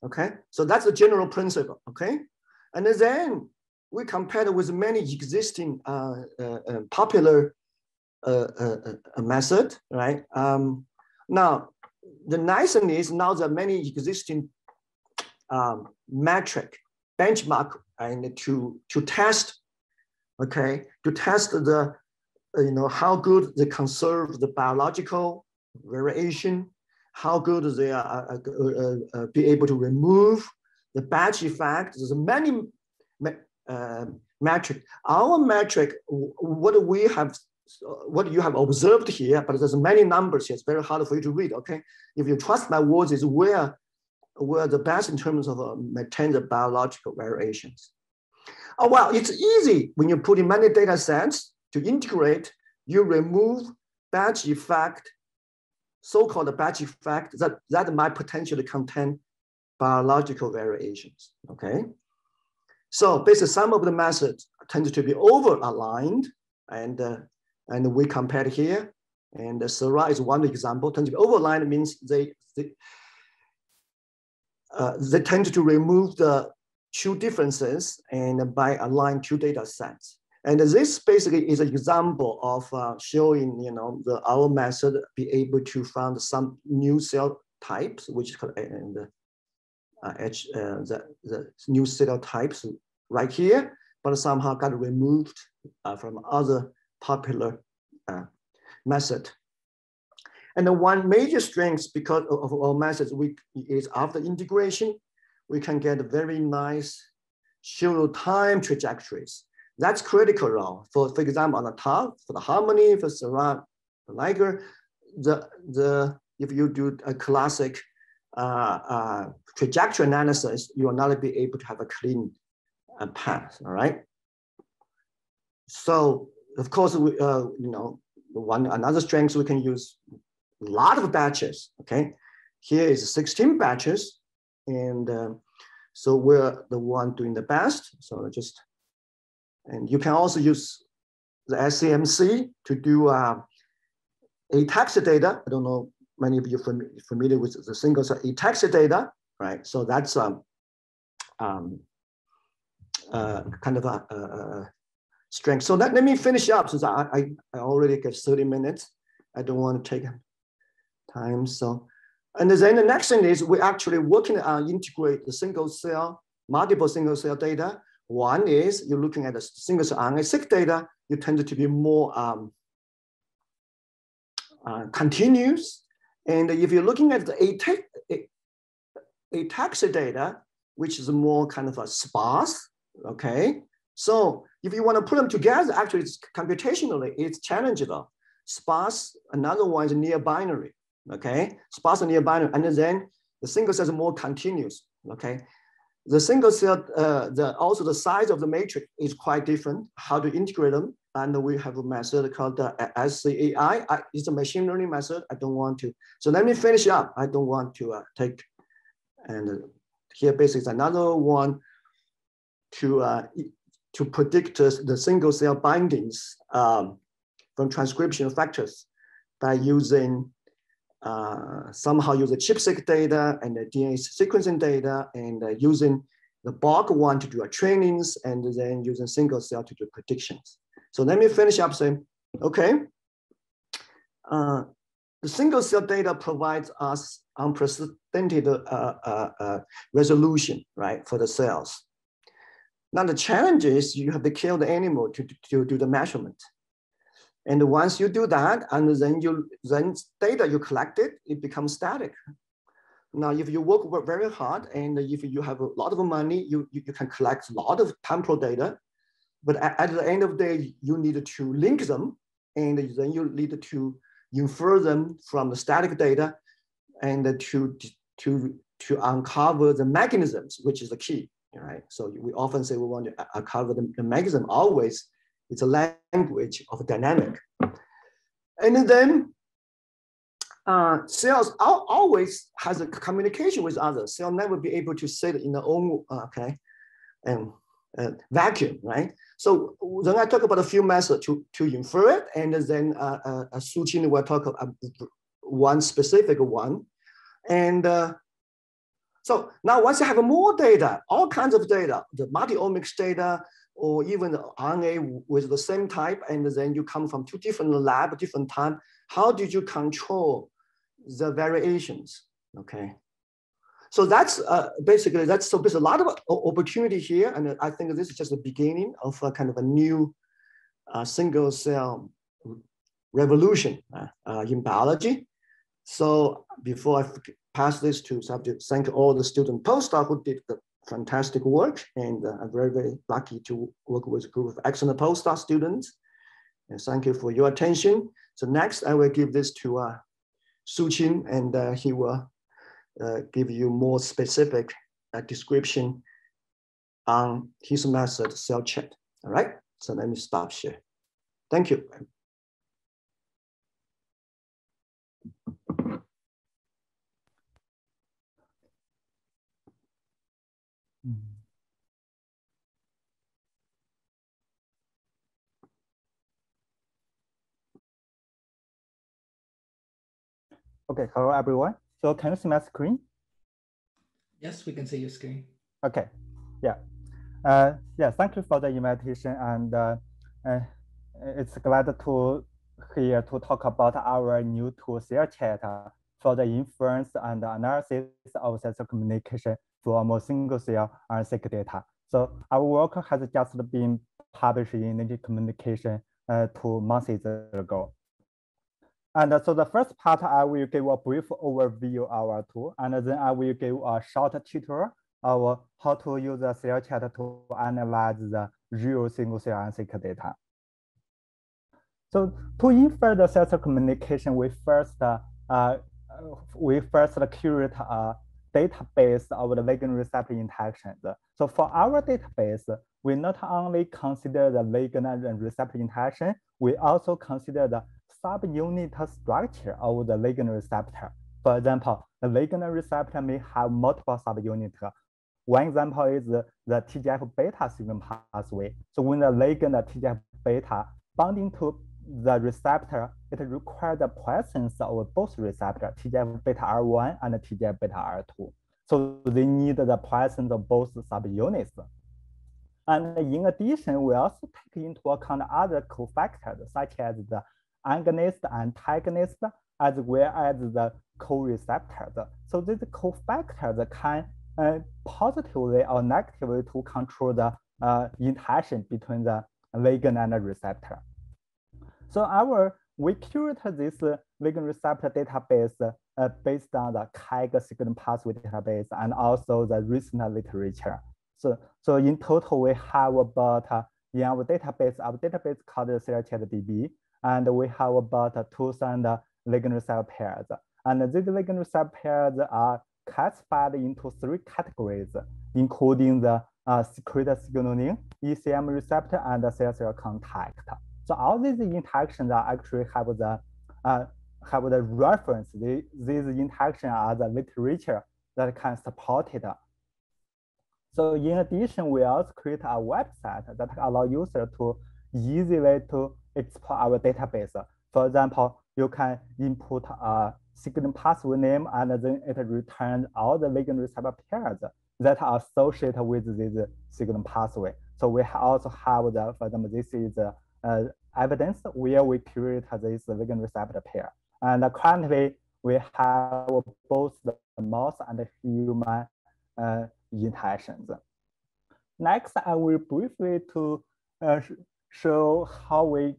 Okay, so that's the general principle. Okay, and then we compared with many existing uh, uh, uh popular uh, uh, method, right? Um, now, the nice thing is now there are many existing um, metric benchmark and to to test, okay, to test the you know how good they conserve the biological variation, how good they are uh, uh, be able to remove the batch effect. There's many uh, metric. Our metric, what we have, what you have observed here, but there's many numbers here. It's very hard for you to read. Okay, if you trust my words, is where were the best in terms of uh, maintain the biological variations. Oh, well, it's easy when you put in many data sets to integrate, you remove batch effect, so-called batch effect that, that might potentially contain biological variations, okay? So basically some of the methods tend to be over-aligned and, uh, and we compared here and the Seurat is one example, be over-aligned means they, they, uh, they tend to remove the two differences and by align two data sets. And this basically is an example of uh, showing, you know, the our method be able to find some new cell types, which and uh, H, uh, the, the new cell types right here, but somehow got removed uh, from other popular uh, method. And the one major strength because of our methods we, is after integration, we can get a very nice pseudotime trajectories. That's critical now. For, for example, on the top, for the harmony, for Seurat, the Liger, the, the, if you do a classic uh, uh, trajectory analysis, you will not be able to have a clean uh, path, all right? So of course, we, uh, you know, one another strength we can use a lot of batches, okay? Here is 16 batches, and uh, so we're the one doing the best. So just, and you can also use the SCMC to do uh, ATAC data. I don't know, many of you fam familiar with the single cell ATAC data, right? So that's um, um, uh, kind of a, a, a strength. So let, let me finish up since I, I, I already got 30 minutes. I don't want to take time. So, and then the next thing is we're actually working on integrate the single cell, multiple single cell data. One is you're looking at the single cell RNA-seq data, you tend to be more um, uh, continuous. And if you're looking at the ATAC data, which is more kind of a sparse, okay? So if you want to put them together, actually it's computationally, it's challengeable. Sparse, another one is near binary, okay? Sparse and near binary, and then the single cell is more continuous, okay? The single cell, uh, the, also the size of the matrix is quite different, how to integrate them. And we have a method called the SCAI. I, it's a machine learning method. I don't want to. So let me finish up. I don't want to uh, take, and here basically another one to uh, to predict the single cell bindings um, from transcription factors by using uh, somehow use the ChIP-seq data and the DNA sequencing data and uh, using the bulk one to do a trainings and then using single cell to do predictions. So let me finish up saying, okay, uh, the single cell data provides us unprecedented uh, uh, uh, resolution, right, for the cells. Now the challenge is you have to kill the animal to, to, do the measurement. And once you do that, and then you then data you collected, it becomes static. Now, if you work, work very hard and if you have a lot of money, you, you, you can collect a lot of temporal data. But at, at, the end of the day, you need to link them and then you need to infer them from the static data and to, to, to uncover the mechanisms, which is the key right? So we often say we want to uncover the, the mechanism always. It's a language of dynamic. And then uh, cells always has a communication with others. Cell never be able to sit in their own, uh, okay, and uh, vacuum, right? So then I talk about a few methods to, to infer it, and then uh, uh, uh Suoqin will talk about one specific one. And uh, so now once you have more data, all kinds of data, the multi-omics data, or even RNA with the same type, and then you come from two different lab, different time, how did you control the variations, okay? So that's uh, basically, that's, so there's a lot of opportunity here, and I think this is just the beginning of a kind of a new uh, single cell revolution uh, uh in biology. So before I pass this to subject, thank all the student postdoc who did the fantastic work. And uh, I'm very, very lucky to work with a group of excellent postdoc students. And thank you for your attention. So next I will give this to uh, Suoqin and uh, he will uh, give you more specific uh, description on his method CellChat. All right, so let me stop here. Thank you. Okay, hello everyone. So can you see my screen? Yes, we can see your screen. Okay, yeah. Uh, yeah, thank you for the invitation and uh, uh, it's glad to here to talk about our new tool CellChat for the inference and analysis of cell-cell communication from a single cell RNA-seq data. So our work has just been published in Nature Communication uh, two months ago. And so the first part, I will give a brief overview of our tool, and then I will give a short tutorial of how to use the CellChat to analyze the real single cell RNA-seq data. So to infer the cell-cell communication, we first uh, uh, we first curate a database of the ligand receptor interactions. So for our database, we not only consider the ligand and receptor interaction, we also consider the subunit structure of the ligand receptor. For example, the ligand receptor may have multiple subunits. One example is the, the TGF-beta signaling pathway. So when the ligand TGF-beta binding to the receptor, it requires the presence of both receptor, TGF-beta R1 and TGF-beta R2. So they need the presence of both subunits. And in addition, we also take into account other cofactors such as the agonist, antagonist, as well as the co-receptors. So these cofactors can uh, positively or negatively to control the uh, interaction between the ligand and the receptor. So our we curate this ligand receptor database uh, based on the KEGG signaling pathway database and also the recent literature. So, so in total, we have about uh, in our database, our database called CellChatDB, and we have about 2,000 ligand receptor pairs. And these ligand receptor pairs are classified into three categories, including the uh, secret signaling, ECM receptor, and the cell-cell contact. So all these interactions are actually have the uh, have the reference. These interactions are the literature that can support it. So in addition, we also create a website that allow users to easily to explore our database. For example, you can input a signal pathway name and then it returns all the ligand receptor pairs that are associated with this signal pathway. So we also have the, for example, this is uh, evidence where we create this ligand receptor pair. And currently, we have both the mouse and the human uh, interactions. Next, I will briefly to uh, show how we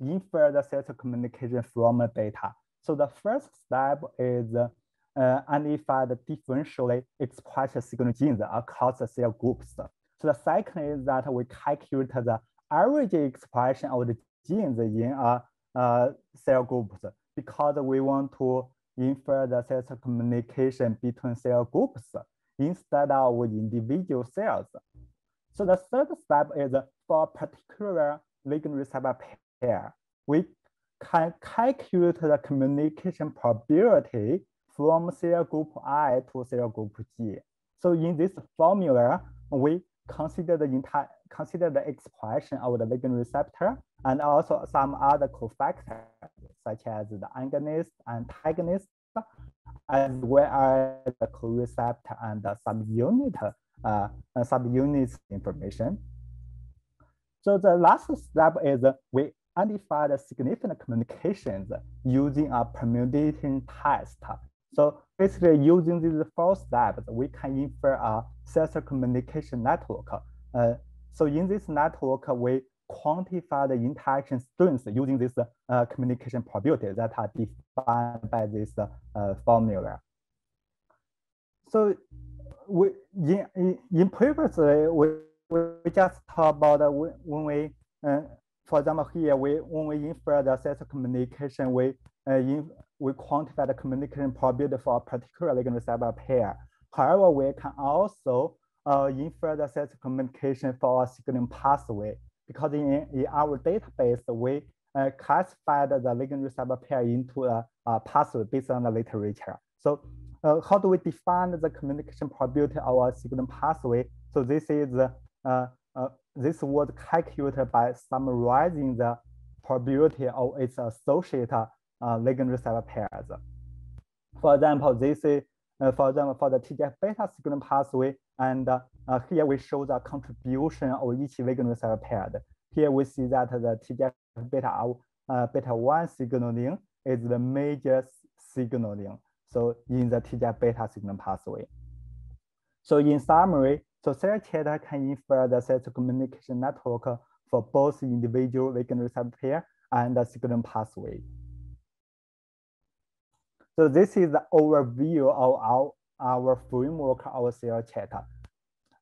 infer the cell-cell communication from data. So the first step is uh, identify the differentially expressed signal genes across the cell groups. So the second is that we calculate the average expression of the genes in a, a cell groups because we want to infer the cell-cell communication between cell groups instead of individual cells. So the third step is for particular ligand receptor pair, we can calculate the communication probability from cell group I to cell group G. So in this formula, we consider the entire consider the expression of the ligand receptor and also some other cofactors such as the agonist, antagonist, as well as the co-receptor and the subunit uh, subunits information. So the last step is we identify the significant communications using a permutation test. So basically using these four steps, we can infer a cell-cell communication network. Uh, so in this network, we quantify the interaction strengths using this uh, communication probability that are defined by this uh, formula. So we in, in, previously, we, we just talk about when we, uh, for example, here, we when we infer the cell-cell communication, we in, we quantify the communication probability for a particular ligand receptor pair. However, we can also uh, infer the set communication for a signaling pathway because in, in our database, we uh, classified the ligand receptor pair into a, a pathway based on the literature. So uh, how do we define the communication probability of a signaling pathway? So this is uh, uh, this was calculated by summarizing the probability of its associated uh, ligand receptor pairs. For example, this is uh, for example, for the TGF beta signaling pathway, and uh, here we show the contribution of each ligand receptor pair. Here we see that the TGF beta uh, beta 1 signaling is the major signaling. So in the TGF beta signaling pathway. So in summary, so cell chatter can infer the cell communication network for both individual ligand receptor pair and the signaling pathway. So this is the overview of our, our framework of cell chatter.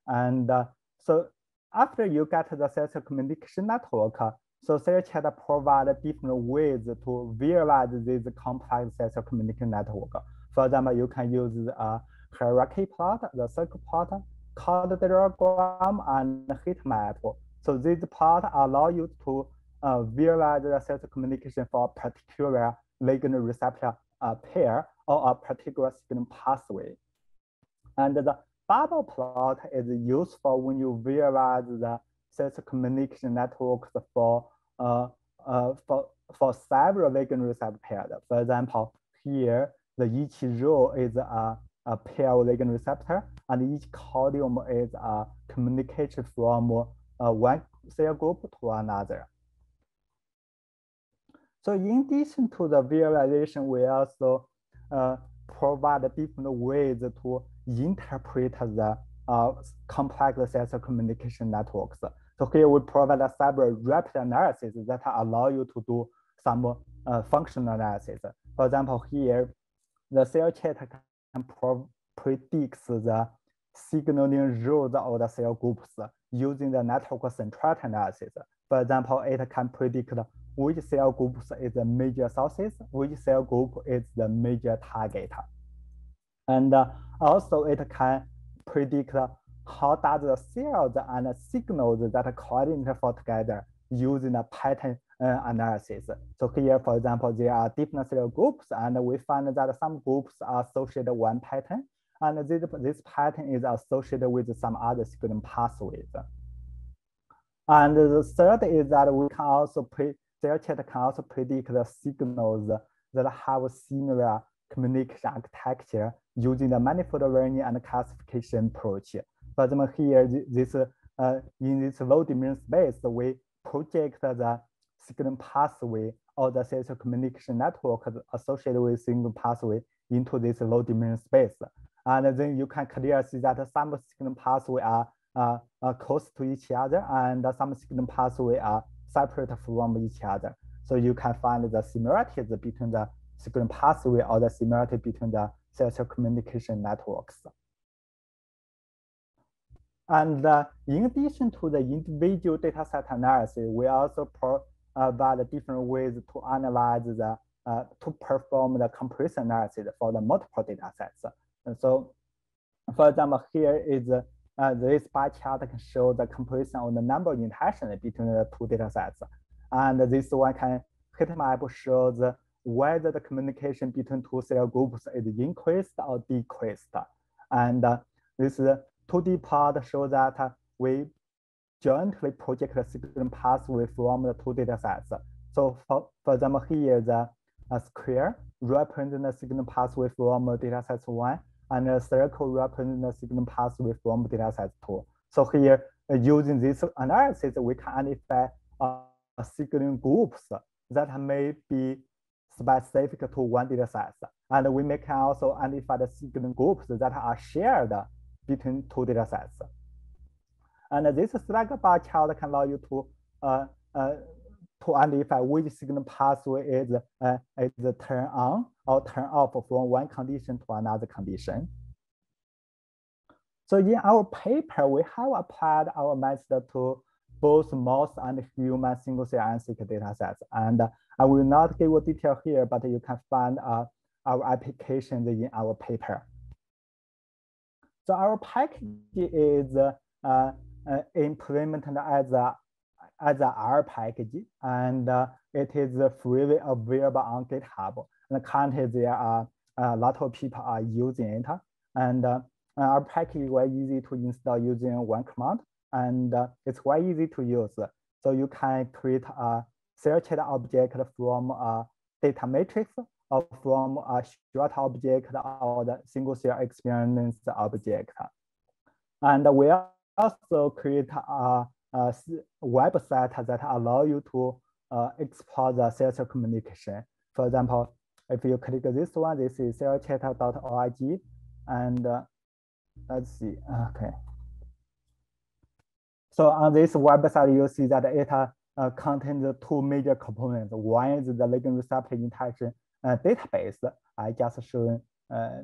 And uh, so after you get the cell communication network, so cell chatter provide different ways to visualize this complex cell communication network. For example, you can use a hierarchy plot, the circle plot, chord diagram, and heat map. So these plots allow you to uh, visualize the cell communication for a particular ligand receptor uh, pair or a particular signaling pathway. And the bubble plot is useful when you visualize the cell communication networks for uh, uh, for for several ligand receptor pairs. For example, here the each row is a, a pair of ligand receptor, and each column is a communication from uh, one cell group to another. So in addition to the visualization, we also uh, provide different ways to interpret the uh, complex cell communication networks. So here we provide a several rapid analysis that allow you to do some uh, functional analysis. For example, here, the cell chatter can predict the signaling roles of the cell groups using the network centrality analysis. For example, it can predict which cell groups is the major sources, which cell group is the major target. And uh, also it can predict how does the cells and signals that coordinate for together using a pattern uh, analysis. So here, for example, there are different cell groups, and we find that some groups are associated with one pattern, and this, this pattern is associated with some other signaling pathways. And the third is that we can also pre can also predict the signals that have similar communication architecture using the manifold learning and classification approach. For example, here, this uh, in this low dimension space, we project the signal pathway or the social communication network associated with single pathway into this low dimension space. And then you can clearly see that some signal pathway are, uh, are close to each other and some signal pathway are separate from each other. So you can find the similarities between the signal pathway or the similarity between the cell communication networks. And uh, in addition to the individual data set analysis, we also provide different ways to analyze the, uh, to perform the comparison analysis for the multiple data sets. And so, for example, here is uh, this bar chart can show the comparison of the number of interactions between the two data sets. And this one can heat map shows whether the communication between two cell groups is increased or decreased. And uh, this 2D plot shows that we jointly project the signal pathway from the two data sets. So for, for example, here the a square represents the signal pathway from data set one and a circle represents the signal pathway from data set two. So here, uh, using this analysis, we can identify uh, signaling groups that may be specific to one data set. And we may can also identify the signaling groups that are shared between two data sets. And this slack bar chart can allow you to uh, uh, to identify which signal pathway is, uh, is turn on or turn off from one condition to another condition. So in our paper, we have applied our method to both mouse and human single cell RNA-seq data sets. And I will not give a detail here, but you can find uh, our applications in our paper. So our package is uh, uh, implemented as a as a R package, and uh, it is freely available on GitHub. And currently, there are a lot of people are using it, and uh, our package is very easy to install using one command, and uh, it's very easy to use. So you can create a searched object from a data matrix or from a Seurat object or the single cell experience object. And we also create a, a website that allow you to uh, explore the cell communication. For example, if you click this one, this is cellchat.org, and uh, let's see, okay. So on this website, you see that it uh, contains two major components. One is the ligand receptor interaction uh, database I just shown uh,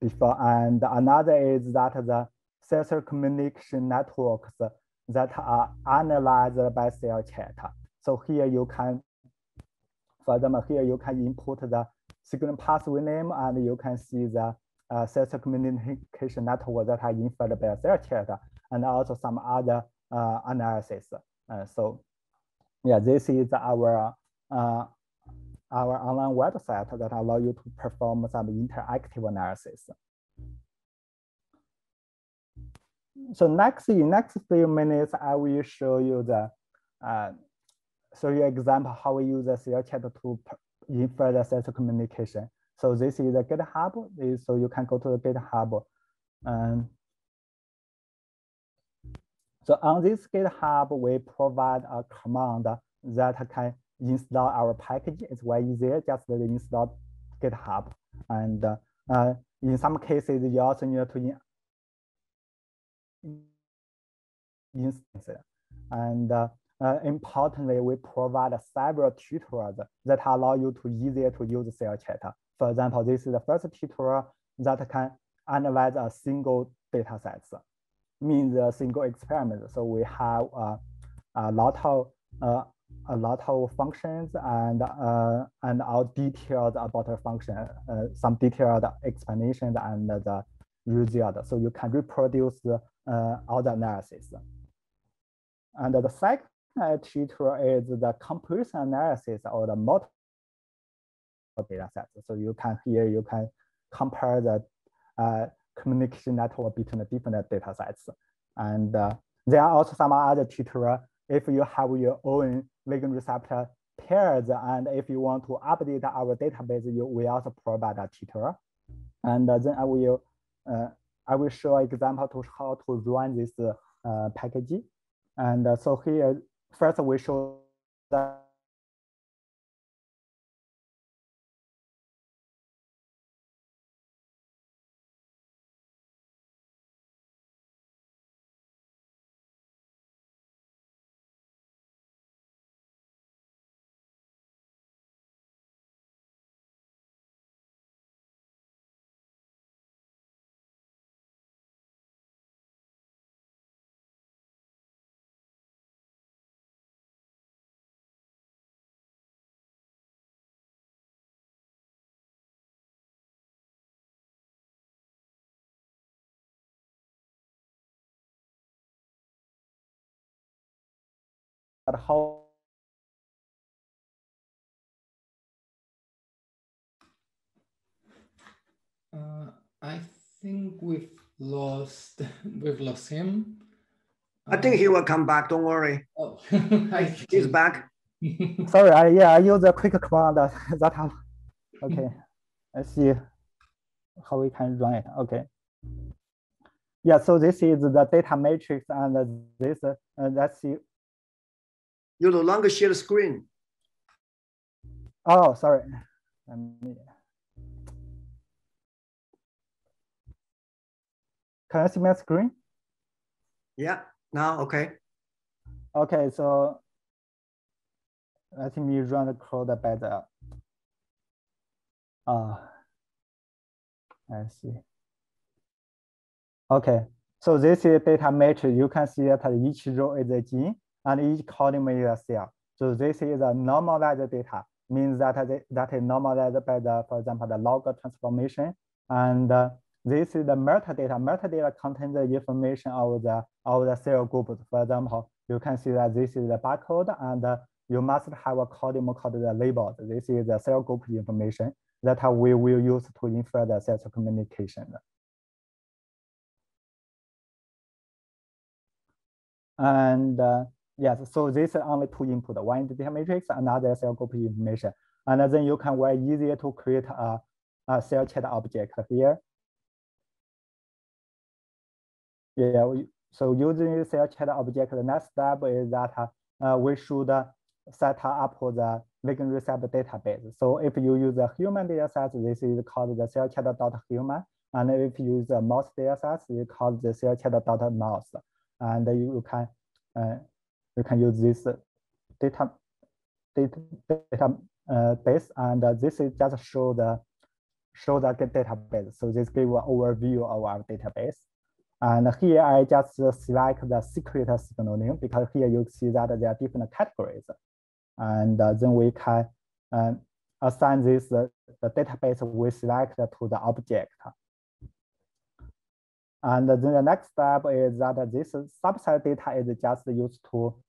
before, and another is that the cell-cell communication networks that are analyzed by CellChat. So here you can, example, here you can input the signal pathway name and you can see the uh, communication network that are inferred by cell chat and also some other uh, analysis. Uh, so yeah, this is our uh, our online website that allow you to perform some interactive analysis. So next, in next few minutes, I will show you the uh, show you example how we use the cell chat to infer the sensor communication. So this is the GitHub. So you can go to the GitHub. And so on this GitHub, we provide a command that can install our package. It's very easy, just install GitHub. And uh, in some cases, you also need to instance. And uh, uh, importantly, we provide several tutorials that allow you to easier to use CellChat. For example, this is the first tutorial that can analyze a single data set, means a single experiment. So we have uh, a lot of uh, a lot of functions and uh, and all detailed about the function, uh, some detailed explanations and the result. So you can reproduce uh, all the analysis. And the second tutor is the comparison analysis of the multiple data sets. So you can here you can compare the uh, communication network between the different data sets. And uh, there are also some other tutorial if you have your own ligand receptor pairs and if you want to update our database, you we also provide a tutorial. And then I will uh, I will show example to how to run this uh, package. And uh, so here, first we show that how uh, I think we've lost we've lost him. I think he will come back. Don't worry. Oh, he's back. Sorry, I, yeah, I use a quick command that, that have, okay. Let's see how we can run it. Okay. Yeah, so this is the data matrix and this, uh, let's see you no longer share the screen. Oh, sorry. Can I see my screen? Yeah, now, okay. Okay, so let me run the code better. Ah, uh, I see. Okay, so this is data matrix. You can see that each row is a gene and each column is a cell. So this is a normalized data, means that that is normalized by the, for example, the log transformation. And uh, this is the metadata. Metadata contains the information of the of the cell groups. For example, you can see that this is the barcode, and uh, you must have a column called the labels. This is the cell group information that we will use to infer the cell communication. And uh, yes, so this is only two input, one is data matrix, another cell group information. And then you can very easier to create a, a CellChat object here. Yeah, so using the CellChat object, the next step is that uh, we should set up the ligand receptor database. So if you use a human data set, this is called the cell chat.human. And if you use a mouse data set, it's called the cell chat.mouse and you can uh, you can use this data data, data uh, base and uh, this is just show the show the database. So this give an overview of our database. And here I just select the secret signaling because here you see that there are different categories. And uh, then we can uh, assign this uh, the database we select to the object. And then the next step is that this subset data is just used to uh,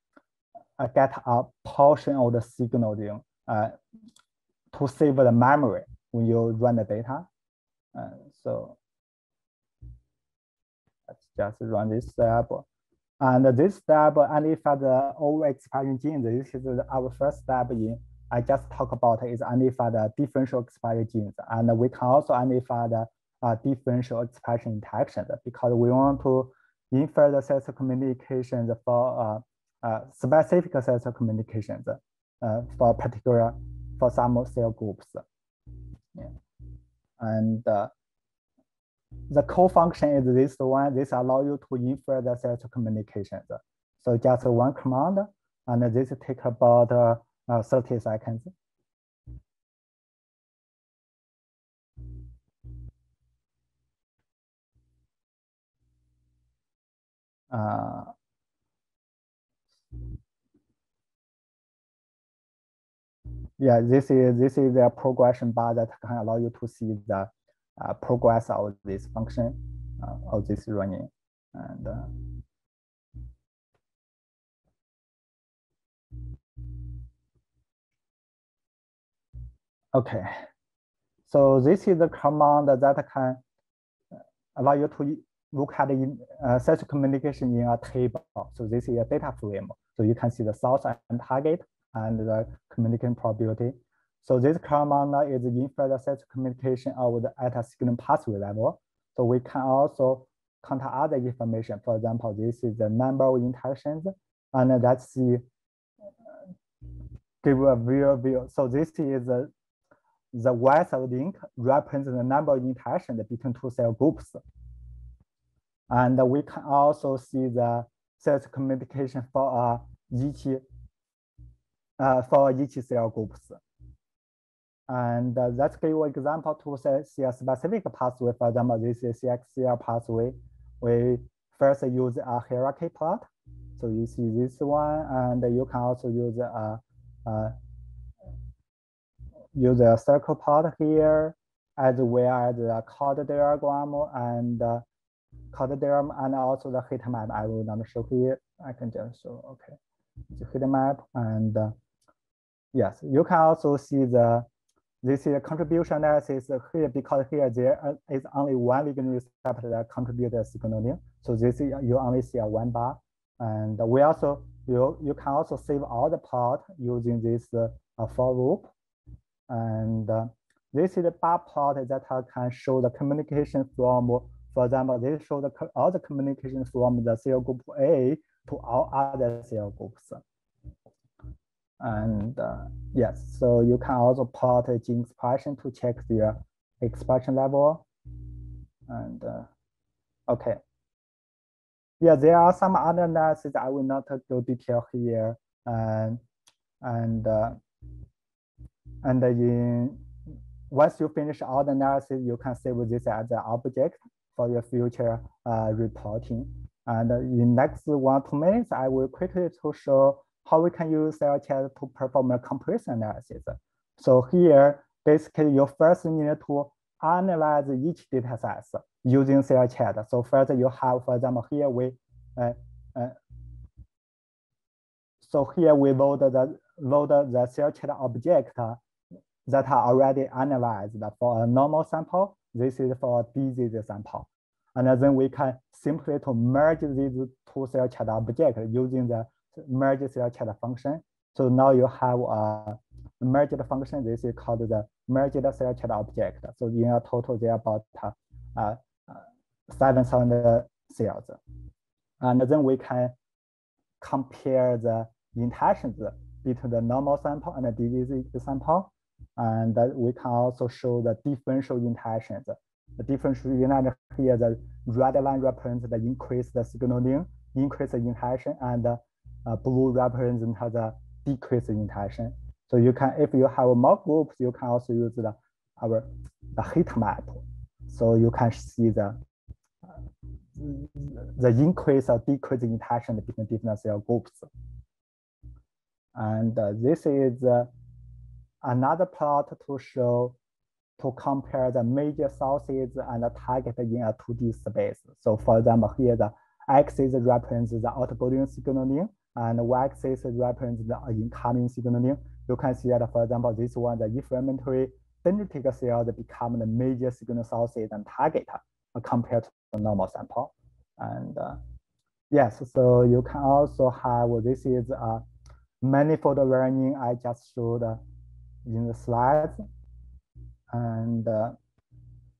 get a portion of the signal uh, to save the memory when you run the data. Uh, so let's just run this step. And this step identify the overexpression genes. This is our first step in I just talk about is identify the differential expression genes. And we can also identify the uh, differential expression interactions because we want to infer the cells communications for uh, specific cells communications uh, for particular for some cell groups. Yeah. And uh, the co-function is this one. This allow you to infer the cells communications. So just one command, and this take about uh, 30 seconds. uh, yeah, this is this is the progression bar that can allow you to see the uh, progress of this function uh, of this running. And uh, okay, so this is the command that can allow you to look at in, uh, such communication in a table. So this is a data frame. So you can see the source and target and the communication probability. So this command is the such communication of the at a signal pathway level. So we can also count other information. For example, this is the number of interactions, and let's see, give a real view. So this is the the y-cell link represents the number of interactions between two cell groups. And we can also see the cell communication for uh, each, uh, for each cell groups. And uh, let's give an example to see a specific pathway. For example, this is CXCL pathway. We first use a hierarchy plot. So you see this one, and you can also use a, a use a circle plot here, as well as a chord diagram and uh, chord diagram and also the heat map. I will not show here. I can just show, okay. The heat map and uh, yes, you can also see the, this is contribution analysis here because here there is only one ligand receptor that contributes signaling. So this is, you only see a one bar. And we also, you, you can also save all the plot using this uh, for loop. And uh, this is the bar plot that can show the communication from for example, they show the, all the communication from the cell group A to all other cell groups. And uh, yes, so you can also plot gene expression to check their expression level. And uh, okay. Yeah, there are some other analysis I will not go detail here. And and uh, and in once you finish all the analysis, you can save this as an object for your future uh, reporting. And in next one, two minutes, I will quickly to show how we can use CellChat to perform a comparison analysis. So here, basically you first need to analyze each data set using CellChat. So first you have, for example, here we, uh, uh, so here we load the, load the CellChat object that are already analyzed for a normal sample. This is for a disease sample. And then we can simply to merge these two CellChat objects using the merge CellChat function. So now you have a merged function. This is called the merged CellChat object. So in a total, there are about uh, uh, 7,000 cells. And then we can compare the interactions between the normal sample and the disease sample. And we can also show the differential interactions. The differential interaction here, the red line represents the increased signaling, increased interaction, and the uh, blue represents the decrease in interaction. So you can, if you have more groups, you can also use the our the heat map. So you can see the the increase or decrease in interaction between different cell groups. And uh, this is uh, another plot to show, to compare the major sources and the target in a 2D space. So for example, here the axis represents the outgoing signaling and y-axis represents the incoming signaling. You can see that, for example, this one, the inflammatory dendritic cells become the major signal sources and target compared to the normal sample. And uh, yes, so you can also have, this is a manifold learning I just showed in the slides. And uh,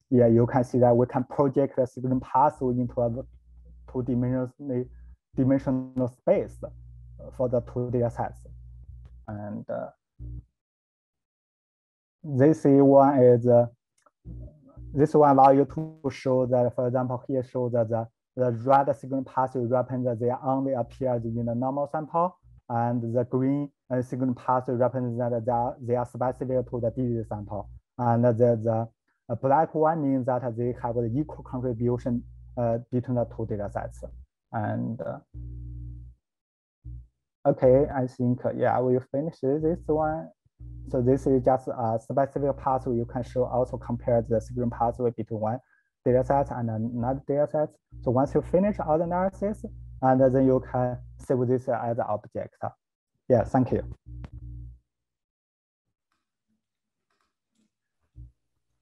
yeah, you can see that we can project the signal pathway into a two-dimensional dimensional space for the two data sets. And uh, this one is uh, this one allow you to show that, for example, here shows that the, the red signal pathway represents they only appears in the normal sample, and the green uh, signal pathway represents that they are, they are specific to the disease sample. And the, the black one means that they have equal contribution uh, between the two data sets. And uh, okay, I think, uh, yeah, we finish this one. So this is just a specific pathway. You can show also compare the signal pathway between one data set and another data set. So once you finish all the analysis, and then you can save this as an object. Yeah, thank you.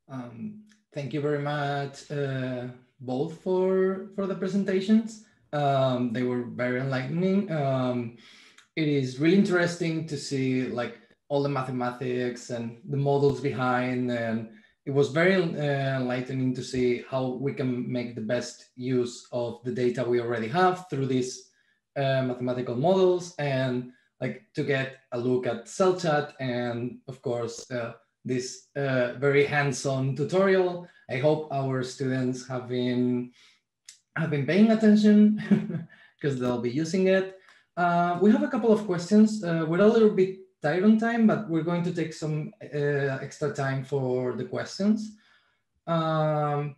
Um, thank you very much, uh, both for for the presentations. Um, they were very enlightening. Um, it is really interesting to see like all the mathematics and the models behind and it was very uh, enlightening to see how we can make the best use of the data we already have through these uh, mathematical models and like to get a look at CellChat and of course uh, this uh, very hands-on tutorial. I hope our students have been have been paying attention because they'll be using it. Uh, we have a couple of questions. Uh, we're a little bit tight on time, but we're going to take some uh, extra time for the questions. Um,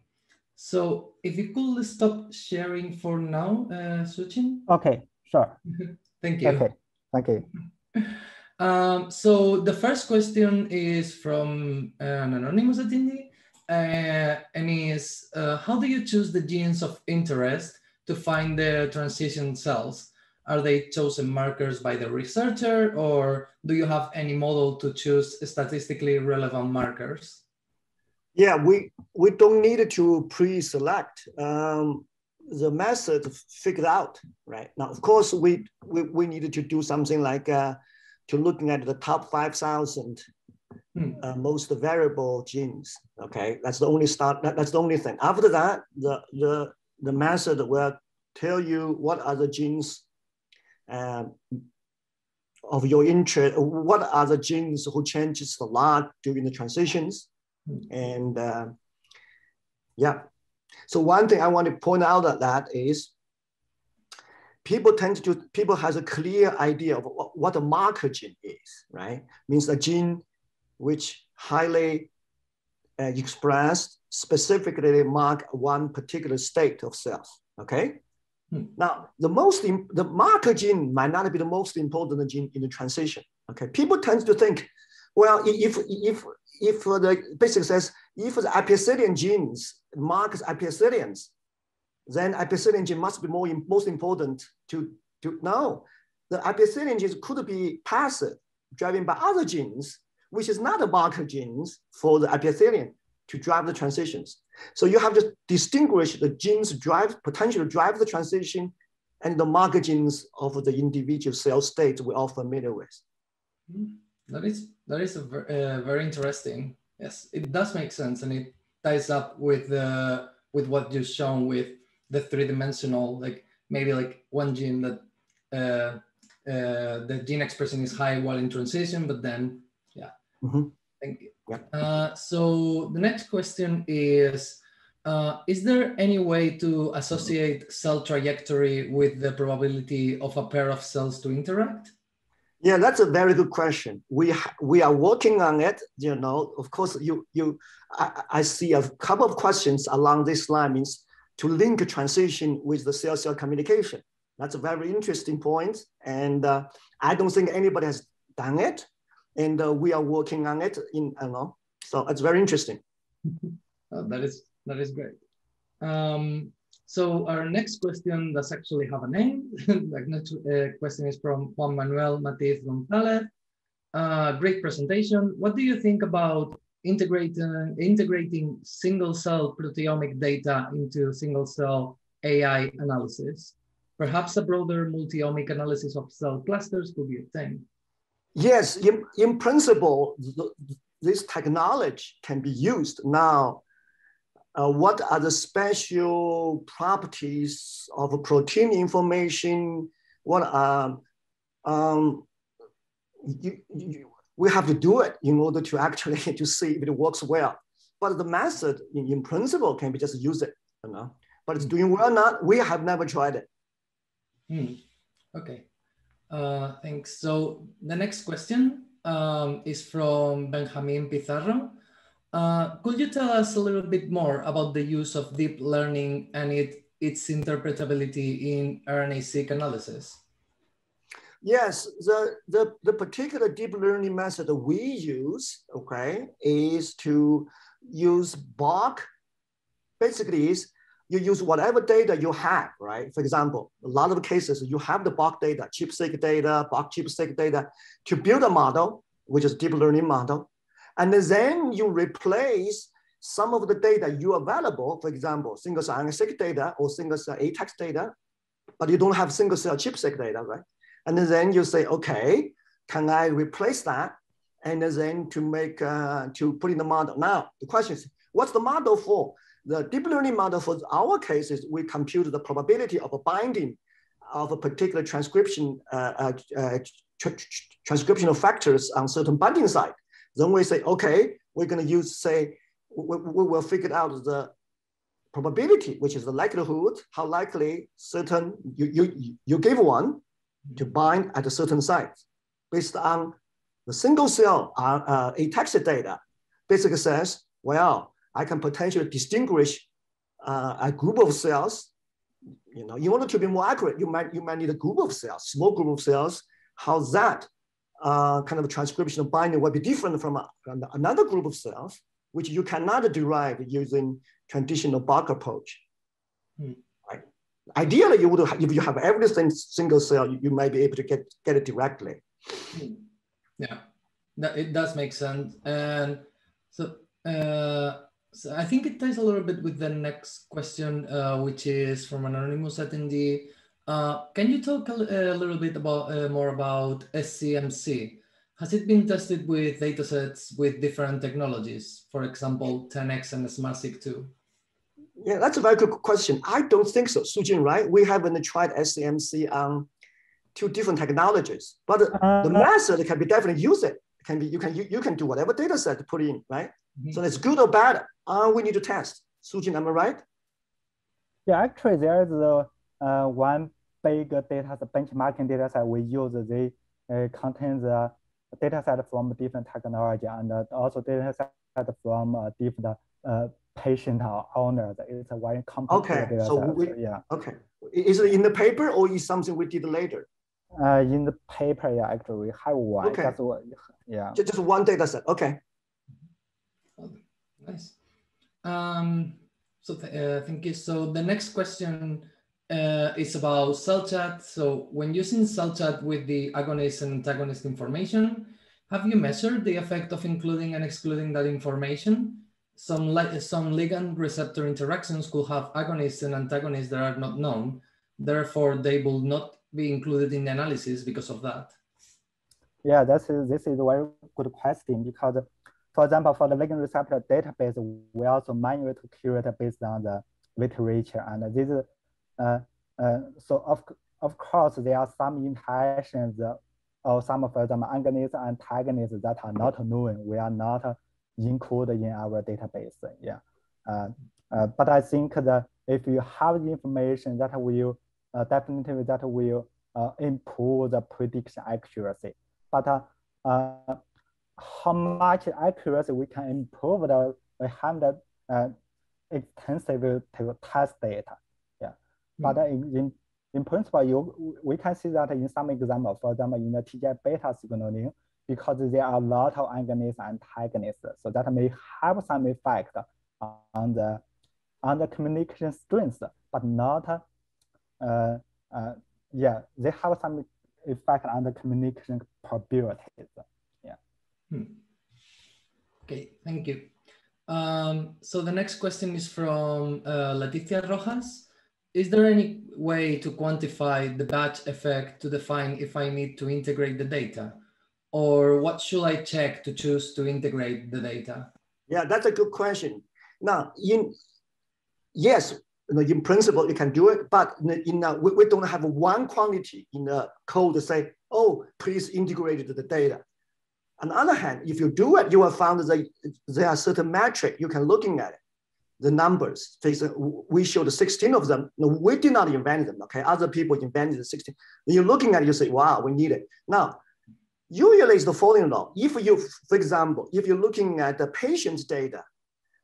so if you could stop sharing for now, uh, Suoqin. Okay, sure. Thank you. Okay, thank you. Um, so the first question is from an anonymous attendee, uh, and is, uh, how do you choose the genes of interest to find the transition cells? Are they chosen markers by the researcher or do you have any model to choose statistically relevant markers? Yeah, we, we don't need to pre-select. Um, the method figured out, right? Now, of course, we, we, we needed to do something like uh, to looking at the top 5,000 hmm. uh, most variable genes, okay? That's the only start, that, that's the only thing. After that, the, the, the method will tell you what are the genes um, of your interest, what are the genes who changes a lot during the transitions. And uh, yeah, so one thing I want to point out that, that is people tend to, people has a clear idea of what, what a marker gene is, right? Means a gene which highly uh, expressed specifically mark one particular state of cells, okay? Hmm. Now, the most the marker gene might not be the most important gene in the transition. Okay, people tend to think, well, if if if the basic says if the epicyclian genes marks epicyclians, then epicyclian gene must be more most important to to know. The epicyclian genes could be passive, driven by other genes, which is not a marker genes for the epicyclian to drive the transitions. So you have to distinguish the genes drive, potentially drive the transition and the marker genes of the individual cell state we're all familiar with. Hmm. That is, that is a uh, very interesting. Yes, it does make sense. And it ties up with, the with what you've shown with the three-dimensional, like maybe like one gene that uh, uh, the gene expression is high while in transition, but then, yeah. Mm -hmm. Thank you. Uh, so the next question is, uh, is there any way to associate cell trajectory with the probability of a pair of cells to interact? Yeah, that's a very good question. We we are working on it. You know, of course, you you I, I see a couple of questions along this line means to link transition with the cell-cell communication. That's a very interesting point, and uh, I don't think anybody has done it and uh, we are working on it in you know so it's very interesting. Oh, that is that is great. Um, so our next question does actually have a name. The next uh, question is from juan manuel matiz gonzalez. Uh, great presentation. What do you think about integrating integrating single cell proteomic data into single cell ai analysis? Perhaps a broader multi-omic analysis of cell clusters could be obtained yes, in, in principle, this technology can be used. Now, uh, what are the special properties of protein information? What are, um, you, you, we have to do it in order to actually to see if it works well. But the method in, in principle can be just use it, you know? but it's doing well or not, we have never tried it. Hmm. Okay. Uh, thanks. So the next question um, is from Benjamin Pizarro. Uh, could you tell us a little bit more about the use of deep learning and it, its interpretability in RNA-seq analysis? Yes, the, the, the particular deep learning method that we use, okay, is to use BARC. Basically, is you use whatever data you have, right? For example, a lot of cases you have the bulk data, ChIP-seq data, bulk ChIP-seq data to build a model, which is deep learning model. And then you replace some of the data you available, for example, single cell RNA-seq data or single cell ATAC data, but you don't have single cell ChIP-seq data, right? And then you say, okay, can I replace that? And then to make, uh, to put in the model. Now, the question is, what's the model for? The deep learning model for our cases, we compute the probability of a binding of a particular transcription uh, uh, uh tr transcriptional factors on certain binding site. Then we say, okay, we're going to use, say, we, we will figure out the probability, which is the likelihood, how likely certain, you, you, you give one to bind at a certain site based on the single cell uh, uh, ATAC data. Basically says, well, I can potentially distinguish uh, a group of cells. You know, in order to be more accurate, you might you might need a group of cells, small group of cells. How that uh, kind of transcriptional binding will be different from, a, from another group of cells, which you cannot derive using traditional BARC approach. Hmm. Right? Ideally, you would have, if you have every single cell, you, you might be able to get get it directly. Hmm. Yeah, that, it does make sense. And so. Uh, so I think it ties a little bit with the next question, uh, which is from an anonymous attendee. Uh, can you talk a, a little bit about uh, more about SCMC? Has it been tested with datasets with different technologies, for example, 10x and SmartSeq2? Yeah, that's a very good question. I don't think so, Suoqin, right? We haven't tried SCMC on two different technologies, but uh, the method can be definitely used. It can be you can you, you can do whatever data set to put in, right? Mm -hmm. So it's good or bad. Uh, we need to test. Suoqin, am I right? Yeah, actually, there's a, uh, one big data the benchmarking data set we use. They uh, contain the data set from different technology and also data set from uh, different uh, patient or owner. It's a very complicated. Okay, so we, yeah. Okay, is it in the paper or is something we did later? Uh, in the paper, yeah, actually we have one. Okay. That's what, yeah. Just one data set. Okay. Nice. Um, so th uh, thank you. So the next question uh, is about cell chat. So when using cell chat with the agonist and antagonist information, have you measured the effect of including and excluding that information? Some, some ligand receptor interactions could have agonists and antagonists that are not known. Therefore, they will not be included in the analysis because of that. Yeah, that's this is a very good question because, for example, for the ligand receptor database, we also manually curate based on the literature, and this is uh, uh, so of of course there are some interactions or some of example agonists and antagonists that are not known. We are not included in our database. Yeah, uh, uh, but I think that if you have the information that will uh, definitely that will uh, improve the prediction accuracy. But uh, uh, how much accuracy we can improve the we have the uh, extensive test data. Yeah, mm. but in, in principle, you we can see that in some example, for example, in the TGF beta signaling, because there are a lot of agonists and antagonists, so that may have some effect on the on the communication strength, but not uh, uh, yeah, they have some effect on the communication probabilities. Yeah. Hmm. Okay, thank you. Um, so the next question is from uh, Leticia Rojas. Is there any way to quantify the batch effect to define if I need to integrate the data? Or what should I check to choose to integrate the data? Yeah, that's a good question. Now, in yes, you know, in principle, you can do it, but in, we, we don't have one quantity in the code to say, oh, please integrate the data. On the other hand, if you do it, you will find that there are certain metric you can looking at it. The numbers, we showed 16 of them. No, we did not invent them, okay? Other people invented the 16. When you're looking at it, you say, wow, we need it. Now, usually it's the following law. If you, for example, if you're looking at the patient's data,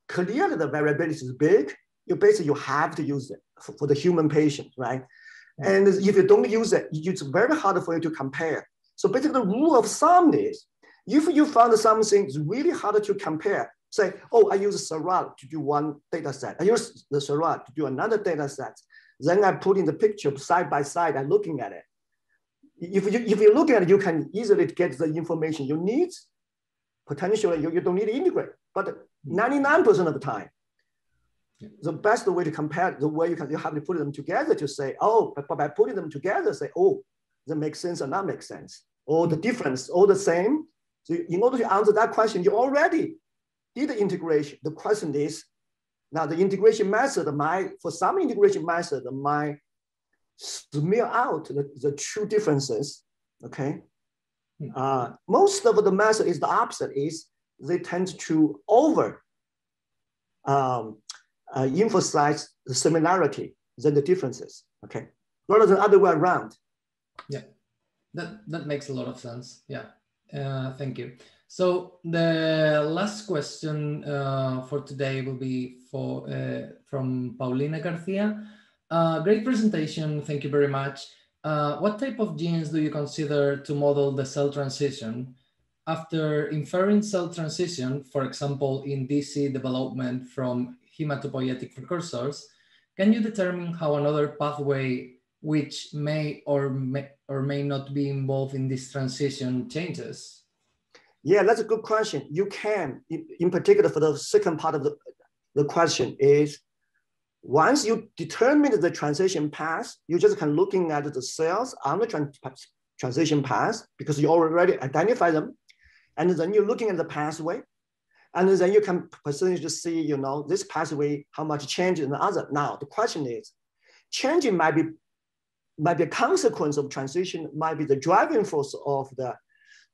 clearly the variability is big, you basically you have to use it for, for the human patient, right? And if you don't use it, it's very hard for you to compare. So basically the rule of thumb is, if you found something is really hard to compare, say, oh, I use Seurat to do one data set. I use the Seurat to do another data set. Then I put in the picture side by side and looking at it. If you, if you look at it, you can easily get the information you need. Potentially, you, you don't need to integrate. But mm. 99% of the time, the best way to compare the way you can you have to put them together to say, oh, but by putting them together, say, oh, that makes sense or not make sense, or the difference, all the same. So in order to answer that question, you already did the integration. The question is, now the integration method, my for some integration method, my smear out the, the true differences. Okay. Hmm. Uh, most of the method is the opposite. Is they tend to over um, uh, emphasize the similarity than the differences, okay? Rather than other way around. Yeah, that, that makes a lot of sense. Yeah, uh, thank you. So the last question uh, for today will be for uh, from Paulina Garcia. Uh, great presentation, thank you very much. Uh, what type of genes do you consider to model the cell transition? After inferring cell transition, for example, in DC development from hematopoietic precursors, can you determine how another pathway which may or may, or may not be involved in this transition changes? Yeah, that's a good question. You can, in particular for the second part of the, the question is, once you determine the transition path, you just can looking at the cells on the trans transition path because you already identify them. And then you're looking at the pathway and then you can percentage see, you know, this pathway, how much change in the other. Now, the question is, changing might be, might be a consequence of transition, might be the driving force of the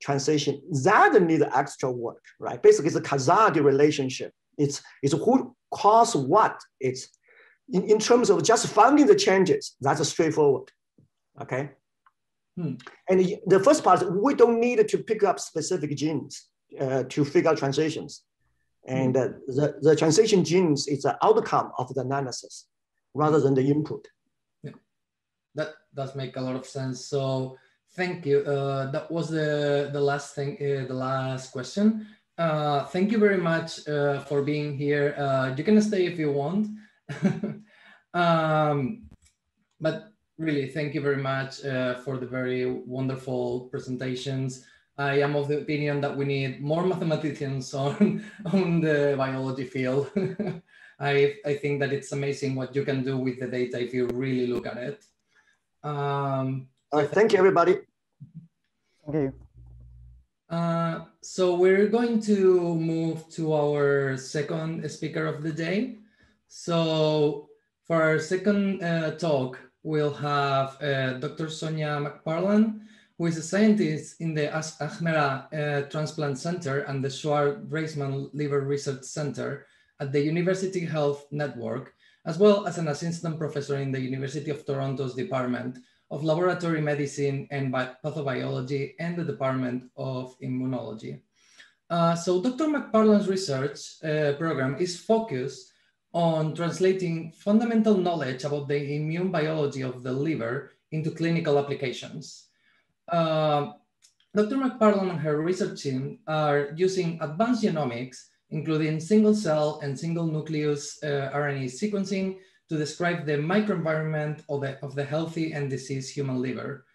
transition. That need extra work, right? Basically, it's a causality relationship. It's, it's who caused what. It's in, in terms of just finding the changes, that's straightforward, okay? Hmm. And the first part, we don't need to pick up specific genes uh, to figure out transitions And uh, the, the translation genes is the outcome of the analysis rather than the input. Yeah, that does make a lot of sense. So thank you. Uh, that was the, the last thing, uh, the last question. Uh, thank you very much uh, for being here. Uh, you can stay if you want. um, but really, thank you very much uh, for the very wonderful presentations. I am of the opinion that we need more mathematicians on, on the biology field. I, I think that it's amazing what you can do with the data if you really look at it. Um, so thank you, everybody. Thank you. Uh, so we're going to move to our second speaker of the day. So for our second uh, talk, we'll have uh, Dr. Sonya MacParland, who is a scientist in the Ajmera uh, Transplant Center and the Schwartz Reisman Liver Research Center at the University Health Network, as well as an assistant professor in the University of Toronto's Department of Laboratory Medicine and Pathobiology and the Department of Immunology. Uh, so Dr. MacParland's research uh, program is focused on translating fundamental knowledge about the immune biology of the liver into clinical applications. Uh, Dr. MacParland and her research team are using advanced genomics, including single cell and single nucleus uh, RNA sequencing to describe the microenvironment of the, of the healthy and diseased human liver.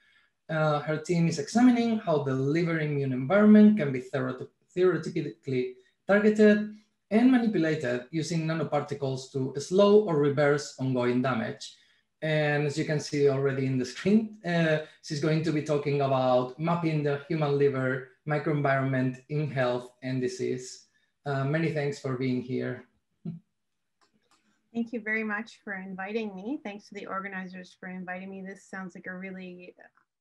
Uh, her team is examining how the liver immune environment can be theoretically targeted and manipulated using nanoparticles to slow or reverse ongoing damage. And as you can see already in the screen, uh, she's going to be talking about mapping the human liver microenvironment in health and disease. Uh, many thanks for being here. Thank you very much for inviting me. Thanks to the organizers for inviting me. This sounds like a really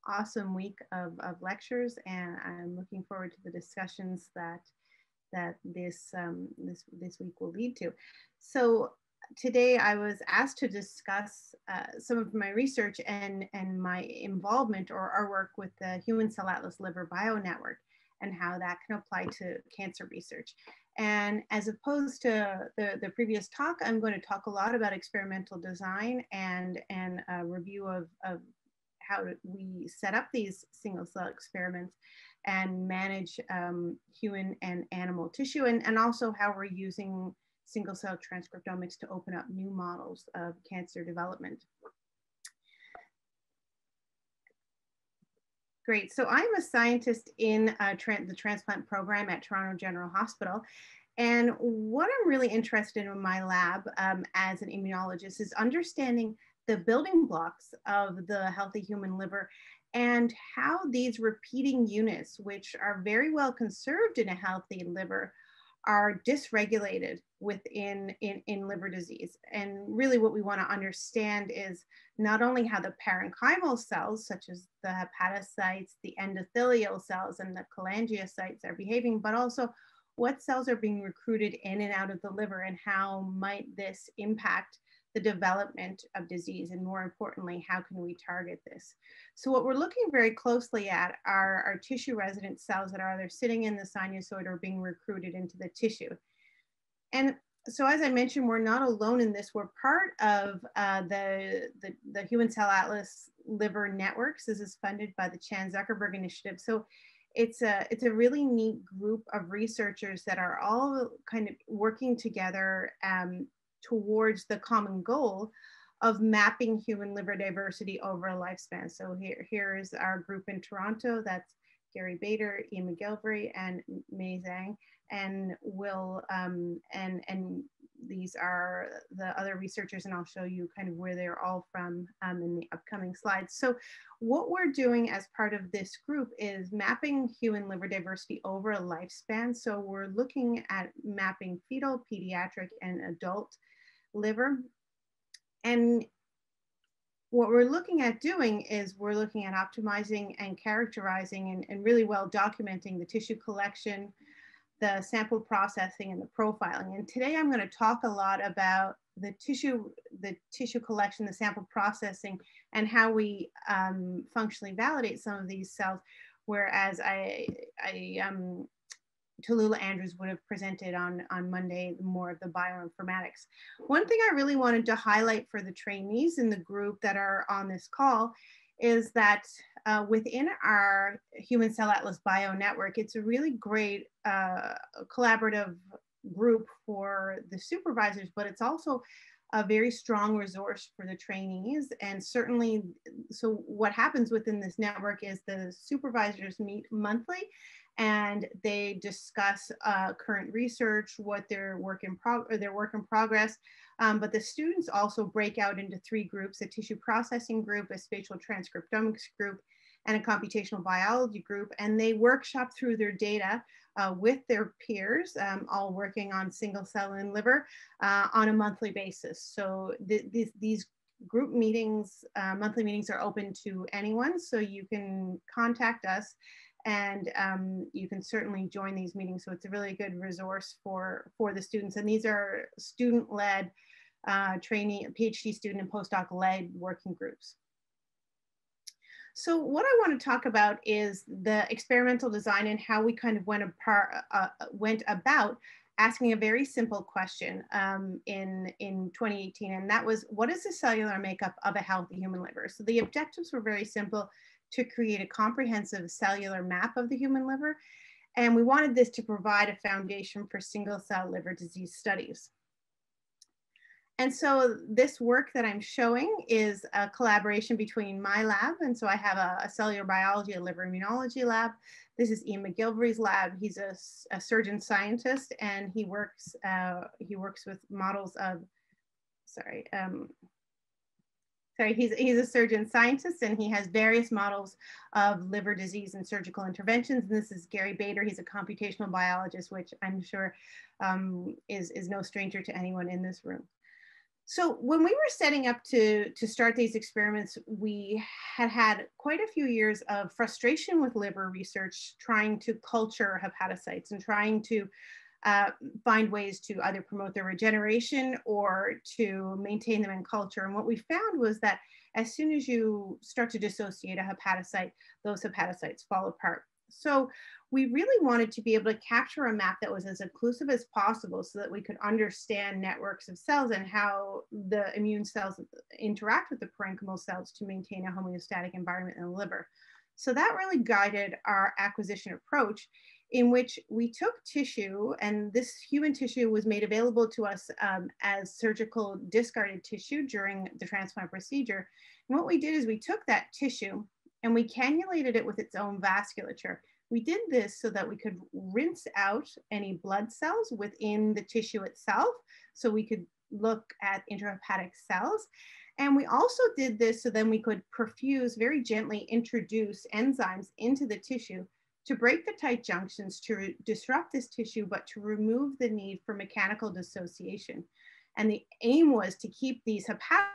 awesome week of, of lectures and I'm looking forward to the discussions that that this, um, this, this week will lead to. So today I was asked to discuss uh, some of my research and, and my involvement or our work with the Human Cell Atlas Liver Bio Network and how that can apply to cancer research. And as opposed to the, the previous talk, I'm going to talk a lot about experimental design and, and a review of, of how we set up these single cell experiments and manage um, human and animal tissue, and, and also how we're using single cell transcriptomics to open up new models of cancer development. Great, so I'm a scientist in uh, tra the transplant program at Toronto General Hospital. And what I'm really interested in my lab um, as an immunologist is understanding the building blocks of the healthy human liver and how these repeating units, which are very well conserved in a healthy liver, are dysregulated within in, in liver disease. And really what we want to understand is not only how the parenchymal cells, such as the hepatocytes, the endothelial cells, and the cholangiocytes are behaving, but also what cells are being recruited in and out of the liver and how might this impact the development of disease and more importantly, how can we target this? So what we're looking very closely at are our tissue resident cells that are either sitting in the sinusoid or being recruited into the tissue. And so as I mentioned, we're not alone in this. We're part of uh, the, the, the Human Cell Atlas Liver Networks. This is funded by the Chan Zuckerberg Initiative. So it's a, it's a really neat group of researchers that are all kind of working together um, towards the common goal of mapping human liver diversity over a lifespan. So here, here is our group in Toronto. That's Gary Bader, Ian McGilvray, and Mei Zhang, and will um, and and these are the other researchers, and I'll show you kind of where they're all from um, in the upcoming slides. So what we're doing as part of this group is mapping human liver diversity over a lifespan. So we're looking at mapping fetal, pediatric, and adult liver. And what we're looking at doing is we're looking at optimizing and characterizing and, and, really well documenting the tissue collection, the sample processing and the profiling. And today I'm going to talk a lot about the tissue, the tissue collection, the sample processing, and how we um, functionally validate some of these cells. Whereas I, I um, Tallulah Andrews would have presented on, on Monday, more of the bioinformatics. One thing I really wanted to highlight for the trainees in the group that are on this call is that uh, within our Human Cell Atlas Bio Network, it's a really great uh, collaborative group for the supervisors, but it's also a very strong resource for the trainees. And certainly, so what happens within this network is the supervisors meet monthly and they discuss uh, current research, what their work in prog their work in progress. Um, but the students also break out into three groups, a tissue processing group, a spatial transcriptomics group, and a computational biology group. And they workshop through their data uh, with their peers, um, all working on single cell and liver uh, on a monthly basis. So th th these group meetings, uh, monthly meetings are open to anyone. So you can contact us and um, you can certainly join these meetings. So it's a really good resource for, for the students. And these are student-led uh, training, PhD student and postdoc-led working groups. So what I want to talk about is the experimental design and how we kind of went, apart, uh went about asking a very simple question um, in, in 2018, and that was, what is the cellular makeup of a healthy human liver? So the objectives were very simple to create a comprehensive cellular map of the human liver. And we wanted this to provide a foundation for single cell liver disease studies. And so this work that I'm showing is a collaboration between my lab. And so I have a, a cellular biology, a liver immunology lab. This is Ian McGilvray's lab. He's a, a surgeon scientist and he works, uh, he works with models of, sorry, um, sorry, he's, he's a surgeon scientist and he has various models of liver disease and surgical interventions. And this is Gary Bader. He's a computational biologist, which I'm sure um, is, is no stranger to anyone in this room. So when we were setting up to, to start these experiments, we had had quite a few years of frustration with liver research, trying to culture hepatocytes and trying to uh, find ways to either promote their regeneration or to maintain them in culture. And what we found was that as soon as you start to dissociate a hepatocyte, those hepatocytes fall apart. So we really wanted to be able to capture a map that was as inclusive as possible so that we could understand networks of cells and how the immune cells interact with the parenchymal cells to maintain a homeostatic environment in the liver. So that really guided our acquisition approach in which we took tissue and this human tissue was made available to us um, as surgical discarded tissue during the transplant procedure. And what we did is we took that tissue and we cannulated it with its own vasculature. We did this so that we could rinse out any blood cells within the tissue itself so we could look at intrahepatic cells. And we also did this so then we could perfuse, very gently introduce enzymes into the tissue to break the tight junctions to disrupt this tissue, but to remove the need for mechanical dissociation. And the aim was to keep these hepatic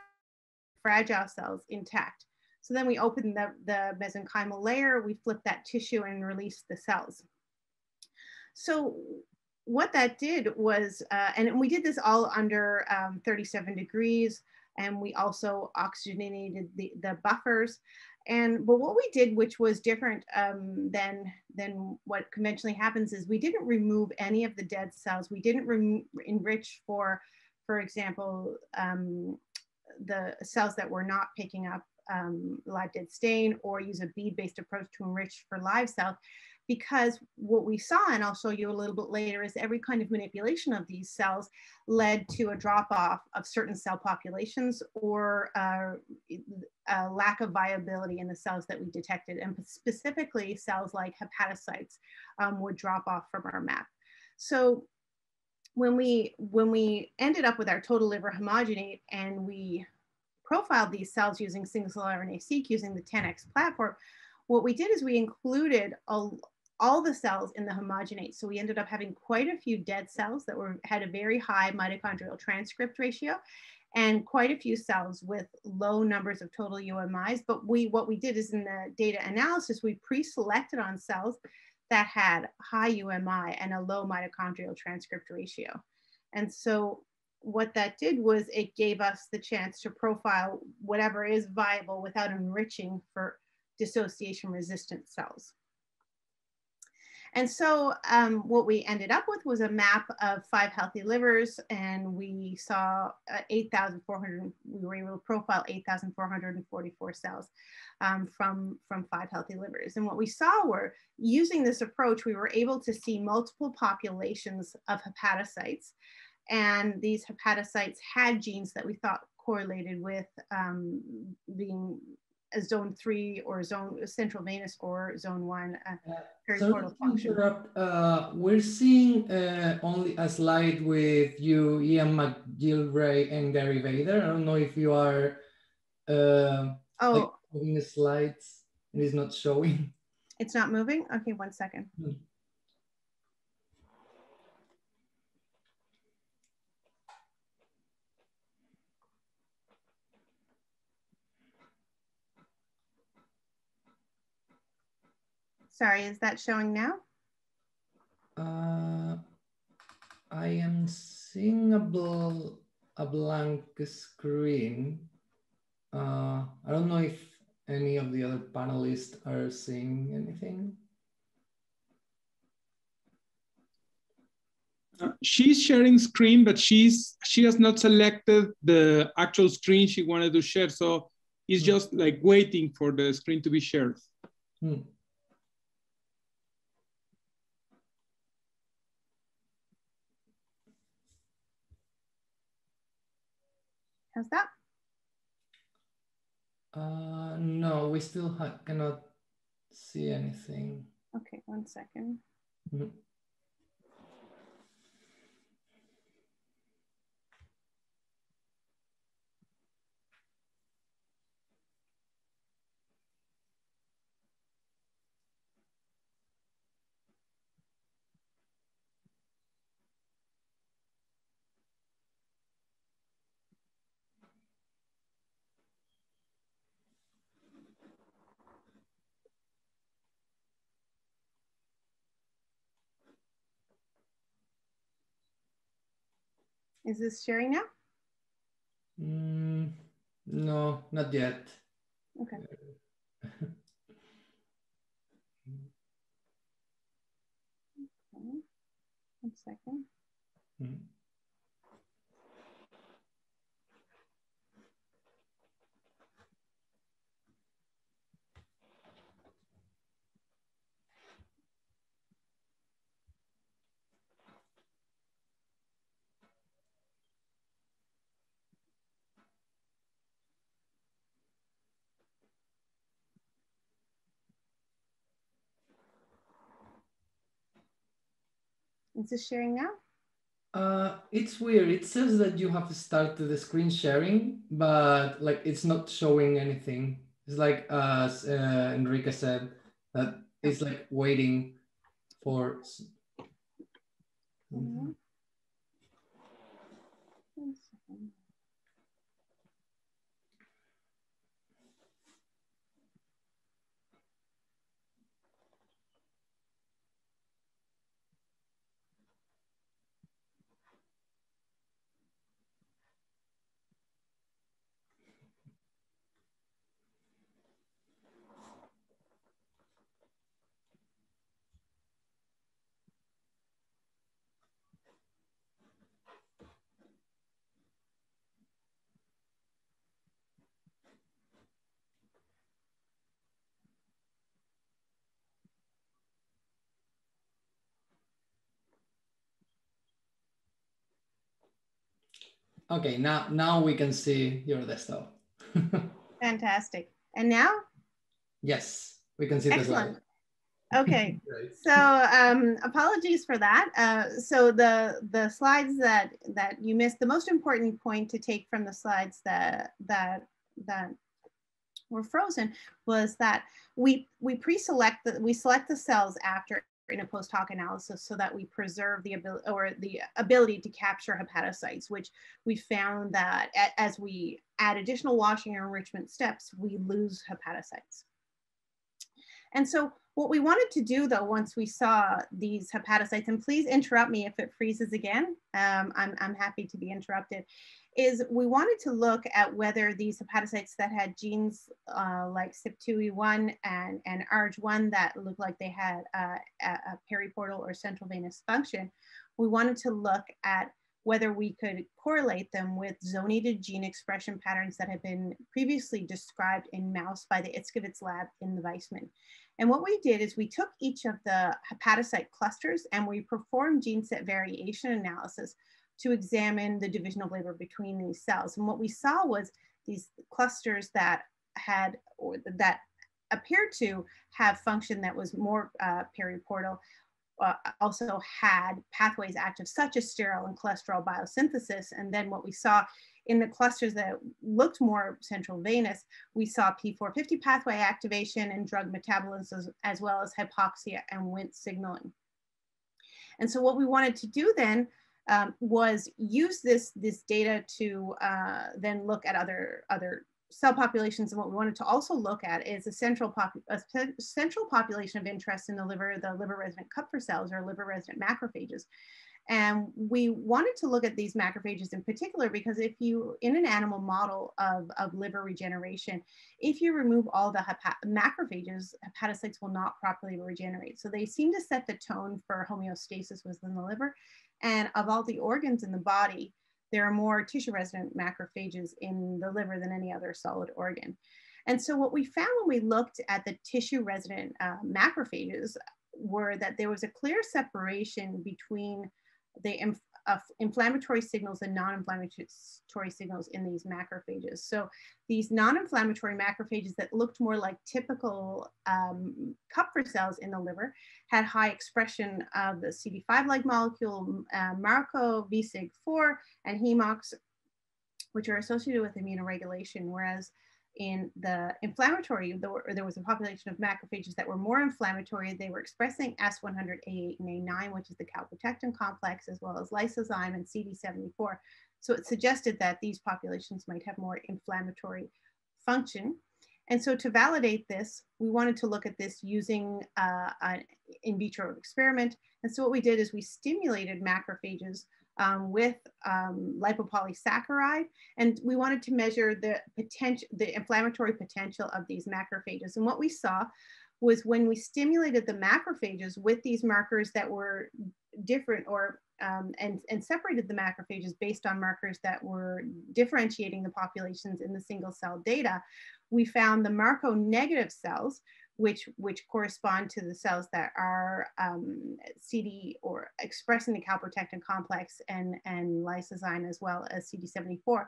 fragile cells intact. So then we open the, the mesenchymal layer, we flip that tissue and release the cells. So what that did was, uh, and we did this all under um, 37 degrees, and we also oxygenated the, the buffers. And but what we did, which was different um, than than what conventionally happens, is we didn't remove any of the dead cells. We didn't enrich for, for example, um, the cells that were not picking up um, live dead stain, or use a bead-based approach to enrich for live cells because what we saw, and I'll show you a little bit later, is every kind of manipulation of these cells led to a drop off of certain cell populations or uh, a lack of viability in the cells that we detected. And specifically cells like hepatocytes um, would drop off from our map. So when we, when we ended up with our total liver homogenate and we profiled these cells using single cell RNA-seq using the 10x platform, what we did is we included a, all the cells in the homogenate. So we ended up having quite a few dead cells that were had a very high mitochondrial transcript ratio and quite a few cells with low numbers of total UMIs. But we what we did is in the data analysis, we pre-selected on cells that had high UMI and a low mitochondrial transcript ratio. And so what that did was it gave us the chance to profile whatever is viable without enriching for dissociation resistant cells. And so um, what we ended up with was a map of five healthy livers and we saw uh, 8,400, we were able to profile 8,444 cells um, from, from five healthy livers. And what we saw were using this approach, we were able to see multiple populations of hepatocytes and these hepatocytes had genes that we thought correlated with um, being zone three or zone central venous or zone one uh, periportal function. Uh, we're seeing uh, only a slide with you, Ian McGilvray and Gary Bader. I don't know if you are uh, oh. like moving the slides and it's not showing. It's not moving? Okay, one second. Hmm. Sorry, is that showing now? Uh, I am seeing a, bl a blank screen. Uh, I don't know if any of the other panelists are seeing anything. Uh, she's sharing screen, but she's she has not selected the actual screen she wanted to share. So it's hmm. just like waiting for the screen to be shared. Hmm. How's that? Uh, no, we still cannot see anything. Okay, one second. Mm -hmm. Is this sharing now? Mm, no, not yet. Okay. okay. One second. Mm. Is sharing now? Uh, it's weird. It says that you have started the screen sharing, but like it's not showing anything. It's like as uh, Enrique said, that it's like waiting for. Mm -hmm. Okay, now now we can see your desktop. Fantastic. And now? Yes, we can see Excellent. the slide. Okay, so um, apologies for that. Uh, so the the slides that that you missed, the most important point to take from the slides that that that were frozen was that we we pre-select the we select the cells after in a post hoc analysis so that we preserve the ability or the ability to capture hepatocytes, which we found that as we add additional washing and enrichment steps, we lose hepatocytes. And so What we wanted to do though, once we saw these hepatocytes, and please interrupt me if it freezes again, um, I'm, I'm happy to be interrupted, is we wanted to look at whether these hepatocytes that had genes uh, like CYP2E1 and, and ARG1 that looked like they had a, a periportal or central venous function, we wanted to look at whether we could correlate them with zonated gene expression patterns that had been previously described in mouse by the Itzkovitz lab in the Weizmann. And what we did is we took each of the hepatocyte clusters and we performed gene set variation analysis to examine the division of labor between these cells. And what we saw was these clusters that had, or that appeared to have function that was more uh, periportal uh, also had pathways active such as sterol and cholesterol biosynthesis. And then what we saw in the clusters that looked more central venous, we saw P450 pathway activation and drug metabolism as, well as hypoxia and Wnt signaling. And so what we wanted to do then um, was use this, this data to uh, then look at other, other cell populations. And what we wanted to also look at is a central, a central population of interest in the liver, the liver resident Kupffer cells or liver resident macrophages. And we wanted to look at these macrophages in particular because if you, in an animal model of, of liver regeneration, if you remove all the macrophages, hepatocytes will not properly regenerate. So they seem to set the tone for homeostasis within the liver. And of all the organs in the body, there are more tissue resident macrophages in the liver than any other solid organ. And so what we found when we looked at the tissue resident uh, macrophages were that there was a clear separation between the inf uh, inflammatory signals and non-inflammatory signals in these macrophages. So these non-inflammatory macrophages that looked more like typical um, Kupffer cells in the liver had high expression of the CD5-like molecule, uh, MARCO, VSIG4, and HEMOX, which are associated with immunoregulation, whereas in the inflammatory, there, was a population of macrophages that were more inflammatory. They were expressing S100A8 and A9, which is the calprotectin complex, as well as lysozyme and CD74. So it suggested that these populations might have more inflammatory function. And so to validate this, we wanted to look at this using uh, an in vitro experiment. And so what we did is we stimulated macrophages um, with um, lipopolysaccharide. And we wanted to measure the potential, the inflammatory potential of these macrophages. And what we saw was when we stimulated the macrophages with these markers that were different or um, and, and separated the macrophages based on markers that were differentiating the populations in the single cell data, we found the Marco negative cells, which, which correspond to the cells that are um, CD or expressing the calprotectin complex and, and lysozyme as well as CD74.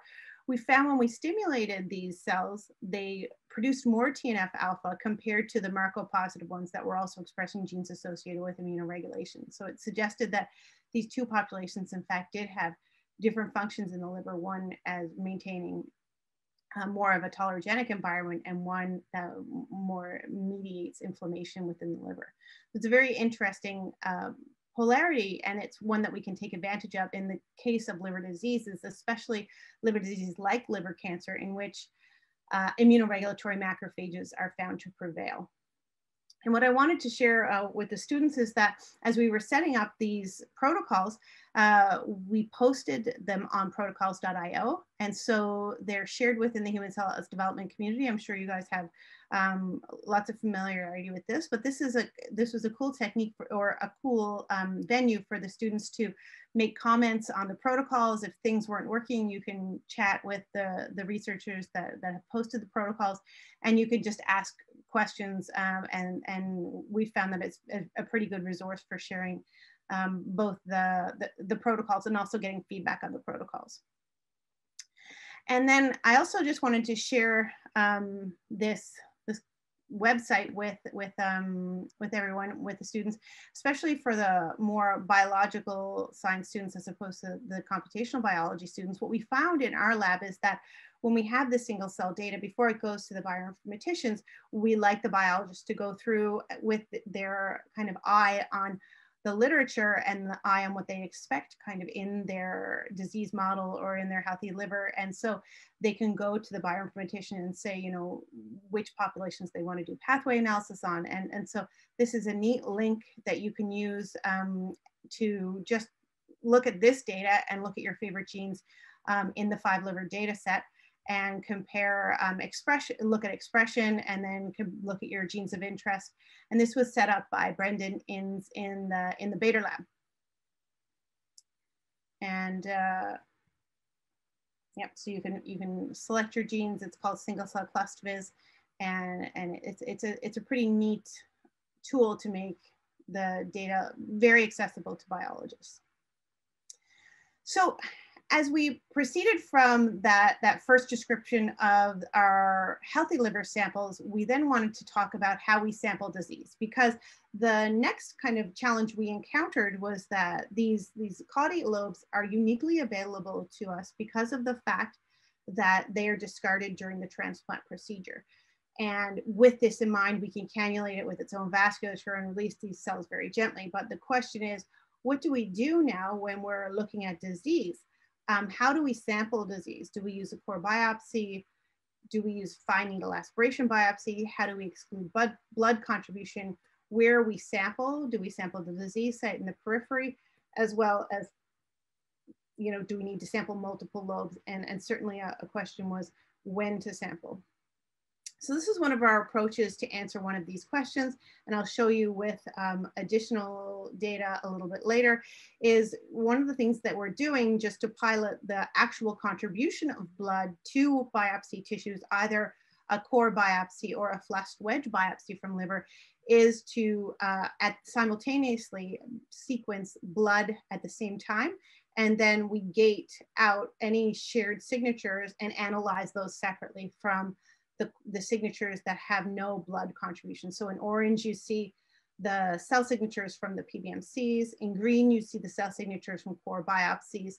We found when we stimulated these cells, they produced more TNF alpha compared to the Marco positive ones that were also expressing genes associated with immunoregulation. So it suggested that these two populations, in fact, did have different functions in the liver, one as maintaining uh, more of a tolerogenic environment and one that more mediates inflammation within the liver. It's a very interesting uh, polarity and it's one that we can take advantage of in the case of liver diseases, especially liver diseases like liver cancer in which uh, immunoregulatory macrophages are found to prevail. And what I wanted to share uh, with the students is that as we were setting up these protocols, uh, we posted them on protocols.io. And so they're shared within the human cell development community. I'm sure you guys have um, lots of familiarity with this, but this is a this was a cool technique for, or a cool um, venue for the students to make comments on the protocols. If things weren't working, you can chat with the, the researchers that, that have posted the protocols and you can just ask questions um, and, and we found that it's a, a pretty good resource for sharing um, both the, the, the protocols and also getting feedback on the protocols. And then I also just wanted to share um, this website with with um, with everyone with the students especially for the more biological science students as opposed to the computational biology students what we found in our lab is that when we have the single cell data before it goes to the bioinformaticians we like the biologists to go through with their kind of eye on the literature and the eye on what they expect kind of in their disease model or in their healthy liver. And so they can go to the bioinformatician and say, you know, which populations they want to do pathway analysis on. And, and so this is a neat link that you can use um, to just look at this data and look at your favorite genes um, in the five liver data set and compare um, expression, look at expression, and then look at your genes of interest. And this was set up by Brendan in, in, the, in the Bader lab. And uh, yep, so you can, you can select your genes. It's called single cell ClustViz. And, and it's, it's, a, it's a pretty neat tool to make the data very accessible to biologists. So as we proceeded from that, that first description of our healthy liver samples, we then wanted to talk about how we sample disease because the next kind of challenge we encountered was that these, these caudate lobes are uniquely available to us because of the fact that they are discarded during the transplant procedure. And with this in mind, we can cannulate it with its own vasculature and release these cells very gently. But the question is, what do we do now when we're looking at disease? Um, how do we sample disease? Do we use a core biopsy? Do we use fine needle aspiration biopsy? How do we exclude blood, blood contribution? Where we sample? Do we sample the disease site in the periphery? As well as, you know, do we need to sample multiple lobes? And, and certainly a, a question was when to sample. So this is one of our approaches to answer one of these questions, and I'll show you with um, additional data a little bit later, is one of the things that we're doing just to pilot the actual contribution of blood to biopsy tissues, either a core biopsy or a flushed wedge biopsy from liver, is to uh, at simultaneously sequence blood at the same time and then we gate out any shared signatures and analyze those separately from the, the signatures that have no blood contribution. So in orange, you see the cell signatures from the PBMCs. In green, you see the cell signatures from core biopsies.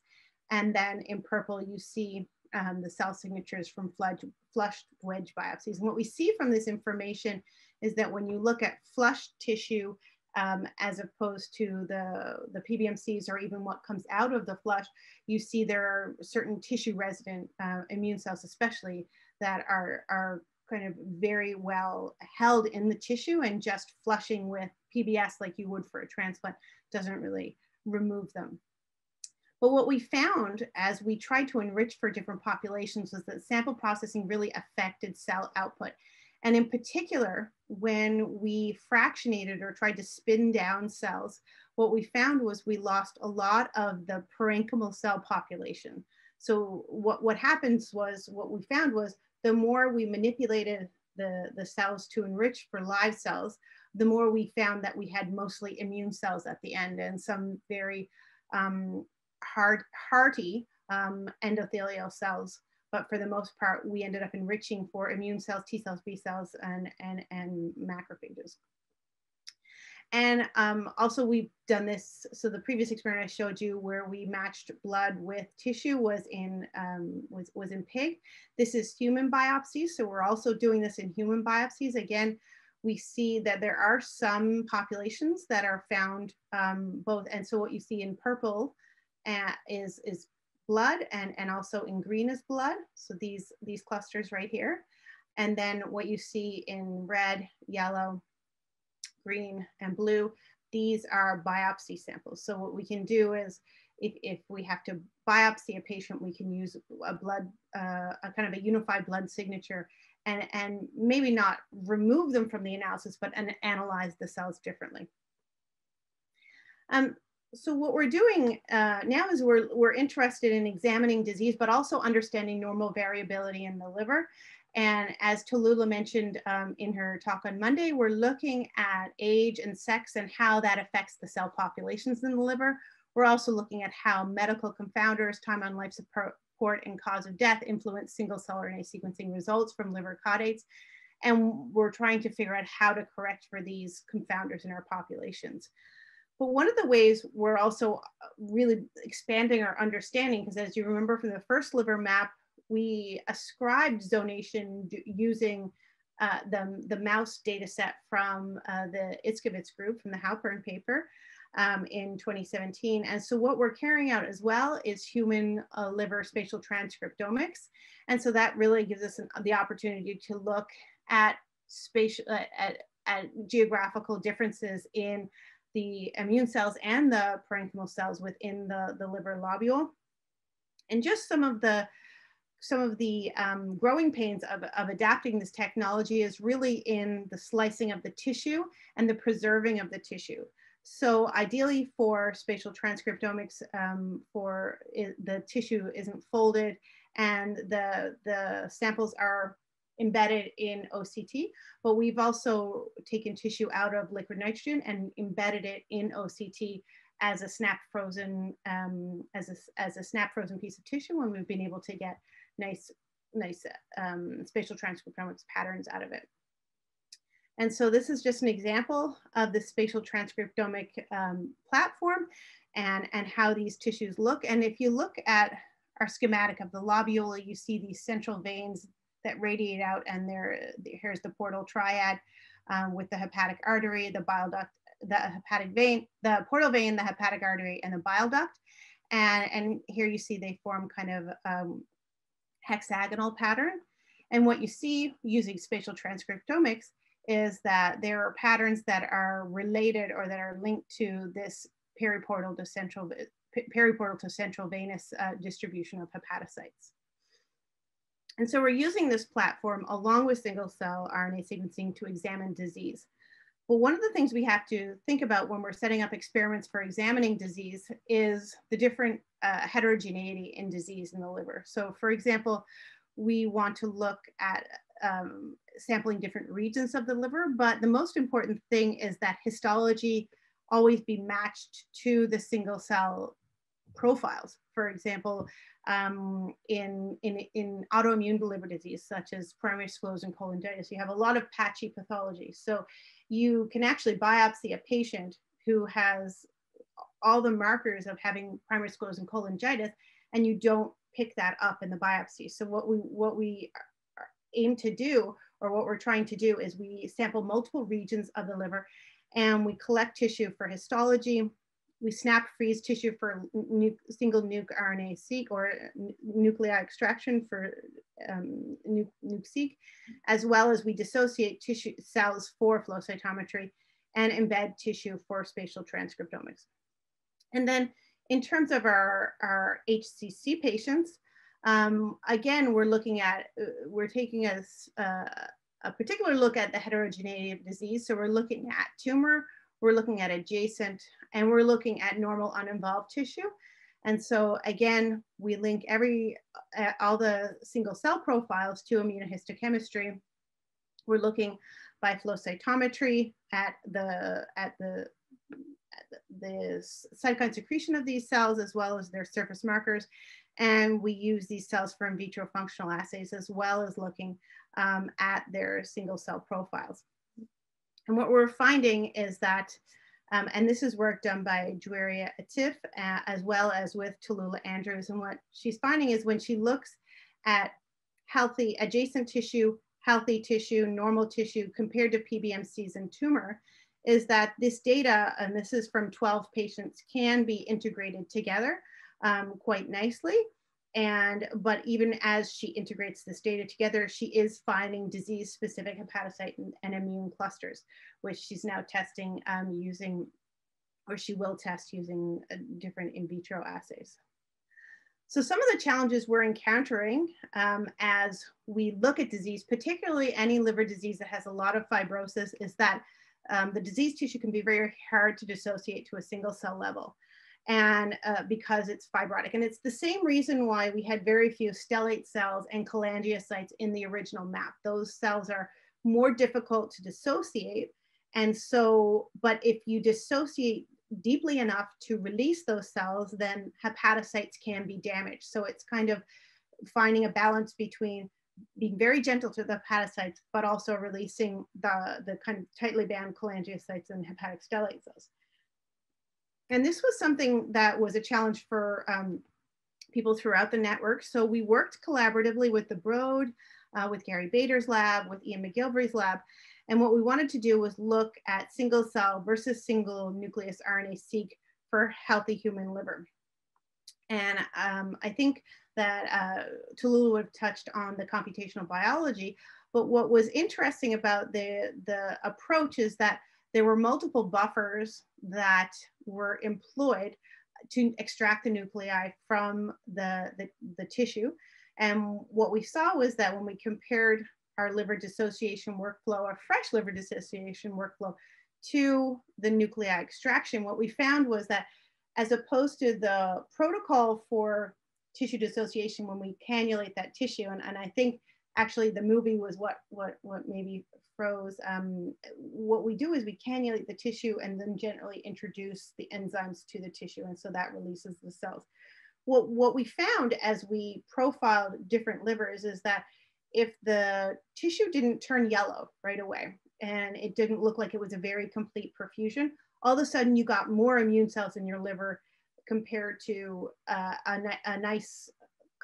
And then in purple, you see um, the cell signatures from flushed wedge biopsies. And what we see from this information is that when you look at flushed tissue, um, as opposed to the, the PBMCs or even what comes out of the flush, you see there are certain tissue resident uh, immune cells, especially that are, are kind of very well held in the tissue and just flushing with PBS like you would for a transplant doesn't really remove them. But what we found as we tried to enrich for different populations was that sample processing really affected cell output. And in particular, when we fractionated or tried to spin down cells, what we found was we lost a lot of the parenchymal cell population. So what, what happens was, what we found was the more we manipulated the, the cells to enrich for live cells, the more we found that we had mostly immune cells at the end and some very um, hard, hearty um, endothelial cells. But for the most part, we ended up enriching for immune cells, T cells, B cells, and, and, and macrophages. And um, also we've done this, so the previous experiment I showed you where we matched blood with tissue was in, um, was, was in pig. This is human biopsies, so we're also doing this in human biopsies. Again, we see that there are some populations that are found um, both, and so what you see in purple uh, is, is blood and, and also in green is blood. So these, these clusters right here. And then what you see in red, yellow, green, and blue. These are biopsy samples. So what we can do is if, if we have to biopsy a patient, we can use a blood, uh, a kind of a unified blood signature and, and maybe not remove them from the analysis, but an, analyze the cells differently. Um, so what we're doing uh, now is we're, we're interested in examining disease, but also understanding normal variability in the liver. And as Tallulah mentioned um, in her talk on Monday, we're looking at age and sex and how that affects the cell populations in the liver. We're also looking at how medical confounders, time on life support, and cause of death influence single cell RNA sequencing results from liver caudates. And we're trying to figure out how to correct for these confounders in our populations. But one of the ways we're also really expanding our understanding, because as you remember from the first liver map, we ascribed zonation using uh, the, the mouse data set from uh, the Itzkovitz group from the Halpern paper. um, in 2017. And so what we're carrying out as well is human uh, liver spatial transcriptomics. And so that really gives us an, the opportunity to look at spatial, uh, at, at geographical differences in the immune cells and the parenchymal cells within the, the liver lobule. And just some of the some of the um, growing pains of, of adapting this technology is really in the slicing of the tissue and the preserving of the tissue. So ideally for spatial transcriptomics, um, for it, the tissue isn't folded and the, the samples are embedded in OCT, but we've also taken tissue out of liquid nitrogen and embedded it in OCT as a snap frozen, um, as, a, as a snap frozen piece of tissue when we've been able to get nice, nice um, spatial transcriptomics patterns out of it. And so this is just an example of the spatial transcriptomic um, platform and, and how these tissues look. And if you look at our schematic of the lobule, you see these central veins that radiate out and there, here's the portal triad um, with the hepatic artery, the bile duct, the hepatic vein, the portal vein, the hepatic artery, and the bile duct. And, and here you see they form kind of um, hexagonal pattern. And what you see using spatial transcriptomics is that there are patterns that are related or that are linked to this periportal to central periportal to central venous uh, distribution of hepatocytes. And so we're using this platform along with single cell RNA sequencing to examine disease. But one of the things we have to think about when we're setting up experiments for examining disease is the different uh, heterogeneity in disease in the liver. So for example, we want to look at um, sampling different regions of the liver, but the most important thing is that histology always be matched to the single cell profiles. For example, um, in, in, in autoimmune liver disease, such as primary sclerosing cholangitis, you have a lot of patchy pathology. So you can actually biopsy a patient who has all the markers of having primary sclerosing cholangitis, and you don't pick that up in the biopsy. So what we, what we aim to do, or what we're trying to do, is we sample multiple regions of the liver and we collect tissue for histology. We snap freeze tissue for nu single nuke RNA seq or nuclei extraction for um, nuke, nuke seq, as well as we dissociate tissue cells for flow cytometry and embed tissue for spatial transcriptomics. And then in terms of our, our HCC patients, um, again, we're looking at, uh, we're taking a, uh, a particular look at the heterogeneity of disease. So we're looking at tumor, we're looking at adjacent, and we're looking at normal uninvolved tissue. And so again, we link every, uh, all the single cell profiles to immunohistochemistry. We're looking by flow cytometry at the, at the, at the cytokine secretion of these cells as well as their surface markers. And we use these cells for in vitro functional assays as well as looking um, at their single cell profiles. And what we're finding is that, um, and this is work done by Juwairiya Atif, uh, as well as with Tallulah Andrews. And what she's finding is when she looks at healthy adjacent tissue, healthy tissue, normal tissue compared to PBMCs and tumor, is that this data, and this is from 12 patients, can be integrated together um, quite nicely. And, but even as she integrates this data together, she is finding disease specific hepatocyte and, and immune clusters, which she's now testing um, using, or she will test using uh, different in vitro assays. So some of the challenges we're encountering um, as we look at disease, particularly any liver disease that has a lot of fibrosis, is that um, the disease tissue can be very hard to dissociate to a single cell level and uh, because it's fibrotic. And it's the same reason why we had very few stellate cells and cholangiocytes in the original map. Those cells are more difficult to dissociate. And so, but if you dissociate deeply enough to release those cells, then hepatocytes can be damaged. So it's kind of finding a balance between being very gentle to the hepatocytes, but also releasing the, the kind of tightly bound cholangiocytes and hepatic stellate cells. And this was something that was a challenge for um, people throughout the network. So we worked collaboratively with the Broad, uh, with Gary Bader's lab, with Ian McGilvray's lab. And what we wanted to do was look at single cell versus single nucleus RNA-seq for healthy human liver. And um, I think that uh, Tallulah would have touched on the computational biology, but what was interesting about the, the approach is that there were multiple buffers that were employed to extract the nuclei from the, the, the tissue. And what we saw was that when we compared our liver dissociation workflow, our fresh liver dissociation workflow to the nuclei extraction, what we found was that as opposed to the protocol for tissue dissociation when we cannulate that tissue, and, and I think actually the movie was what, what, what maybe froze, um, what we do is we cannulate the tissue and then gently introduce the enzymes to the tissue, and so that releases the cells. What, what we found as we profiled different livers is that if the tissue didn't turn yellow right away and it didn't look like it was a very complete perfusion, all of a sudden you got more immune cells in your liver compared to uh, a, a, nice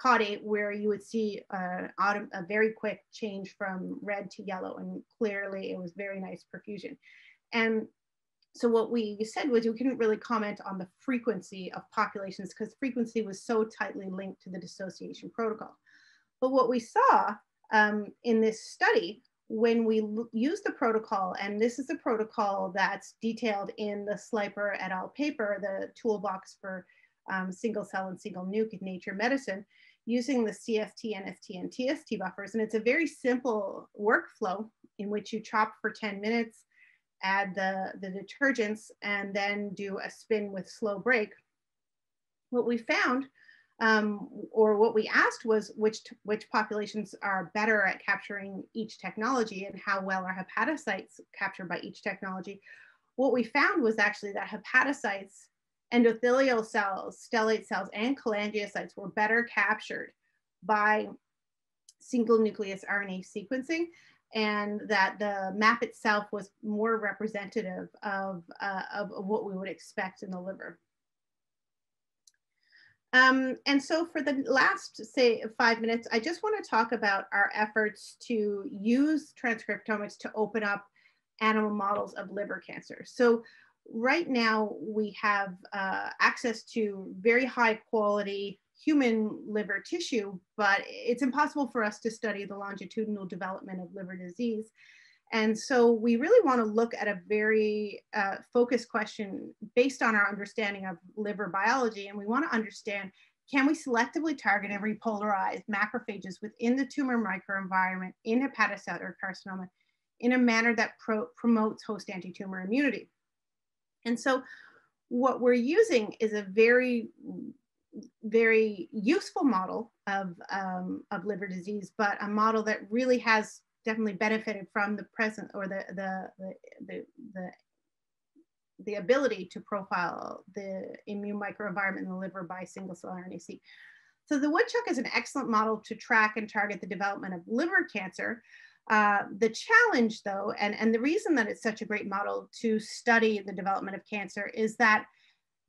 caudate where you would see uh, a very quick change from red to yellow and clearly it was very nice perfusion. And so what we said was we couldn't really comment on the frequency of populations because frequency was so tightly linked to the dissociation protocol. But what we saw um, in this study when we use the protocol, and this is a protocol that's detailed in the Slyper et al. paper, the toolbox for um, single cell and single nuke in Nature Medicine, using the CST, NST, and TST buffers. And it's a very simple workflow in which you chop for 10 minutes, add the, the detergents, and then do a spin with slow break. What we found um, or what we asked was which, which populations are better at capturing each technology and how well are hepatocytes captured by each technology. What we found was actually that hepatocytes, endothelial cells, stellate cells, and cholangiocytes were better captured by single nucleus RNA sequencing and that the map itself was more representative of, uh, of what we would expect in the liver. Um, and so for the last, say, five minutes, I just want to talk about our efforts to use transcriptomics to open up animal models of liver cancer. So right now we have uh, access to very high quality human liver tissue, but it's impossible for us to study the longitudinal development of liver disease. And so we really want to look at a very uh, focused question based on our understanding of liver biology. And we want to understand, can we selectively target and repolarize macrophages within the tumor microenvironment in hepatocellular carcinoma in a manner that pro promotes host anti-tumor immunity? And so what we're using is a very very useful model of, um, of liver disease, but a model that really has definitely benefited from the present or the, the, the, the, the the ability to profile the immune microenvironment in the liver by single cell RNA-seq. So the woodchuck is an excellent model to track and target the development of liver cancer. Uh, the challenge though, and, and the reason that it's such a great model to study the development of cancer is that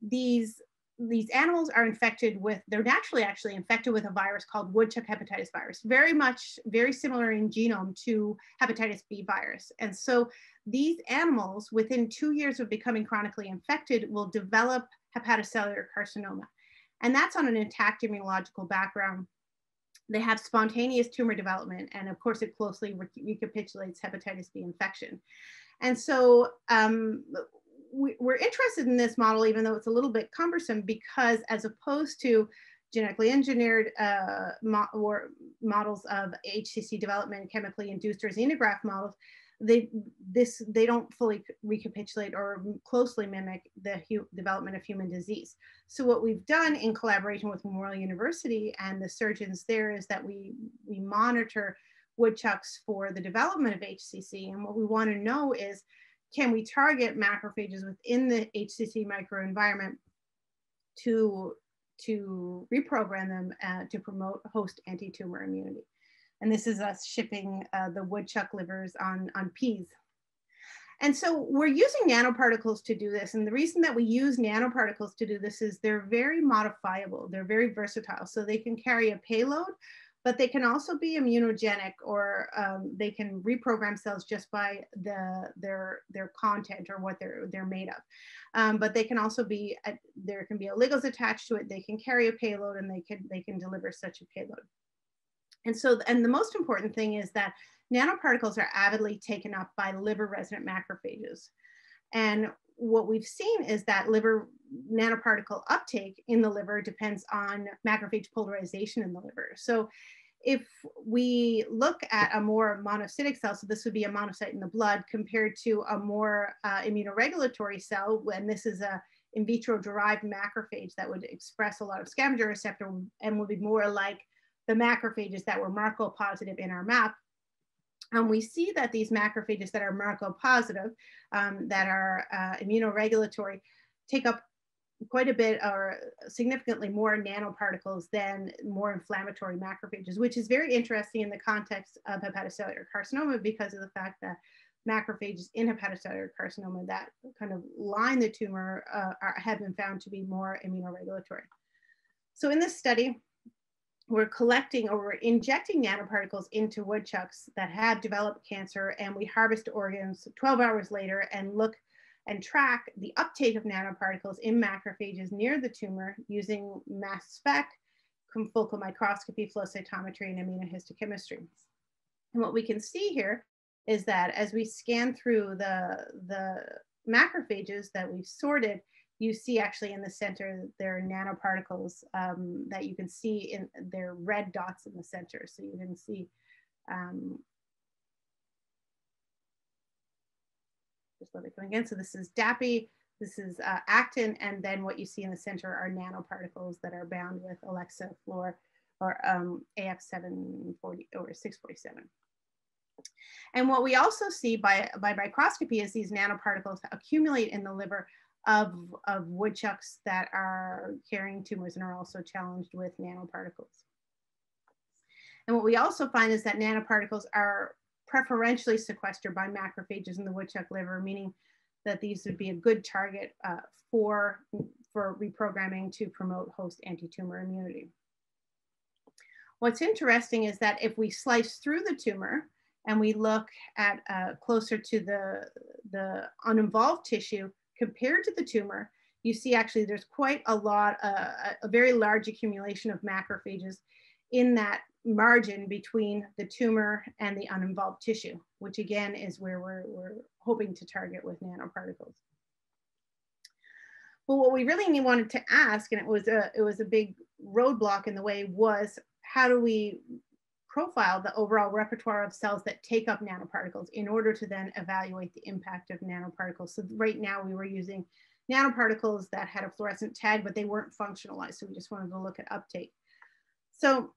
these these animals are infected with, they're naturally actually infected with a virus called woodchuck hepatitis virus, very much, very similar in genome to hepatitis B virus. And so these animals, within two years of becoming chronically infected, will develop hepatocellular carcinoma. And that's on an intact immunological background. They have spontaneous tumor development, and of course, it closely re recapitulates hepatitis B infection. And so um, we, are interested in this model, even though it's a little bit cumbersome, because as opposed to genetically engineered uh, mo or models of HCC development, chemically induced or models, they this they don't fully recapitulate or closely mimic the development of human disease. So what we've done in collaboration with Memorial University and the surgeons there is that we we monitor woodchucks for the development of HCC, and what we want to know is can we target macrophages within the HCC microenvironment to, to reprogram them uh, to promote host anti-tumor immunity? And this is us shipping uh, the woodchuck livers on, on peas. And so we're using nanoparticles to do this. And the reason that we use nanoparticles to do this is they're very modifiable. They're very versatile. So they can carry a payload but they can also be immunogenic or um, they can reprogram cells just by the their their content or what they're they're made of. Um, but they can also be there can be oligos attached to it. They can carry a payload and they can they can deliver such a payload. And so and the most important thing is that nanoparticles are avidly taken up by liver resident macrophages. And what we've seen is that liver nanoparticle uptake in the liver depends on macrophage polarization in the liver. So if we look at a more monocytic cell, so this would be a monocyte in the blood compared to a more uh, immunoregulatory cell, when this is a in vitro derived macrophage that would express a lot of scavenger receptor and would be more like the macrophages that were Marco positive in our map, and we see that these macrophages that are Marco positive, um, that are uh, immunoregulatory, take up quite a bit or significantly more nanoparticles than more inflammatory macrophages, which is very interesting in the context of hepatocellular carcinoma because of the fact that macrophages in hepatocellular carcinoma that kind of line the tumor uh, are, have been found to be more immunoregulatory. So in this study, we're collecting or we're injecting nanoparticles into woodchucks that have developed cancer and we harvest organs 12 hours later and look and track the uptake of nanoparticles in macrophages near the tumor using mass spec, confocal microscopy, flow cytometry, and immunohistochemistry. And what we can see here is that as we scan through the, the macrophages that we've sorted, you see actually in the center, there are nanoparticles um, that you can see in their red dots in the center. So you can see um, just let it come again. So this is DAPI, this is uh, actin, and then what you see in the center are nanoparticles that are bound with Alexa Fluor or um, AF740 or 647. And what we also see by, by microscopy is these nanoparticles accumulate in the liver of, of woodchucks that are carrying tumors and are also challenged with nanoparticles. And what we also find is that nanoparticles are preferentially sequestered by macrophages in the woodchuck liver, meaning that these would be a good target uh, for, for reprogramming to promote host anti-tumor immunity. What's interesting is that if we slice through the tumor and we look at uh, closer to the, the uninvolved tissue, compared to the tumor, you see actually there's quite a lot, uh, a very large accumulation of macrophages in that margin between the tumor and the uninvolved tissue, which again is where we're, we're hoping to target with nanoparticles. But what we really wanted to ask, and it was a, it was a big roadblock in the way, was how do we profile the overall repertoire of cells that take up nanoparticles in order to then evaluate the impact of nanoparticles. So right now we were using nanoparticles that had a fluorescent tag, but they weren't functionalized. So we just wanted to look at uptake. So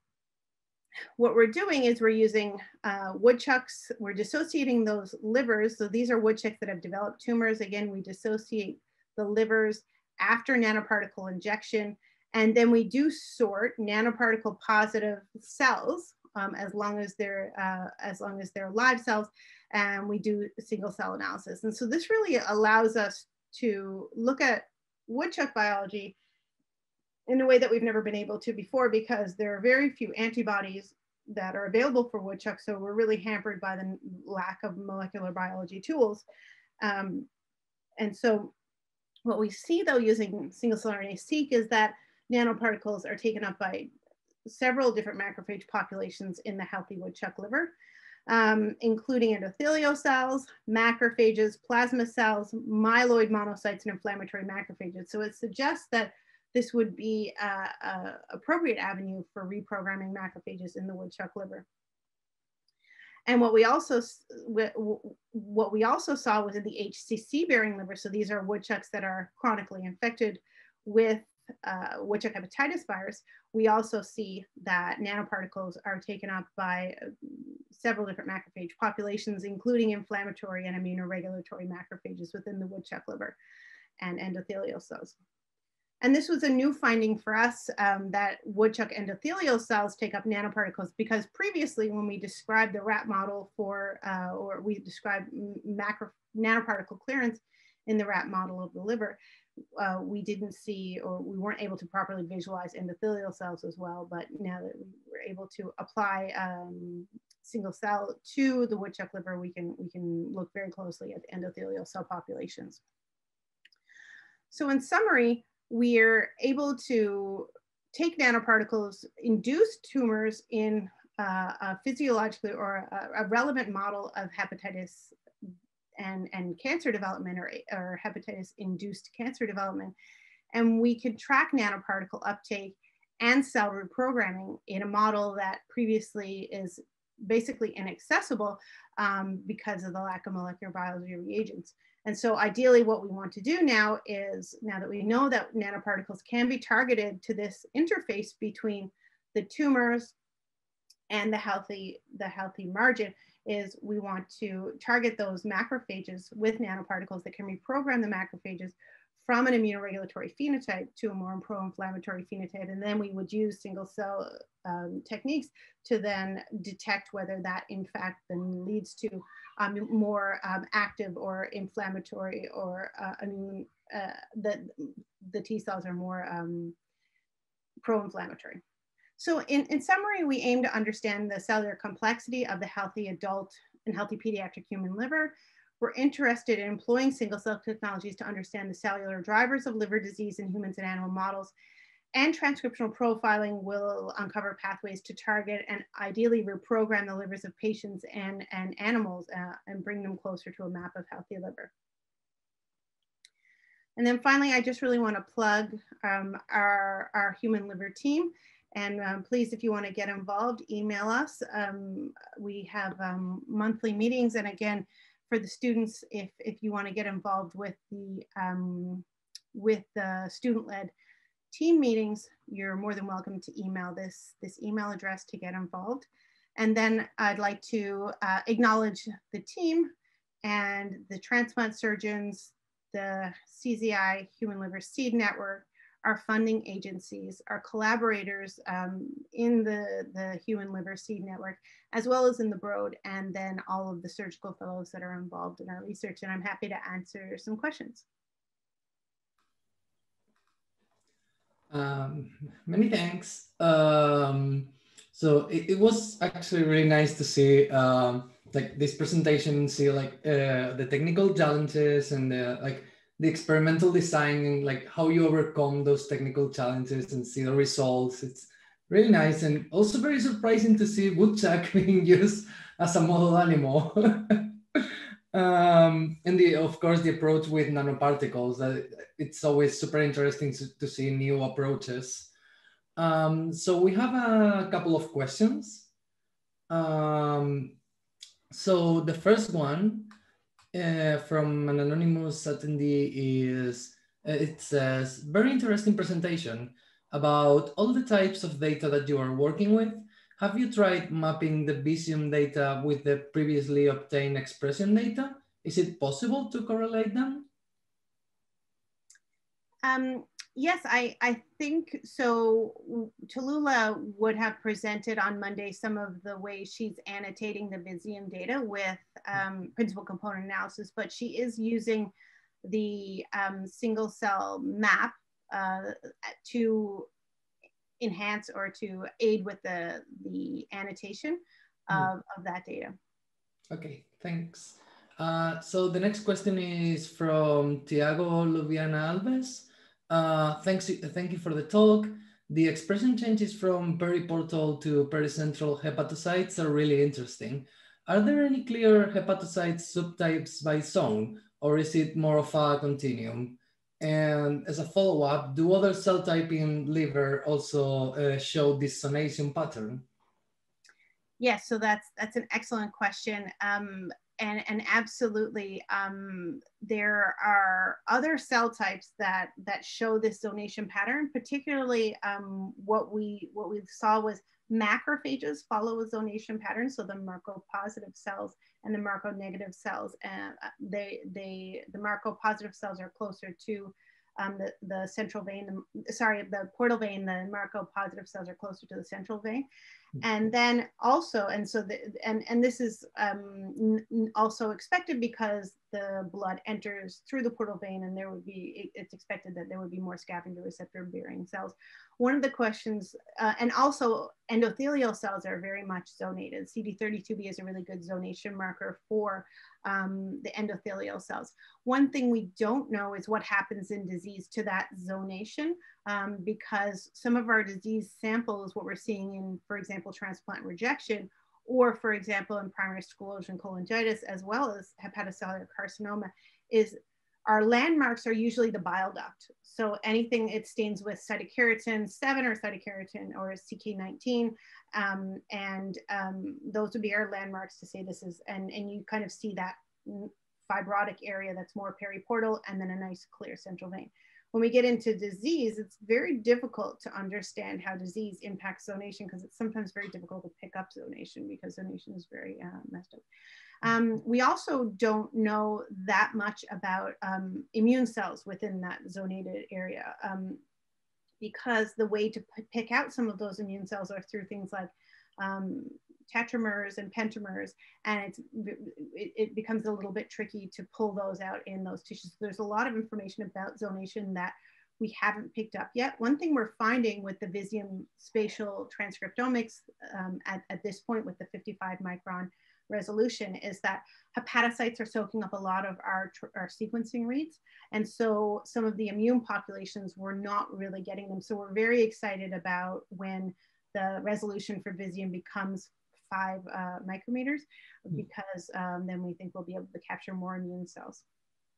what we're doing is we're using uh, woodchucks, we're dissociating those livers. So these are woodchucks that have developed tumors. Again, we dissociate the livers after nanoparticle injection. And then we do sort nanoparticle positive cells um, as long as they're uh, as long as they're live cells, and we do single cell analysis. And so this really allows us to look at woodchuck biology in a way that we've never been able to before because there are very few antibodies that are available for woodchuck. So we're really hampered by the lack of molecular biology tools. Um, and so what we see though using single cell RNA-seq is that nanoparticles are taken up by several different macrophage populations in the healthy woodchuck liver, um, including endothelial cells, macrophages, plasma cells, myeloid monocytes, and inflammatory macrophages. So it suggests that this would be a, appropriate avenue for reprogramming macrophages in the woodchuck liver. And what we also what we also saw was in the HCC bearing liver. So these are woodchucks that are chronically infected with uh, woodchuck hepatitis virus, we also see that nanoparticles are taken up by uh, several different macrophage populations, including inflammatory and immunoregulatory macrophages within the woodchuck liver and endothelial cells. And this was a new finding for us um, that woodchuck endothelial cells take up nanoparticles because previously when we described the rat model for, uh, or we described macro, nanoparticle clearance in the rat model of the liver, uh, we didn't see or we weren't able to properly visualize endothelial cells as well. But now that we were able to apply um, single cell to the woodchuck liver, we can, we can look very closely at the endothelial cell populations. So in summary, we're able to take nanoparticles, induce tumors in uh, a physiologically or a, a, relevant model of hepatitis and, and cancer development or, or hepatitis induced cancer development. And we can track nanoparticle uptake and cell reprogramming in a model that previously is basically inaccessible um, because of the lack of molecular biology reagents. And so ideally what we want to do now is, now that we know that nanoparticles can be targeted to this interface between the tumors and the healthy, the healthy margin, is we want to target those macrophages with nanoparticles that can reprogram the macrophages from an immunoregulatory phenotype to a more pro-inflammatory phenotype. And then we would use single cell um, techniques to then detect whether that in fact then leads to um, more um, active or inflammatory or uh, immune, uh, the, the T cells are more um, pro-inflammatory. So in, in summary, we aim to understand the cellular complexity of the healthy adult and healthy pediatric human liver. We're interested in employing single cell technologies to understand the cellular drivers of liver disease in humans and animal models. And transcriptional profiling will uncover pathways to target and ideally reprogram the livers of patients and, and animals uh, and bring them closer to a map of healthy liver. And then finally, I just really want to plug um, our, our human liver team. And um, please, if you want to get involved, email us. Um, we have um, monthly meetings. And again, for the students, if, if you want to get involved with the, um, with the student-led team meetings, you're more than welcome to email this, this email address to get involved. And then I'd like to uh, acknowledge the team and the transplant surgeons, the CZI Human Liver Seed Network, our funding agencies, our collaborators um, in the, the Human Liver Seed Network, as well as in the Broad, and then all of the surgical fellows that are involved in our research. And I'm happy to answer some questions. Um, many thanks. Um, so it, it, was actually really nice to see um, like this presentation, see like uh, the technical challenges and the like the experimental design and like how you overcome those technical challenges and see the results. It's really nice and also very surprising to see woodchuck being used as a model animal. um, and the, of course, the approach with nanoparticles, uh, it's always super interesting to, to see new approaches. Um, so we have a couple of questions. Um, so the first one uh, from an anonymous attendee is, uh, it says, very interesting presentation about all the types of data that you are working with. Have you tried mapping the Visium data with the previously obtained expression data? Is it possible to correlate them? Um, yes, I, I think so. Tallulah would have presented on Monday some of the ways she's annotating the Visium data with um, principal component analysis, but she is using the um, single cell map uh, to enhance or to aid with the, the annotation of, of that data. Okay, thanks. Uh, so the next question is from Tiago Lubiana Alves. Uh, thanks, thank you for the talk. The expression changes from periportal to pericentral hepatocytes are really interesting. Are there any clear hepatocyte subtypes by zone, or is it more of a continuum? And as a follow-up, do other cell type in liver also uh, show this zonation pattern? Yes, so that's that's an excellent question. Um, and, and absolutely, um, there are other cell types that that show this donation pattern. Particularly, um, what we what we saw was macrophages follow a zonation pattern. So the Merkel positive cells and the Merkel negative cells, and uh, they they the Merkel positive cells are closer to um, the, the central vein, the, sorry, the portal vein, the Merkel positive cells are closer to the central vein. And then also, and so, the, and, and this is um, also expected because the blood enters through the portal vein and there would be, it's expected that there would be more scavenger receptor bearing cells. One of the questions, uh, and also endothelial cells are very much zonated. CD32B is a really good zonation marker for um, the endothelial cells. One thing we don't know is what happens in disease to that zonation um, because some of our disease samples, what we're seeing in, for example, transplant rejection, or for example, in primary sclerosing cholangitis, as well as hepatocellular carcinoma, is our landmarks are usually the bile duct. So anything it stains with cytokeratin 7 or cytokeratin or CK19. Um, and um, those would be our landmarks to say this is, and, and you kind of see that fibrotic area that's more periportal and then a nice clear central vein. When we get into disease, it's very difficult to understand how disease impacts zonation because it's sometimes very difficult to pick up zonation because zonation is very uh, messed up. Um, we also don't know that much about um, immune cells within that zonated area um, because the way to pick out some of those immune cells are through things like um, tetramers and pentamers, and it, it, becomes a little bit tricky to pull those out in those tissues. There's a lot of information about zonation that we haven't picked up yet. One thing we're finding with the Visium spatial transcriptomics um, at, at this point with the 55 micron resolution is that hepatocytes are soaking up a lot of our, our sequencing reads. And so some of the immune populations, we're not really getting them. So we're very excited about when the resolution for Visium becomes five uh, micrometers, mm. because um, then we think we'll be able to capture more immune cells.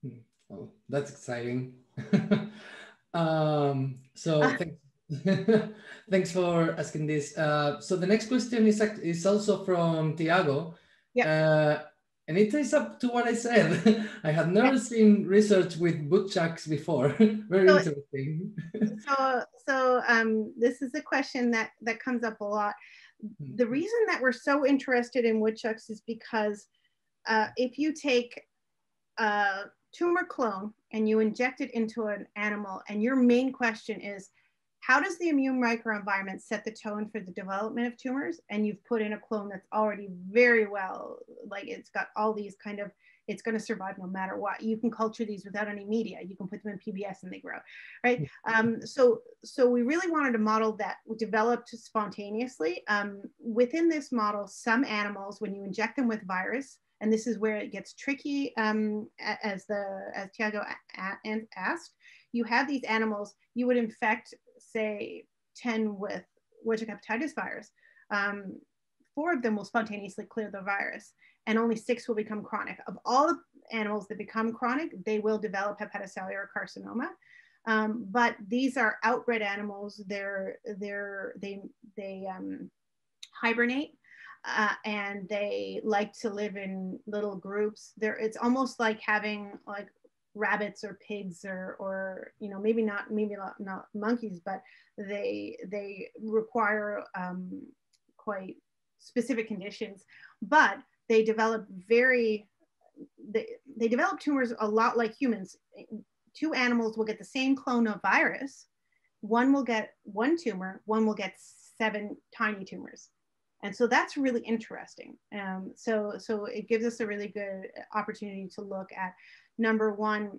Mm. Oh, that's exciting. um, so thanks. Thanks for asking this. Uh, so the next question is, is also from Tiago. Yeah. Uh, and it is up to what I said. I had never yeah. seen research with bootjacks before. Very so, interesting. so, so um, this is a question that that comes up a lot. Hmm. The reason that we're so interested in woodchucks is because uh, if you take a tumor clone and you inject it into an animal, and your main question is, how does the immune microenvironment set the tone for the development of tumors? And you've put in a clone that's already very well, like it's got all these kind of, it's going to survive no matter what. You can culture these without any media. You can put them in PBS and they grow, right? Um, so, so we really wanted a model that developed spontaneously. Um, within this model, some animals, when you inject them with virus, and this is where it gets tricky, um, as the as Tiago asked, you have these animals, you would infect say 10 with allergic hepatitis virus, um, four of them will spontaneously clear the virus and only six will become chronic. Of all the animals that become chronic, they will develop hepatocellular carcinoma. Um, but these are outbred animals. They're, they're, they, they um, hibernate uh, and they like to live in little groups. There, it's almost like having like rabbits or pigs or or you know maybe not maybe not, not monkeys but they they require um, quite specific conditions. But they develop very they, they develop tumors a lot like humans. Two animals will get the same clone of virus. One will get one tumor one will get seven tiny tumors. And so that's really interesting. Um, so so it gives us a really good opportunity to look at number one,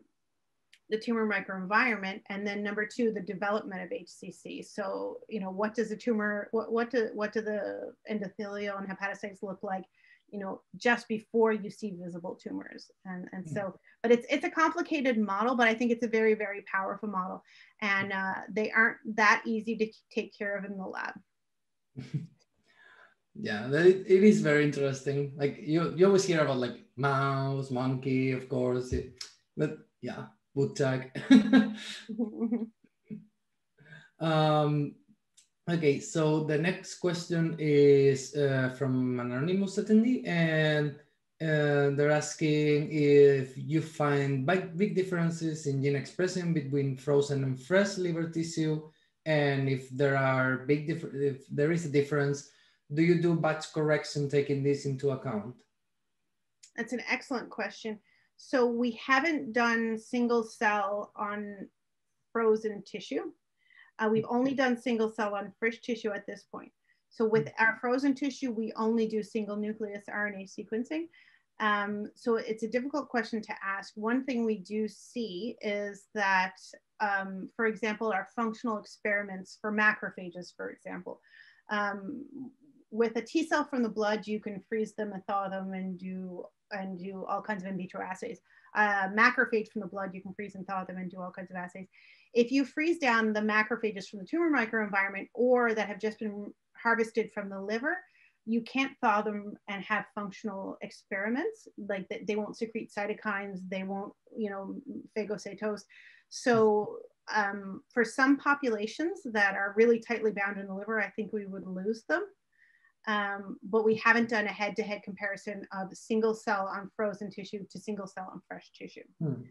the tumor microenvironment, and then number two, the development of HCC. So, you know, what does the tumor, what, what do, what do the endothelial and hepatocytes look like, you know, just before you see visible tumors? And, and so, but it's, it's a complicated model, but I think it's a very, very powerful model. And uh, they aren't that easy to take care of in the lab. yeah, it, it is very interesting. Like you, you always hear about like mouse, monkey, of course. It, but yeah, woodchuck. um, okay, so the next question is uh, from an anonymous attendee, and uh, they're asking if you find big, big differences in gene expression between frozen and fresh liver tissue, and if there are big if there is a difference, do you do batch correction taking this into account? That's an excellent question. So we haven't done single cell on frozen tissue. Uh, we've only done single cell on fresh tissue at this point. So with our frozen tissue, we only do single nucleus RNA sequencing. Um, so it's a difficult question to ask. One thing we do see is that, um, for example, our functional experiments for macrophages, for example, um, with a T cell from the blood, you can freeze them and thaw them and do and do all kinds of in vitro assays. Uh, macrophage from the blood, you can freeze and thaw them and do all kinds of assays. If you freeze down the macrophages from the tumor microenvironment or that have just been harvested from the liver, you can't thaw them and have functional experiments. Like that. they won't secrete cytokines, they won't, you know, phagocytose. So um, for some populations that are really tightly bound in the liver, I think we would lose them. Um, but we haven't done a head-to-head comparison of single cell on frozen tissue to single cell on fresh tissue. Hmm.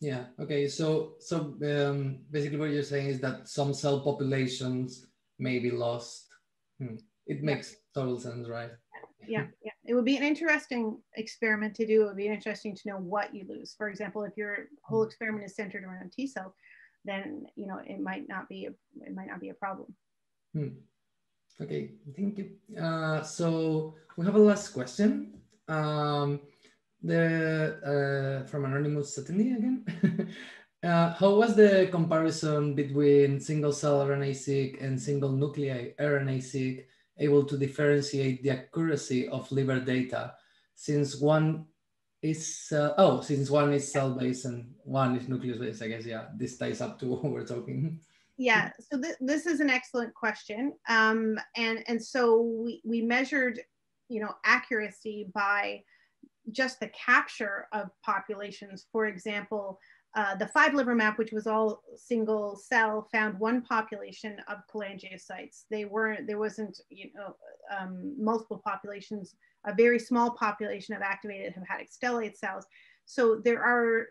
Yeah. Okay. So so um, basically, what you're saying is that some cell populations may be lost. Hmm. It makes total sense, right? Yeah. Yeah. It would be an interesting experiment to do. It would be interesting to know what you lose. For example, if your whole hmm. experiment is centered around T cells, then you know it might not be a, it might not be a problem. Hmm. Okay, thank you. Uh, so we have a last question. Um, the uh, from anonymous Satini again. uh, how was the comparison between single cell RNA-seq and single nuclei RNA-seq able to differentiate the accuracy of liver data since one is uh, oh since one is cell-based and one is nucleus-based I guess yeah this ties up to what we're talking yeah so th this is an excellent question um, and and so we, we measured you know accuracy by just the capture of populations. For example uh, the five liver map which was all single cell found one population of cholangiocytes. They weren't there wasn't you know um, multiple populations. A very small population of activated hepatic stellate cells. So there are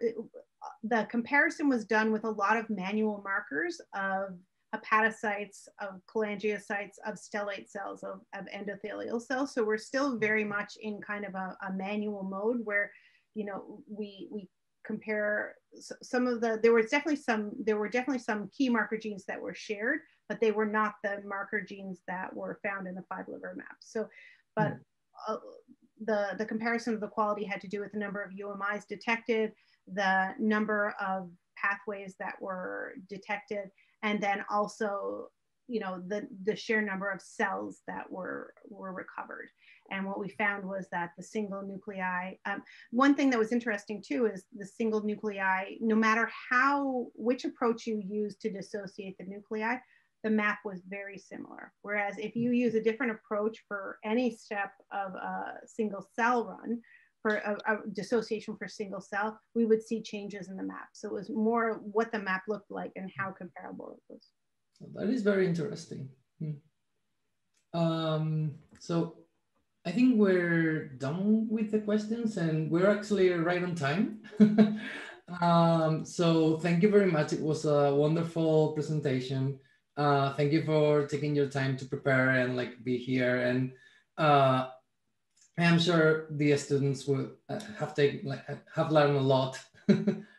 the comparison was done with a lot of manual markers of hepatocytes, of cholangiocytes, of stellate cells, of, of endothelial cells. So we're still very much in kind of a, a manual mode where, you know, we, we compare some of the, there was definitely some, there were definitely some key marker genes that were shared, but they were not the marker genes that were found in the five liver maps. So, but uh, the, the comparison of the quality had to do with the number of UMIs detected, the number of pathways that were detected, and then also you know the the sheer number of cells that were were recovered. And what we found was that the single nuclei um, one thing that was interesting too is the single nuclei no matter how which approach you use to dissociate the nuclei the map was very similar. Whereas if you use a different approach for any step of a single cell run for a, a, dissociation for single cell, we would see changes in the map. So it was more what the map looked like and how comparable it was. That is very interesting. Hmm. Um, so I think we're done with the questions and we're actually right on time. um, so thank you very much. It was a wonderful presentation. Uh, thank you for taking your time to prepare and like be here. And uh, I'm sure the students will uh, have taken like have learned a lot